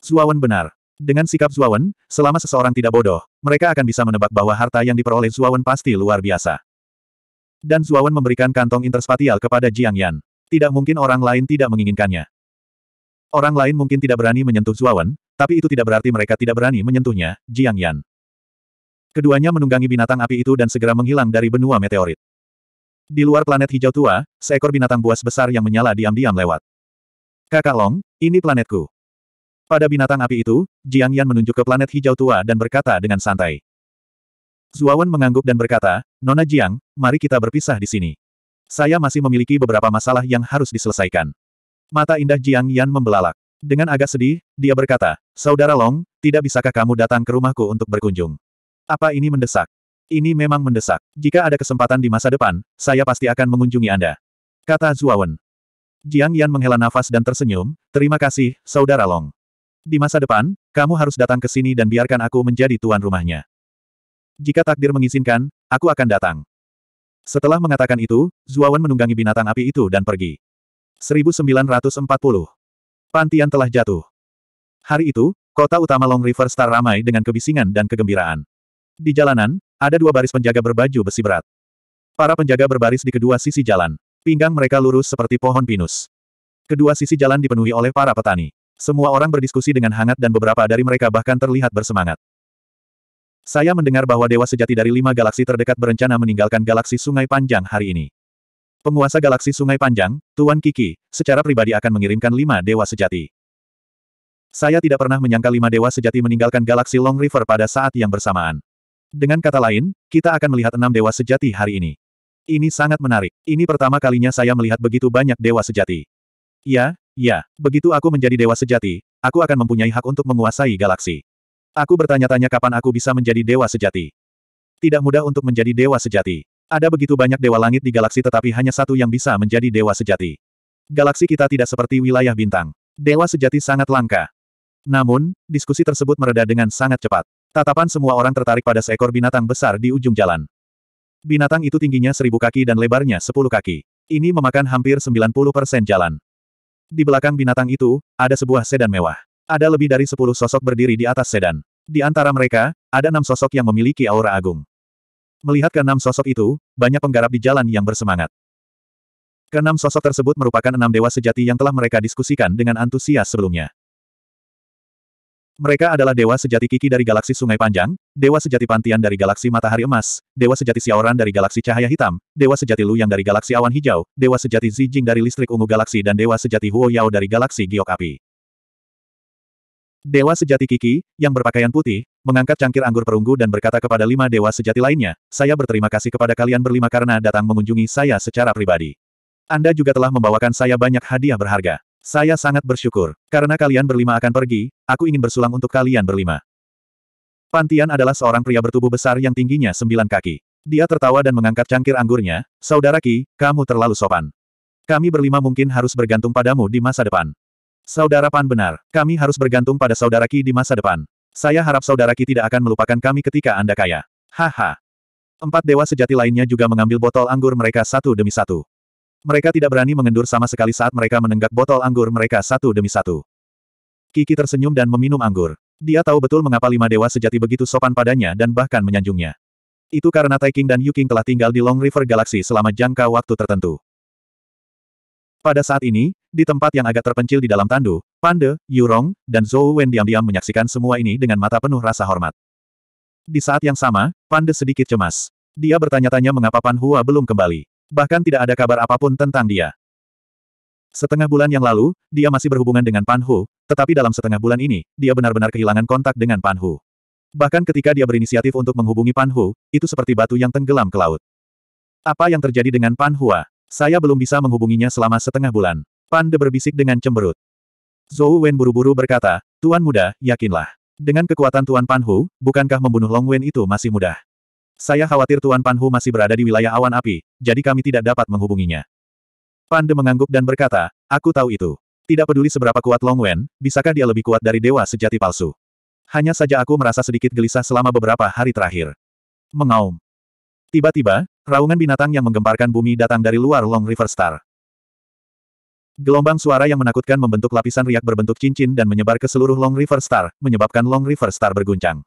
Zuawan benar. Dengan sikap Zuawan, selama seseorang tidak bodoh, mereka akan bisa menebak bahwa harta yang diperoleh Zuawan pasti luar biasa. Dan Zuawan memberikan kantong interspatial kepada Jiang Yan. Tidak mungkin orang lain tidak menginginkannya. Orang lain mungkin tidak berani menyentuh Zuawan, tapi itu tidak berarti mereka tidak berani menyentuhnya, Jiang Yan. Keduanya menunggangi binatang api itu dan segera menghilang dari benua meteorit. Di luar planet hijau tua, seekor binatang buas besar yang menyala diam-diam lewat. Kakak Long, ini planetku. Pada binatang api itu, Jiang Yan menunjuk ke planet hijau tua dan berkata dengan santai. Zuawan mengangguk dan berkata, Nona Jiang, mari kita berpisah di sini. Saya masih memiliki beberapa masalah yang harus diselesaikan. Mata indah Jiang Yan membelalak. Dengan agak sedih, dia berkata, Saudara Long, tidak bisakah kamu datang ke rumahku untuk berkunjung? Apa ini mendesak? Ini memang mendesak. Jika ada kesempatan di masa depan, saya pasti akan mengunjungi Anda. Kata Zuawan. Jiang Yan menghela nafas dan tersenyum, terima kasih, Saudara Long. Di masa depan, kamu harus datang ke sini dan biarkan aku menjadi tuan rumahnya. Jika takdir mengizinkan, aku akan datang. Setelah mengatakan itu, Zuawan menunggangi binatang api itu dan pergi. 1940. Pantian telah jatuh. Hari itu, kota utama Long River Star ramai dengan kebisingan dan kegembiraan. Di jalanan, ada dua baris penjaga berbaju besi berat. Para penjaga berbaris di kedua sisi jalan. Pinggang mereka lurus seperti pohon pinus. Kedua sisi jalan dipenuhi oleh para petani. Semua orang berdiskusi dengan hangat dan beberapa dari mereka bahkan terlihat bersemangat. Saya mendengar bahwa dewa sejati dari lima galaksi terdekat berencana meninggalkan galaksi Sungai Panjang hari ini. Penguasa galaksi Sungai Panjang, Tuan Kiki, secara pribadi akan mengirimkan lima dewa sejati. Saya tidak pernah menyangka lima dewa sejati meninggalkan galaksi Long River pada saat yang bersamaan. Dengan kata lain, kita akan melihat enam dewa sejati hari ini. Ini sangat menarik. Ini pertama kalinya saya melihat begitu banyak dewa sejati. Ya, ya, begitu aku menjadi dewa sejati, aku akan mempunyai hak untuk menguasai galaksi. Aku bertanya-tanya kapan aku bisa menjadi dewa sejati. Tidak mudah untuk menjadi dewa sejati. Ada begitu banyak dewa langit di galaksi tetapi hanya satu yang bisa menjadi dewa sejati. Galaksi kita tidak seperti wilayah bintang. Dewa sejati sangat langka. Namun, diskusi tersebut mereda dengan sangat cepat. Tatapan semua orang tertarik pada seekor binatang besar di ujung jalan. Binatang itu tingginya seribu kaki dan lebarnya sepuluh kaki. Ini memakan hampir 90% jalan. Di belakang binatang itu, ada sebuah sedan mewah. Ada lebih dari sepuluh sosok berdiri di atas sedan. Di antara mereka, ada enam sosok yang memiliki aura agung. Melihat keenam sosok itu, banyak penggarap di jalan yang bersemangat. Keenam sosok tersebut merupakan enam dewa sejati yang telah mereka diskusikan dengan antusias sebelumnya. Mereka adalah Dewa Sejati Kiki dari Galaksi Sungai Panjang, Dewa Sejati Pantian dari Galaksi Matahari Emas, Dewa Sejati Xiaoran dari Galaksi Cahaya Hitam, Dewa Sejati Luyang dari Galaksi Awan Hijau, Dewa Sejati Zijing dari Listrik Ungu Galaksi dan Dewa Sejati Huo Yao dari Galaksi Giok Api. Dewa sejati Kiki, yang berpakaian putih, mengangkat cangkir anggur perunggu dan berkata kepada lima dewa sejati lainnya, saya berterima kasih kepada kalian berlima karena datang mengunjungi saya secara pribadi. Anda juga telah membawakan saya banyak hadiah berharga. Saya sangat bersyukur. Karena kalian berlima akan pergi, aku ingin bersulang untuk kalian berlima. Pantian adalah seorang pria bertubuh besar yang tingginya sembilan kaki. Dia tertawa dan mengangkat cangkir anggurnya, Saudara Ki, kamu terlalu sopan. Kami berlima mungkin harus bergantung padamu di masa depan. Saudara Pan benar, kami harus bergantung pada Saudara Ki di masa depan. Saya harap Saudara Ki tidak akan melupakan kami ketika Anda kaya. Haha. Empat dewa sejati lainnya juga mengambil botol anggur mereka satu demi satu. Mereka tidak berani mengendur sama sekali saat mereka menenggak botol anggur mereka satu demi satu. Kiki tersenyum dan meminum anggur. Dia tahu betul mengapa lima dewa sejati begitu sopan padanya dan bahkan menyanjungnya. Itu karena Taiking dan Yuking telah tinggal di Long River Galaxy selama jangka waktu tertentu. Pada saat ini, di tempat yang agak terpencil di dalam tandu, Pande, Yurong, dan Zhou Wen diam-diam menyaksikan semua ini dengan mata penuh rasa hormat. Di saat yang sama, Pande sedikit cemas. Dia bertanya-tanya mengapa Pan Hua belum kembali. Bahkan tidak ada kabar apa pun tentang dia. Setengah bulan yang lalu, dia masih berhubungan dengan Pan Hu, tetapi dalam setengah bulan ini, dia benar-benar kehilangan kontak dengan Pan Hu. Bahkan ketika dia berinisiatif untuk menghubungi Pan Hu, itu seperti batu yang tenggelam ke laut. Apa yang terjadi dengan Pan Hua? Saya belum bisa menghubunginya selama setengah bulan. Pande berbisik dengan cemberut. Zhou Wen buru-buru berkata, Tuan muda, yakinlah. Dengan kekuatan Tuan Panhu, bukankah membunuh Long Wen itu masih mudah? Saya khawatir Tuan Panhu masih berada di wilayah awan api, jadi kami tidak dapat menghubunginya. Pande mengangguk dan berkata, aku tahu itu. Tidak peduli seberapa kuat Long Wen, bisakah dia lebih kuat dari dewa sejati palsu? Hanya saja aku merasa sedikit gelisah selama beberapa hari terakhir. Mengaum. Tiba-tiba, raungan binatang yang menggemparkan bumi datang dari luar Long River Star. Gelombang suara yang menakutkan membentuk lapisan riak berbentuk cincin dan menyebar ke seluruh Long River Star, menyebabkan Long River Star berguncang.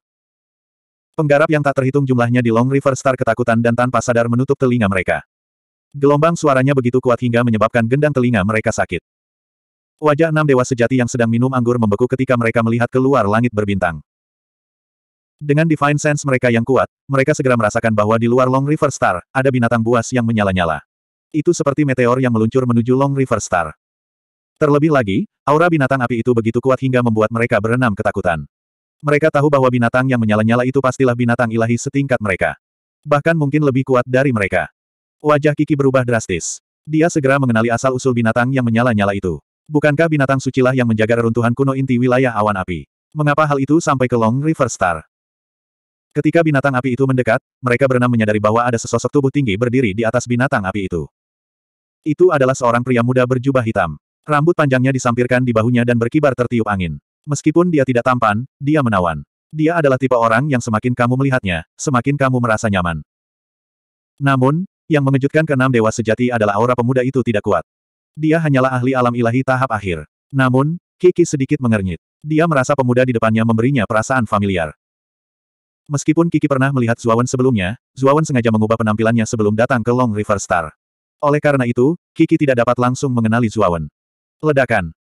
Penggarap yang tak terhitung jumlahnya di Long River Star ketakutan dan tanpa sadar menutup telinga mereka. Gelombang suaranya begitu kuat hingga menyebabkan gendang telinga mereka sakit. Wajah enam dewa sejati yang sedang minum anggur membeku ketika mereka melihat keluar langit berbintang. Dengan Divine Sense mereka yang kuat, mereka segera merasakan bahwa di luar Long River Star, ada binatang buas yang menyala-nyala. Itu seperti meteor yang meluncur menuju Long River Star. Terlebih lagi, aura binatang api itu begitu kuat hingga membuat mereka berenam ketakutan. Mereka tahu bahwa binatang yang menyala-nyala itu pastilah binatang ilahi setingkat mereka. Bahkan mungkin lebih kuat dari mereka. Wajah Kiki berubah drastis. Dia segera mengenali asal-usul binatang yang menyala-nyala itu. Bukankah binatang sucilah yang menjaga reruntuhan kuno inti wilayah awan api? Mengapa hal itu sampai ke Long River Star? Ketika binatang api itu mendekat, mereka berenam menyadari bahwa ada sesosok tubuh tinggi berdiri di atas binatang api itu. Itu adalah seorang pria muda berjubah hitam. Rambut panjangnya disampirkan di bahunya dan berkibar tertiup angin. Meskipun dia tidak tampan, dia menawan. Dia adalah tipe orang yang semakin kamu melihatnya, semakin kamu merasa nyaman. Namun, yang mengejutkan keenam dewa sejati adalah aura pemuda itu tidak kuat. Dia hanyalah ahli alam ilahi tahap akhir. Namun, Kiki sedikit mengernyit. Dia merasa pemuda di depannya memberinya perasaan familiar. Meskipun Kiki pernah melihat Zuawan sebelumnya, Zuawan sengaja mengubah penampilannya sebelum datang ke Long River Star. Oleh karena itu, Kiki tidak dapat langsung mengenali Zuawan. Ledakan.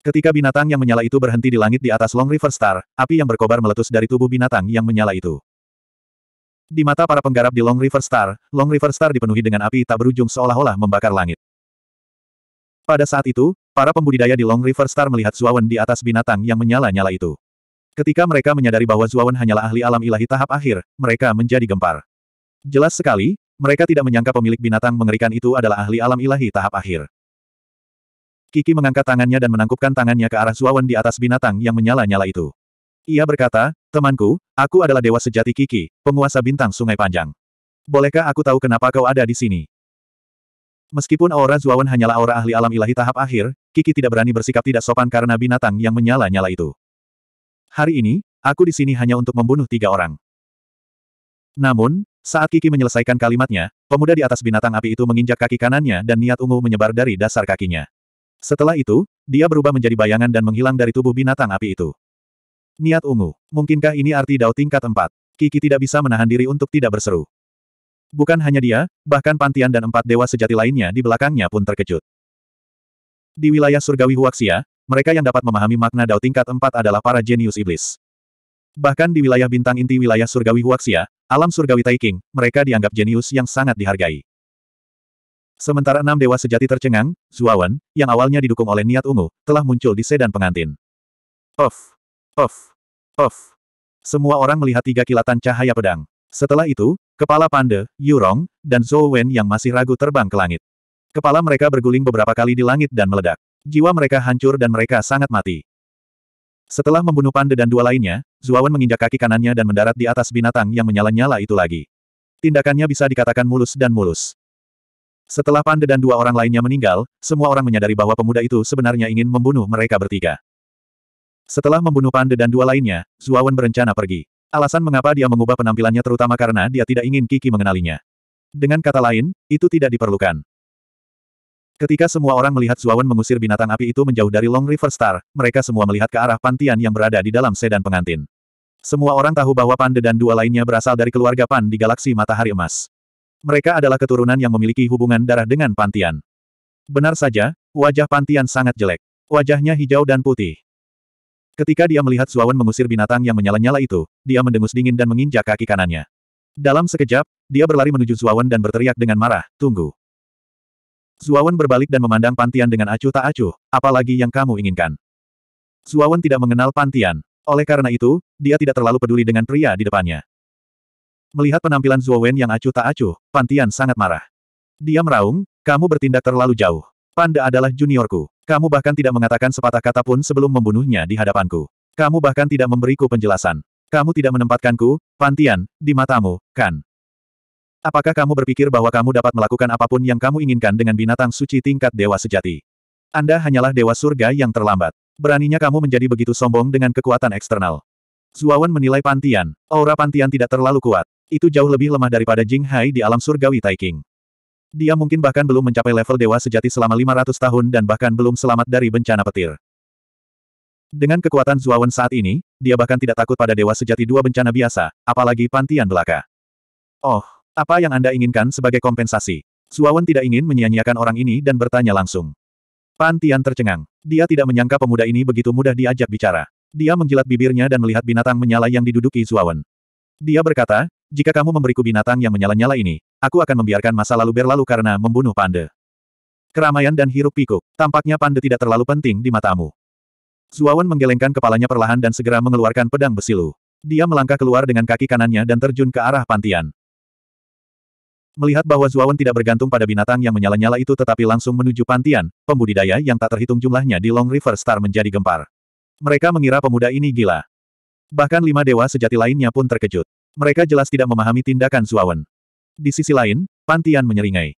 Ketika binatang yang menyala itu berhenti di langit di atas Long River Star, api yang berkobar meletus dari tubuh binatang yang menyala itu. Di mata para penggarap di Long River Star, Long River Star dipenuhi dengan api tak berujung seolah-olah membakar langit. Pada saat itu, para pembudidaya di Long River Star melihat Zuawan di atas binatang yang menyala-nyala itu. Ketika mereka menyadari bahwa Zuawan hanyalah ahli alam ilahi tahap akhir, mereka menjadi gempar. Jelas sekali, mereka tidak menyangka pemilik binatang mengerikan itu adalah ahli alam ilahi tahap akhir. Kiki mengangkat tangannya dan menangkupkan tangannya ke arah Zuawan di atas binatang yang menyala-nyala itu. Ia berkata, temanku, aku adalah dewa sejati Kiki, penguasa bintang sungai panjang. Bolehkah aku tahu kenapa kau ada di sini? Meskipun aura Zuawan hanyalah aura ahli alam ilahi tahap akhir, Kiki tidak berani bersikap tidak sopan karena binatang yang menyala-nyala itu. Hari ini, aku di sini hanya untuk membunuh tiga orang. Namun, saat Kiki menyelesaikan kalimatnya, pemuda di atas binatang api itu menginjak kaki kanannya dan niat ungu menyebar dari dasar kakinya. Setelah itu, dia berubah menjadi bayangan dan menghilang dari tubuh binatang api itu. Niat ungu. Mungkinkah ini arti dao tingkat empat? Kiki tidak bisa menahan diri untuk tidak berseru. Bukan hanya dia, bahkan Pantian dan empat dewa sejati lainnya di belakangnya pun terkejut. Di wilayah surgawi Huaxia, mereka yang dapat memahami makna Dao tingkat empat adalah para jenius iblis. Bahkan di wilayah bintang inti wilayah surgawi Huaxia, alam surgawi Taiking, mereka dianggap jenius yang sangat dihargai. Sementara enam dewa sejati tercengang, Zuawan, yang awalnya didukung oleh niat ungu, telah muncul di sedan pengantin. Off. Off. Off. Semua orang melihat tiga kilatan cahaya pedang. Setelah itu, kepala Pande, Yurong, dan Zhou Wen yang masih ragu terbang ke langit. Kepala mereka berguling beberapa kali di langit dan meledak. Jiwa mereka hancur dan mereka sangat mati. Setelah membunuh Pande dan dua lainnya, Zuawan menginjak kaki kanannya dan mendarat di atas binatang yang menyala-nyala itu lagi. Tindakannya bisa dikatakan mulus dan mulus. Setelah Pande dan dua orang lainnya meninggal, semua orang menyadari bahwa pemuda itu sebenarnya ingin membunuh mereka bertiga. Setelah membunuh Pande dan dua lainnya, Zuawan berencana pergi. Alasan mengapa dia mengubah penampilannya terutama karena dia tidak ingin Kiki mengenalinya. Dengan kata lain, itu tidak diperlukan. Ketika semua orang melihat Zuawan mengusir binatang api itu menjauh dari Long River Star, mereka semua melihat ke arah Pantian yang berada di dalam sedan pengantin. Semua orang tahu bahwa Pande dan dua lainnya berasal dari keluarga Pan di galaksi Matahari Emas. Mereka adalah keturunan yang memiliki hubungan darah dengan Pantian. Benar saja, wajah Pantian sangat jelek. Wajahnya hijau dan putih. Ketika dia melihat Zuawan mengusir binatang yang menyala-nyala itu, dia mendengus dingin dan menginjak kaki kanannya. Dalam sekejap, dia berlari menuju Zuawan dan berteriak dengan marah, tunggu. Zuawan berbalik dan memandang Pantian dengan acuh tak acuh, apalagi yang kamu inginkan. Zuawan tidak mengenal Pantian. Oleh karena itu, dia tidak terlalu peduli dengan pria di depannya. Melihat penampilan Zuawan yang acuh tak acuh, Pantian sangat marah. Dia meraung, kamu bertindak terlalu jauh. Panda adalah juniorku. Kamu bahkan tidak mengatakan sepatah kata pun sebelum membunuhnya di hadapanku. Kamu bahkan tidak memberiku penjelasan. Kamu tidak menempatkanku, Pantian, di matamu, kan? Apakah kamu berpikir bahwa kamu dapat melakukan apa pun yang kamu inginkan dengan binatang suci tingkat dewa sejati? Anda hanyalah dewa surga yang terlambat. Beraninya kamu menjadi begitu sombong dengan kekuatan eksternal. Zuawan menilai Pantian. Aura Pantian tidak terlalu kuat. Itu jauh lebih lemah daripada Jing Hai di alam surgawi Taiking. Dia mungkin bahkan belum mencapai level dewa sejati selama 500 tahun dan bahkan belum selamat dari bencana petir. Dengan kekuatan Zuawan saat ini, dia bahkan tidak takut pada dewa sejati dua bencana biasa, apalagi pantian belaka. Oh, apa yang Anda inginkan sebagai kompensasi? Zuawan tidak ingin menyia-nyiakan orang ini dan bertanya langsung. Pantian tercengang. Dia tidak menyangka pemuda ini begitu mudah diajak bicara. Dia menjilat bibirnya dan melihat binatang menyala yang diduduki Zuawan. Dia berkata, jika kamu memberiku binatang yang menyala-nyala ini, aku akan membiarkan masa lalu berlalu karena membunuh Pande. Keramaian dan hiruk pikuk, tampaknya Pande tidak terlalu penting di matamu. Zuawan menggelengkan kepalanya perlahan dan segera mengeluarkan pedang besilu. Dia melangkah keluar dengan kaki kanannya dan terjun ke arah Pantian. Melihat bahwa Zuawan tidak bergantung pada binatang yang menyala-nyala itu tetapi langsung menuju Pantian, pembudidaya yang tak terhitung jumlahnya di Long River Star menjadi gempar. Mereka mengira pemuda ini gila. Bahkan lima dewa sejati lainnya pun terkejut. Mereka jelas tidak memahami tindakan Zuawan. Di sisi lain, Pantian menyeringai.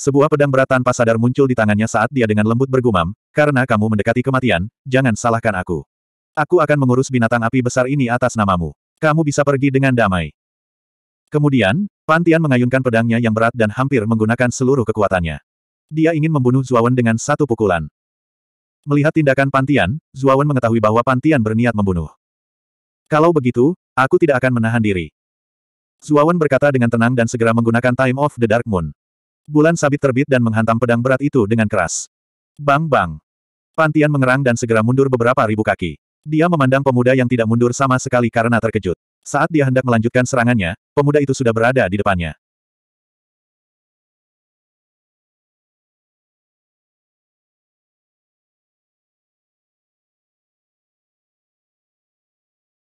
Sebuah pedang berat tanpa sadar muncul di tangannya saat dia dengan lembut bergumam, karena kamu mendekati kematian, jangan salahkan aku. Aku akan mengurus binatang api besar ini atas namamu. Kamu bisa pergi dengan damai. Kemudian, Pantian mengayunkan pedangnya yang berat dan hampir menggunakan seluruh kekuatannya. Dia ingin membunuh Zuawan dengan satu pukulan. Melihat tindakan Pantian, Zuawan mengetahui bahwa Pantian berniat membunuh. Kalau begitu, Aku tidak akan menahan diri. Zuawan berkata dengan tenang dan segera menggunakan Time of the Dark Moon. Bulan sabit terbit dan menghantam pedang berat itu dengan keras. Bang-bang. Pantian mengerang dan segera mundur beberapa ribu kaki. Dia memandang pemuda yang tidak mundur sama sekali karena terkejut. Saat dia hendak melanjutkan serangannya, pemuda itu sudah berada di depannya.